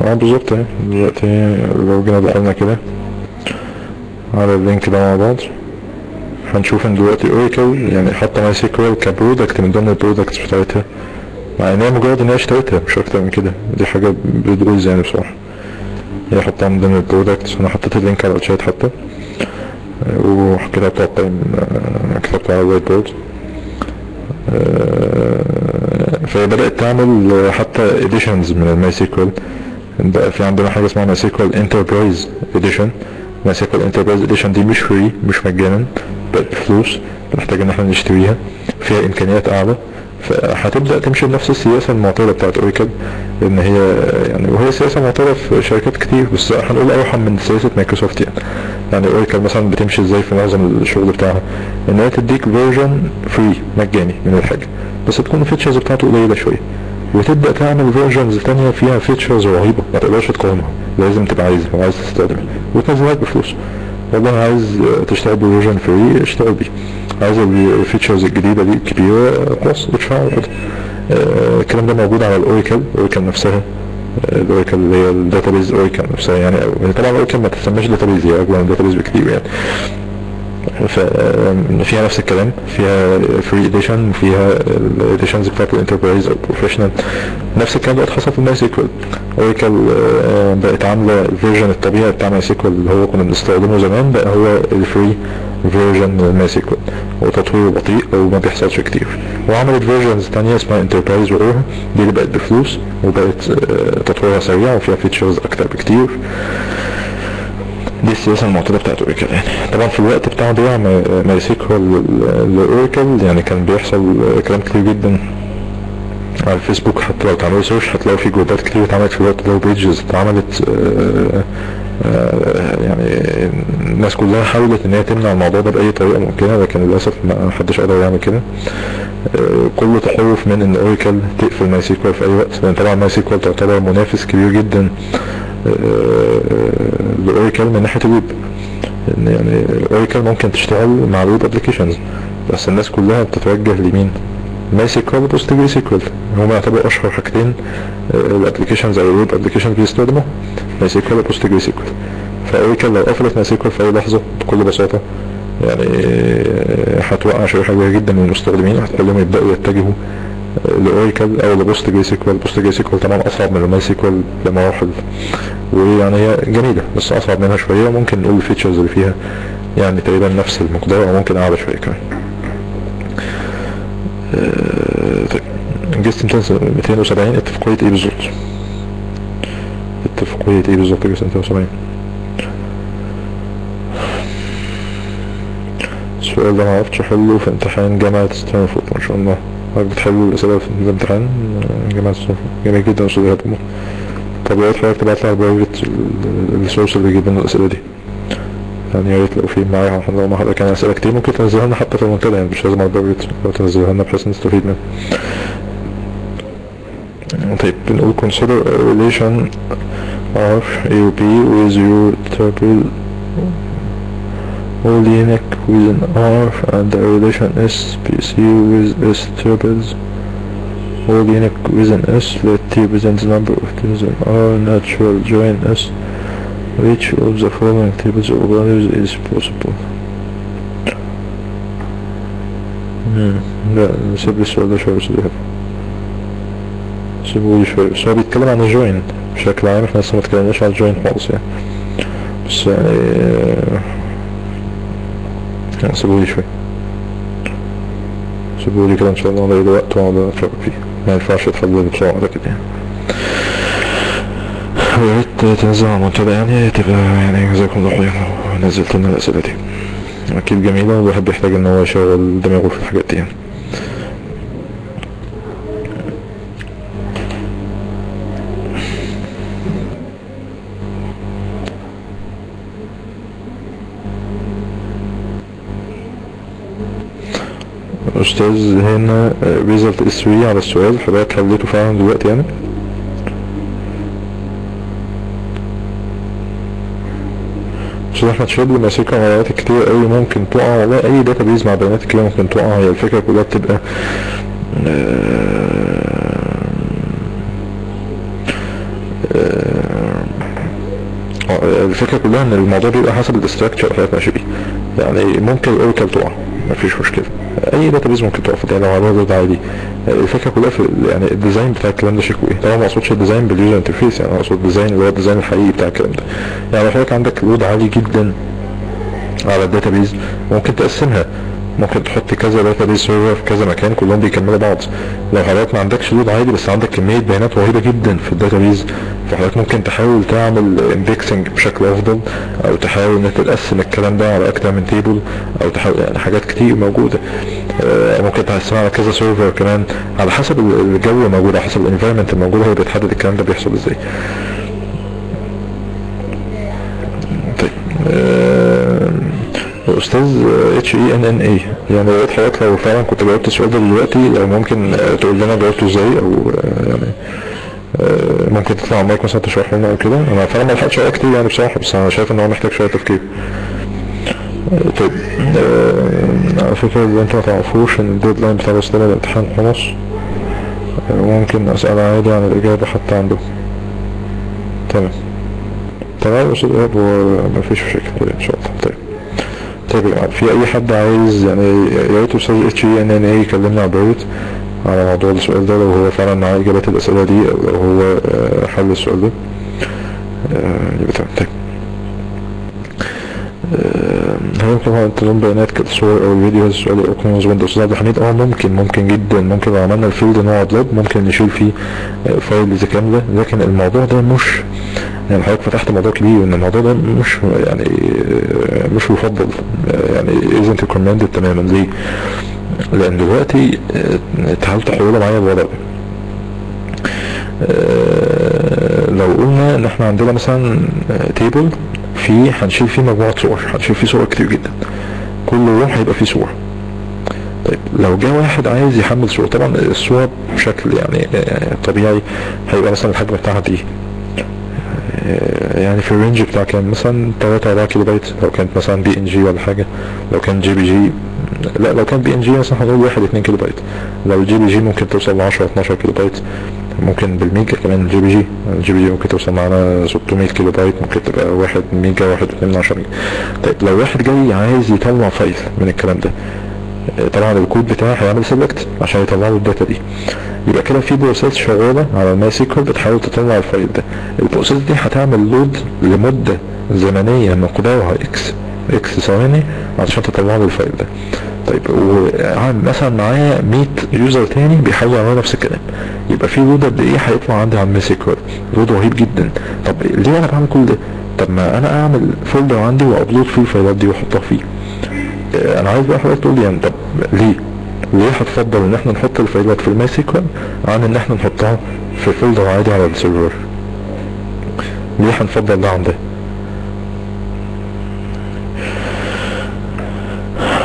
آه، بالظبط اهي دلوقتي لو جينا دخلنا كده على ال link ده مع بعض هنشوف إن دلوقتي Oracle يعني حاطه MySQL ك product من ضمن ال products بتاعتها. مع إن هي مجرد إن هي اشتريتها مش أكتر من كده. دي حاجة بتدوز يعني بصراحة. هي حطها من ضمن ال products أنا حطيت ال link على الشات حتى. ال time آه، كتبت على ال whiteboard آه، فهي بدأت تعمل حتى editions من ال MySQL في عندنا حاجة اسمها MySQL Enterprise Edition MySQL Enterprise Edition دي مش free مش مجانا بقت بفلوس بنحتاج ان إحنا نشتريها فيها امكانيات اعلى فهتبدأ تمشي بنفس السياسة المعتادة بتاعت Oracle ان هي يعني وهي سياسة معتادة في شركات كتير بس هنقول ارحم من سياسة مايكروسوفت يعني. يعني Oracle مثلا بتمشي إزاي في معظم الشغل بتاعها؟ إن هي تديك version free مجاني من الحاجة بس تكون ال features بتاعته قليلة شوية. وتبدأ تعمل versions تانية فيها features رهيبة ما تقدرش تقاومها لازم تبقى عايزها وعايز تستخدمها وتنزلها بفلوس. والله عايز تشتغل ب version free اشتغل بيه. عايز ال features الجديدة دي الكبيره خلاص وخد آه، الكلام ده موجود على ال Oracle Oracle نفسها. آه، ال Oracle اللي هي ال database Oracle نفسها يعني أو- طبعا ال Oracle ما تسمىش database هي أكبر من ال database بكتير يعني. فيها نفس الكلام فيها free edition فيها ال editions بتاعت ال enterprise أو ال professional نفس الكلام ده حصل في ال MySQL Oracle بقت عاملة ال version الطبيعي بتاع MySQL اللي هو كنا بنستخدمه زمان بقى هو ال free version ال MySQL وتطويره بطيء وما بيحصلش كتير وعملت versions تانية اسمها enterprise وغيرها دي اللي بقت بفلوس وبقت تطويرها سريع وفيها features أكتر بكتير دي السياسة المعتادة بتاعت Oracle يعني طبعا في الوقت بتاع بيع MySQL ل Oracle يعني كان بيحصل كلام كتير جدا على الفيسبوك حتى لو تعملوا search هتلاقوا في group ات كتير اتعملت في الوقت ده و pages اتعملت آه، يعني الناس كلها حاولت إن هي تمنع الموضوع ده بأي طريقة ممكنة لكن للأسف ما حدش قدر يعمل كده. آه، كله تخوف من إن Oracle تقفل MySQL في أي وقت لأن طبعا MySQL تعتبر منافس كبير جدا ل Oracle من ناحية الويب. يعني Oracle ممكن تشتغل مع ال web applications بس الناس كلها بتتوجه لمين؟ MySQL و PostgreSQL هما يعتبروا أشهر حاجتين ال applications أو ال web applications بيستخدموا MySQL و PostgreSQL ف Oracle لو قفلت MySQL في أي لحظة بكل بساطة يعني آه، هتوقع شريحه كبيرة جدا من المستخدمين. وهتخليهم يبدأوا يتجهوا ل Oracle أو ل PostgreSQL PostgreSQL طبعا أصعب من ال MySQL بمراحل ويعني هي جميلة بس أصعب منها شوية. ممكن نقول ال features اللي فيها يعني تقريبا نفس المقدار أو ممكن أعلى شوية كمان. آه، JSR 270 اتفاقية إيه بالظبط؟ اتفاقية إيه بالظبط JSR 270 السؤال ده معرفتش أحله في امتحان جامعة ستانفورد ما شاء الله. حضرتك بتحلوا الأسئلة في الامتحان؟ آه، جامعة ستانفورد. جميل جدا أستاذ إيهاب والله طب يا ريت حضرتك تبعت لي على ال private ال source اللي بيجيب لنا الأسئلة دي؟ يعني يا ريت لو في معايا لو ما حضرتك كان أسئلة كتير ممكن تنزلها لنا حتى في المنتدى يعني مش لازم على ال private لو تنزلها لنا بحيث نستفيد منها طيب بنقول consider a relation of A B with your tuple Olienic with an R and a relation S PC with S tuples Olienic with an S let T represent the number of tables in R natural join S which of the following tables or values is possible. لا نسيب لي السؤال ده شوية بس ده سيبولي شوية بس هو بيتكلم عن الجوين بشكل عام إحنا لسه ما اتكلمناش عن الجوين خالص يعني بس يعني سيبولي شوية سيبولي كده ان شاء الله الاقي وقت واقعد اتفرج فيه ما ينفعش يتحل بسرعة ده كده يعني ويا ريت تنزل على المنتدى يعني تبقى يعني جزاكم الله خير نزلت لنا الأسئلة دي. أكيد جميلة والواحد بيحتاج إن هو يشغل دماغه في الحاجات دي يعني. أستاذ هنا result اس 3 على السؤال حضرتك حليته فعلا دلوقتي يعني؟ أستاذ أحمد شاب ماسكها معلومات كتير قوي ممكن تقع. والله أي database مع بيانات كتير ممكن تقع. هي الفكرة كلها بتبقى آه، الفكرة كلها إن الموضوع بيبقى حسب ال structure ماشي بيه. يعني ممكن ال Oracle تقع مفيش مشكلة. أي database ممكن تقع في ده لو على ده عادي. الفكرة كلها في يعني ال design بتاع الكلام ده شكله إيه؟ طبعا ما أقصدش ال design بال user interface يعني أقصد ال design اللي هو ال design الحقيقي بتاع الكلام ده. يعني لو حضرتك عندك load عالي جدا على ال database ممكن تقسمها. ممكن تحط كذا database server في كذا مكان كلهم بيكملوا بعض. لو حضرتك ما عندكش load عالي بس عندك كمية بيانات رهيبة جدا في ال database فحضرتك ممكن تحاول تعمل indexing بشكل أفضل أو تحاول إنك تقسم الكلام ده على أكتر من table أو تحاول يعني حاجات كتير موجودة. ممكن تقسمها على كذا server كمان. على حسب الجو الموجود على حسب ال environment الموجود هو بيتحدد الكلام ده بيحصل إزاي. طيب آه، أستاذ اتش اي ان ان اي يعني ريت حضرتك لو فعلا كنت جاوبت السؤال ده دلوقتي لو ممكن آه، تقول لنا جاوبته إزاي أو آه، يعني آه، ممكن تطلع على المايك مثلا تشرح لنا أو كده. أنا فعلا ما لحقتش أقرأ كتير يعني بصراحة بس أنا شايف إن هو محتاج شوية تفكير. آه، طيب فكرة اللي أنتوا ما تعرفوش إن ال deadline بتاع الاسئله الامتحان خلاص ممكن أسأل عادي عن الإجابة حتى عندكم تمام. تمام يا أستاذ إيهاب ومفيش مشاكل. طيب إن شاء الله. طيب. طيب يا في أي حد عايز يعني يا ريت أستاذ اتش اي ان ان اي يكلمنا على private على موضوع السؤال ده لو هو فعلا معاه إجابات الأسئلة دي أو هو آه، حل السؤال ده. آه، يبقى تمام. طيب آه، هل يمكن طبعا تضم بيانات كالصور أو ال videos سؤال اوبنز ويندوز عبد الحميد آه ممكن ممكن جدا. ممكن لو عملنا ال field نوع blob ممكن نشيل فيه آه، files كامله لكن الموضوع ده مش يعني حضرتك فتحت موضوع كبير ان الموضوع ده مش يعني آه، مش يفضل آه، يعني isn't recommended تماما. ليه؟ لأن دلوقتي تعالوا تحولوا معايا الوضع ده لو قلنا إن إحنا عندنا مثلا تيبل فيه هنشيل فيه مجموعة صور هنشيل فيه صور كتير جدا. كل يوم هيبقى فيه صور. طيب لو جه واحد عايز يحمل صور طبعا الصور بشكل يعني آه، طبيعي هيبقى مثلا الحجم بتاعها دي آه، يعني في ال range بتاع كام؟ مثلا 3 4 كيلو بايت لو كانت مثلا PNG ولا حاجة. لو كان JPG لا لو كان PNG مثلا هنقول 1 2 كيلو بايت. لو JPG ممكن توصل ل 10 12 كيلو بايت. ممكن بالميجا كمان ال JPG. ال JPG ممكن توصل معانا 600 كيلو بايت ممكن تبقى 1 ميجا 1 2 من 10 ميجا. طيب لو واحد جاي عايز يطلع file من الكلام ده طبعا الكود بتاعه هيعمل select عشان يطلع له ال data دي. يبقى كده في process شغالة على ال MySQL بتحاول تطلع ال file ده. ال process دي هتعمل load لمدة زمنية مقدارها X X ثواني عشان تطلع له ال file ده. طيب ومثلا معايا 100 user تاني بيحاولوا يعملوا نفس الكلام. يبقى في load قد إيه هيطلع عندي على ال MySQL load رهيب جدا. طب ليه أنا بعمل كل ده؟ طب ما أنا أعمل folder عندي و upload فيه ال file ات دي وأحطها فيه. أنا عايز بقى حضرتك تقول لي يعني طب ليه؟ ليه هتفضل إن إحنا نحط ال file ات في ال MySQL عن إن إحنا نحطها في folder عادي على ال server؟ ليه هنفضل ده عن ده؟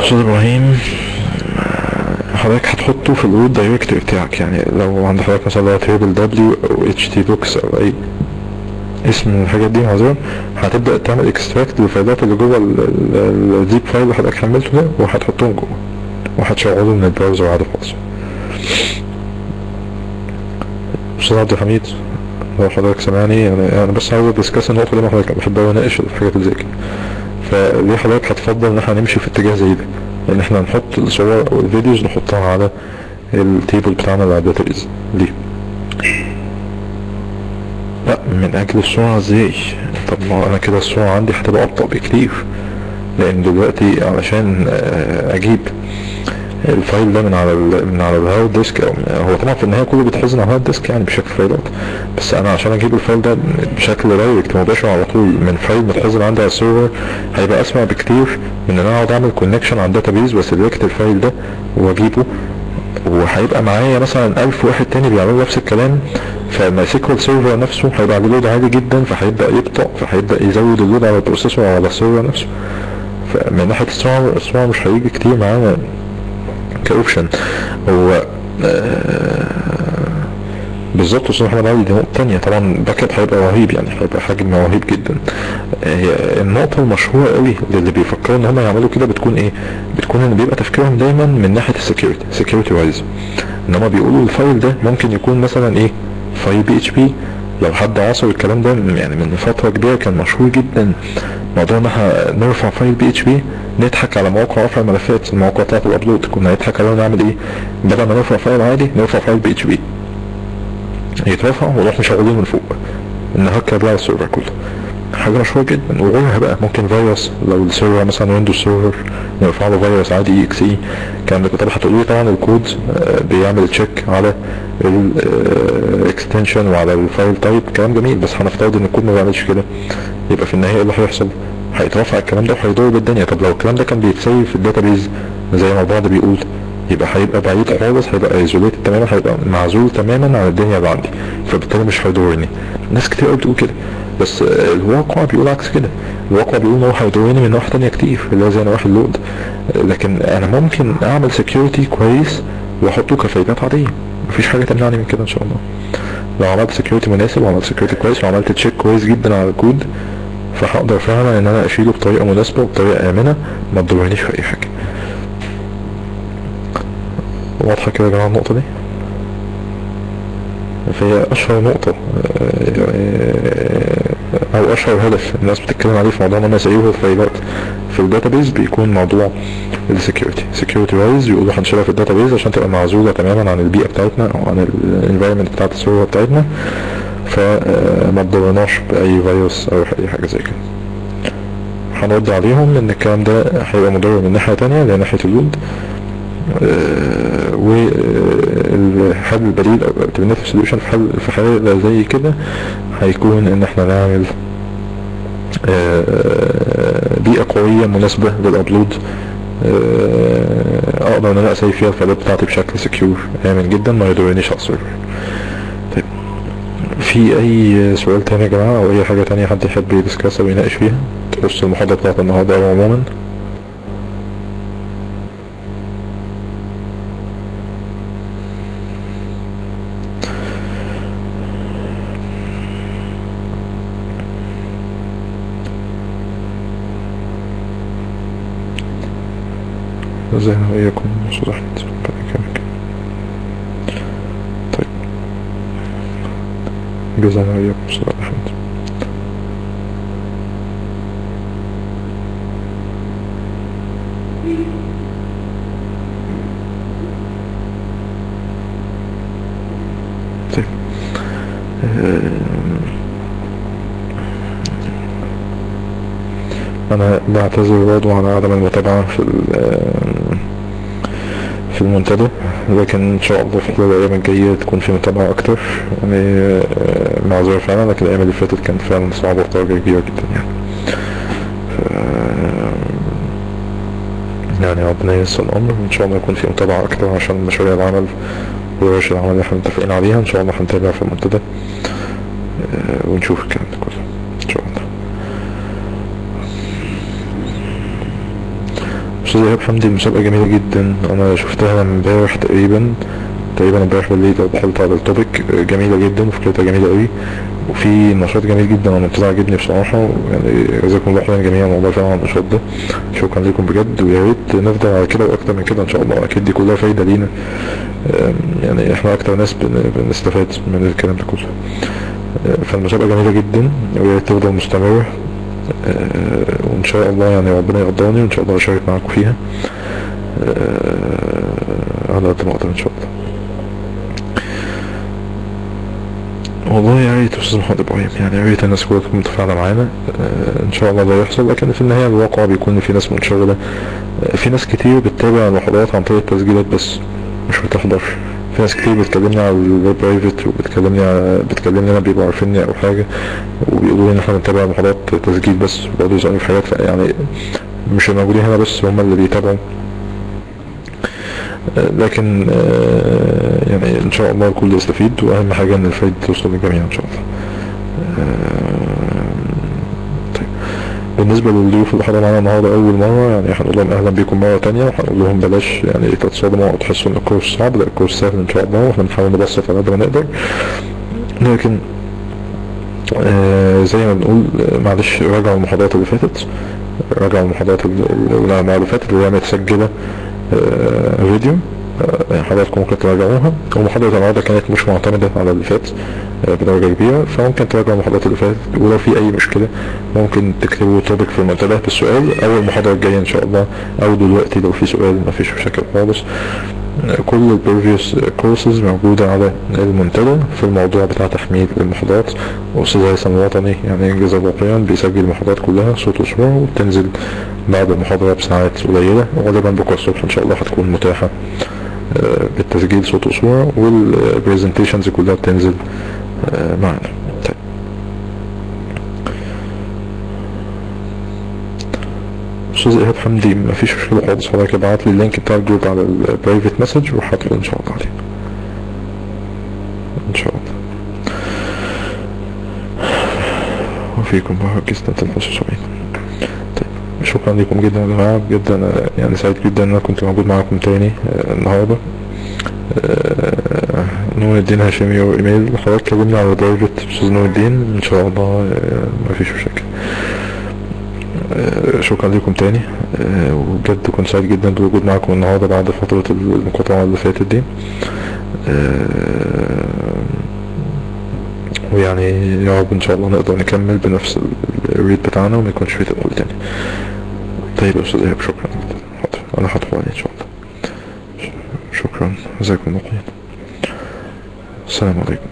أستاذ إبراهيم حضرتك هتحطه في ال root directory بتاعك يعني لو عند حضرتك مثلا تيبل W أو htdocs أو أي اسم الحاجات دي عذرا هتبدأ تعمل extract لل file ات اللي جوه ال zip file اللي حضرتك حملته ده وهتحطهم جوه وهتشغله من ال browser عادي خالص. أستاذ عبد الحميد لو حضرتك سامعني أنا أنا بس عاوز ا discuss النقطة دي مع حضرتك بحب أناقش الحاجات اللي زي كده. فليه حضرتك هتفضل إن إحنا نمشي في اتجاه زي ده. ان إحنا نحط الصور أو ال videos نحطها على ال table بتاعنا اللي ال database ليه؟ لأ من أجل السرعة إزاي؟ طب ما أنا كده السرعة عندي هتبقى أبطأ بكتير. لأن دلوقتي علشان آه، أجيب ال file ده من على من على ال hard disk. أو هو طبعا في النهاية كله بيتخزن على ال hard disk يعني بشكل file ات. بس أنا عشان أجيب ال file ده بشكل direct مباشر على طول من file متخزن عندي على ال server هيبقى اسرع بكتير من إن أنا أقعد أعمل connection على ال database وا select ال file ده وأجيبه. وهيبقى معايا مثلا ألف واحد تاني بيعملوا نفس الكلام. فال MySQL server نفسه هيبقى عليه load عالي جدا فهيبدأ يبطأ فهيبدأ يزود ال load على ال processor أو على ال server نفسه. فمن ناحية السرعة السرعة مش هيجي كتير معانا. ك option هو آه، بالظبط أستاذ محمد علي دي نقطة تانية طبعا ال backup هيبقى رهيب يعني هيبقى حجم رهيب جدا هي النقطة المشهورة قوي للي بيفكروا إن هم يعملوا كده بتكون إيه؟ بتكون إن بيبقى تفكيرهم دايما من ناحية ال security security wise ان هم بيقولوا ال file ده ممكن يكون مثلا إيه؟ file PHP لو حد عاصر الكلام ده يعني من فترة كبيرة كان مشهور جدا موضوع إن إحنا نرفع file PHP نضحك على مواقع رفع الملفات المواقع بتاعت ال upload كنا نضحك عليها نعمل إيه؟ بدل ما نرفع file عادي نرفع file PHP. يترفع ونروح مشغلينه من فوق. نهكر بقى ال server كله. حاجة مشهورة جدا. وغيرها بقى ممكن فيروس لو ال server مثلا Windows server نرفع له فيروس عادي EXE كان طبعا هتقولوا لي طبعا الكود آه، بيعمل check على ال extension وعلى ال file type كلام جميل. بس هنفترض إن الكود ما بيعملش كده. يبقى في النهاية إيه اللي هيحصل؟ هيترفع الكلام ده وهيضرب الدنيا طب لو الكلام ده كان بيتسيب في ال database زي ما البعض بيقول يبقى هيبقى بعيد خالص هيبقى isolated تماما هيبقى معزول تماما عن الدنيا اللي عندي. فبالتالي مش هيضرني. ناس كتير قوي بتقول كده. بس الواقع بيقول عكس كده. الواقع بيقول إن هو هيضرني من نواحي تانية كتير اللي هو زي نواحي ال load. لكن أنا ممكن أعمل security كويس وأحطه كفايلات عادية. مفيش حاجة تمنعني من كده إن شاء الله. لو عملت security مناسب وعملت security كويس وعملت check كويس جدا على الكود فهقدر فعلا إن أنا أشيله بطريقة مناسبة وبطريقة آمنة ما تضرنيش في أي حاجة. واضحة كده يا جماعة النقطة دي؟ فهي أشهر نقطة. آه، أو أشهر هدف الناس بتتكلم عليه في موضوع إن هم يسيبوا الفايلات في ال database بيكون موضوع ال security security wise يقولوا هنشيلها في ال database عشان تبقى معزولة تماما عن البيئة بتاعتنا أو عن ال environment بتاعت ال server بتاعتنا. فما تضرناش بأي فيروس أو أي حاجة زي كده. هنرد عليهم إن الكلام ده هيبقى مضر من ناحية تانية اللي هي ناحية ال load والحل البديل أو alternative solution في حل في حالة زي كده هيكون إن إحنا نعمل آه، بيئة قوية مناسبة لل upload آه، أقدر إن أنا اسيب فيها الفايلات بتاعتي بشكل secure آمن جدا ما يضرنيش على ال server طيب في أي سؤال تاني يا جماعة أو أي حاجة تانية حد يحب ي discuss أو يناقش فيها؟ تخص المحاضرة بتاعت النهاردة أو عموما؟ أحمد ربنا يكرمك طيب. جزانا وإياكم أستاذ أحمد طيب. أنا بعتذر برضو على عدم المتابعة في ال- في المنتدى لكن إن شاء الله في خلال الأيام الجاية تكون في متابعة أكتر. يعني آه، معذرة فعلا لكن الأيام اللي فاتت كانت فعلا صعبة بدرجة كبيرة جدا يعني. يعني ربنا ييسر الأمر وإن شاء الله يكون في متابعة أكتر عشان مشاريع العمل وورش العمل اللي إحنا متفقين عليها. إن شاء الله هنتابع في المنتدى آه، ونشوف الكلام ده كله ان شاء الله أستاذ ايهاب حمدي المسابقة جميلة جدا. أنا شفتها امبارح تقريبا. تقريبا امبارح بالليل دخلت على التوبيك جميلة جدا وفكرتها جميلة قوي. وفي نشاط جميل جدا. أنا المنتدى عجبني بصراحة. يعني جزاكم الله خيرا جميعا. والله فعلا النشاط ده شكرا لكم بجد. ويا ريت نفضل على كده وأكتر من كده إن شاء الله. أكيد دي كلها فايدة لينا. يعني إحنا أكتر ناس بن- بنستفاد من الكلام ده كله. أه، فالمسابقة جميلة جدا. ويا ريت تفضل مستمرة. أه، وان شاء الله يعني ربنا يقدرني وان شاء الله اشارك معاكم فيها على قد ما أقدر ان شاء الله والله يا ريت أستاذ محمد إبراهيم يعني يا ريت الناس كلها تكون متفاعله معانا ان شاء الله ده يحصل لكن في النهايه الواقع بيكون في ناس منشغله في ناس كتير بتتابع المحاضرات عن طريق التسجيلات بس مش بتحضر في ناس كتير بتكلمني على البرايفت وبتكلمني على بتكلمني أنا بيبقوا عارفيني أو حاجة وبيقولوا لي إن إحنا بنتابع المحاضرات تسجيل بس وبيقعدوا يسألوني في حاجات يعني مش الموجودين هنا بس هم اللي بيتابعوا. لكن آه، يعني إن شاء الله الكل يستفيد وأهم حاجة إن الفايدة توصل للجميع إن شاء الله. آه، بالنسبة للضيوف اللي حضروا معانا النهاردة أول مرة يعني هنقول لهم أهلا بيكم مرة تانية وهنقول لهم بلاش يعني تتصدموا أو تحسوا إن الكورس صعب لا الكورس سهل إن شاء الله وإحنا بنحاول نبسط على قد ما نقدر. لكن آه، زي ما بنقول معلش راجعوا المحاضرات اللي فاتت راجعوا المحاضرات اللي اللي فاتت اللي هي متسجلة آه، فيديو. حضراتكم ممكن تراجعوها. ومحاضرة النهاردة كانت مش معتمدة على اللي فات آه، بدرجة كبيرة فممكن تراجعوا المحاضرات اللي فاتت. ولو في أي مشكلة ممكن تكتبوا topic في المنتدى بالسؤال. أو المحاضرة الجاية إن شاء الله أو دلوقتي لو في سؤال مفيش مشاكل خالص. آه، كل ال previous courses موجودة على المنتدى في الموضوع بتاع تحميل المحاضرات. وأستاذ هيثم الوطني يعني الله خيرا بيسجل المحاضرات كلها صوت وصورة وبتنزل بعد المحاضرة بساعات قليلة. وغالبا بكرة الصبح إن شاء الله هتكون متاحة. آه، بالتسجيل صوت وصورة وال presentations كلها بتنزل آه، معنا. طيب. أستاذ إيهاب حمدي مفيش مشكلة خالص. حضرتك ابعت لي ال link بتاع ال group على ال private message وهدخل إن شاء الله عليه. إن شاء الله. وفيكم جدا الخصوصيين شكرا لكم جدا يا جماعة بجد أنا يعني سعيد جدا إن أنا كنت موجود معاكم تاني آه، النهاردة. آه، نور الدين هاشمي وايميل حضرتك كلمنا على البرايفت أستاذ نور الدين. إن شاء الله آه، مفيش مشاكل. شكرا لكم تاني. وبجد كنت سعيد جدا بالوجود معاكم النهارده بعد فترة المقاطعة اللي فاتت دي. ويعني يا رب إن شاء الله نقدر نكمل بنفس ال- الريت بتاعنا وما يكونش في تقول تاني. طيب يا أستاذ ايهاب شكرا حاضر أنا هدخل عليه ان شاء الله شكرا جزاكم الله خير السلام عليكم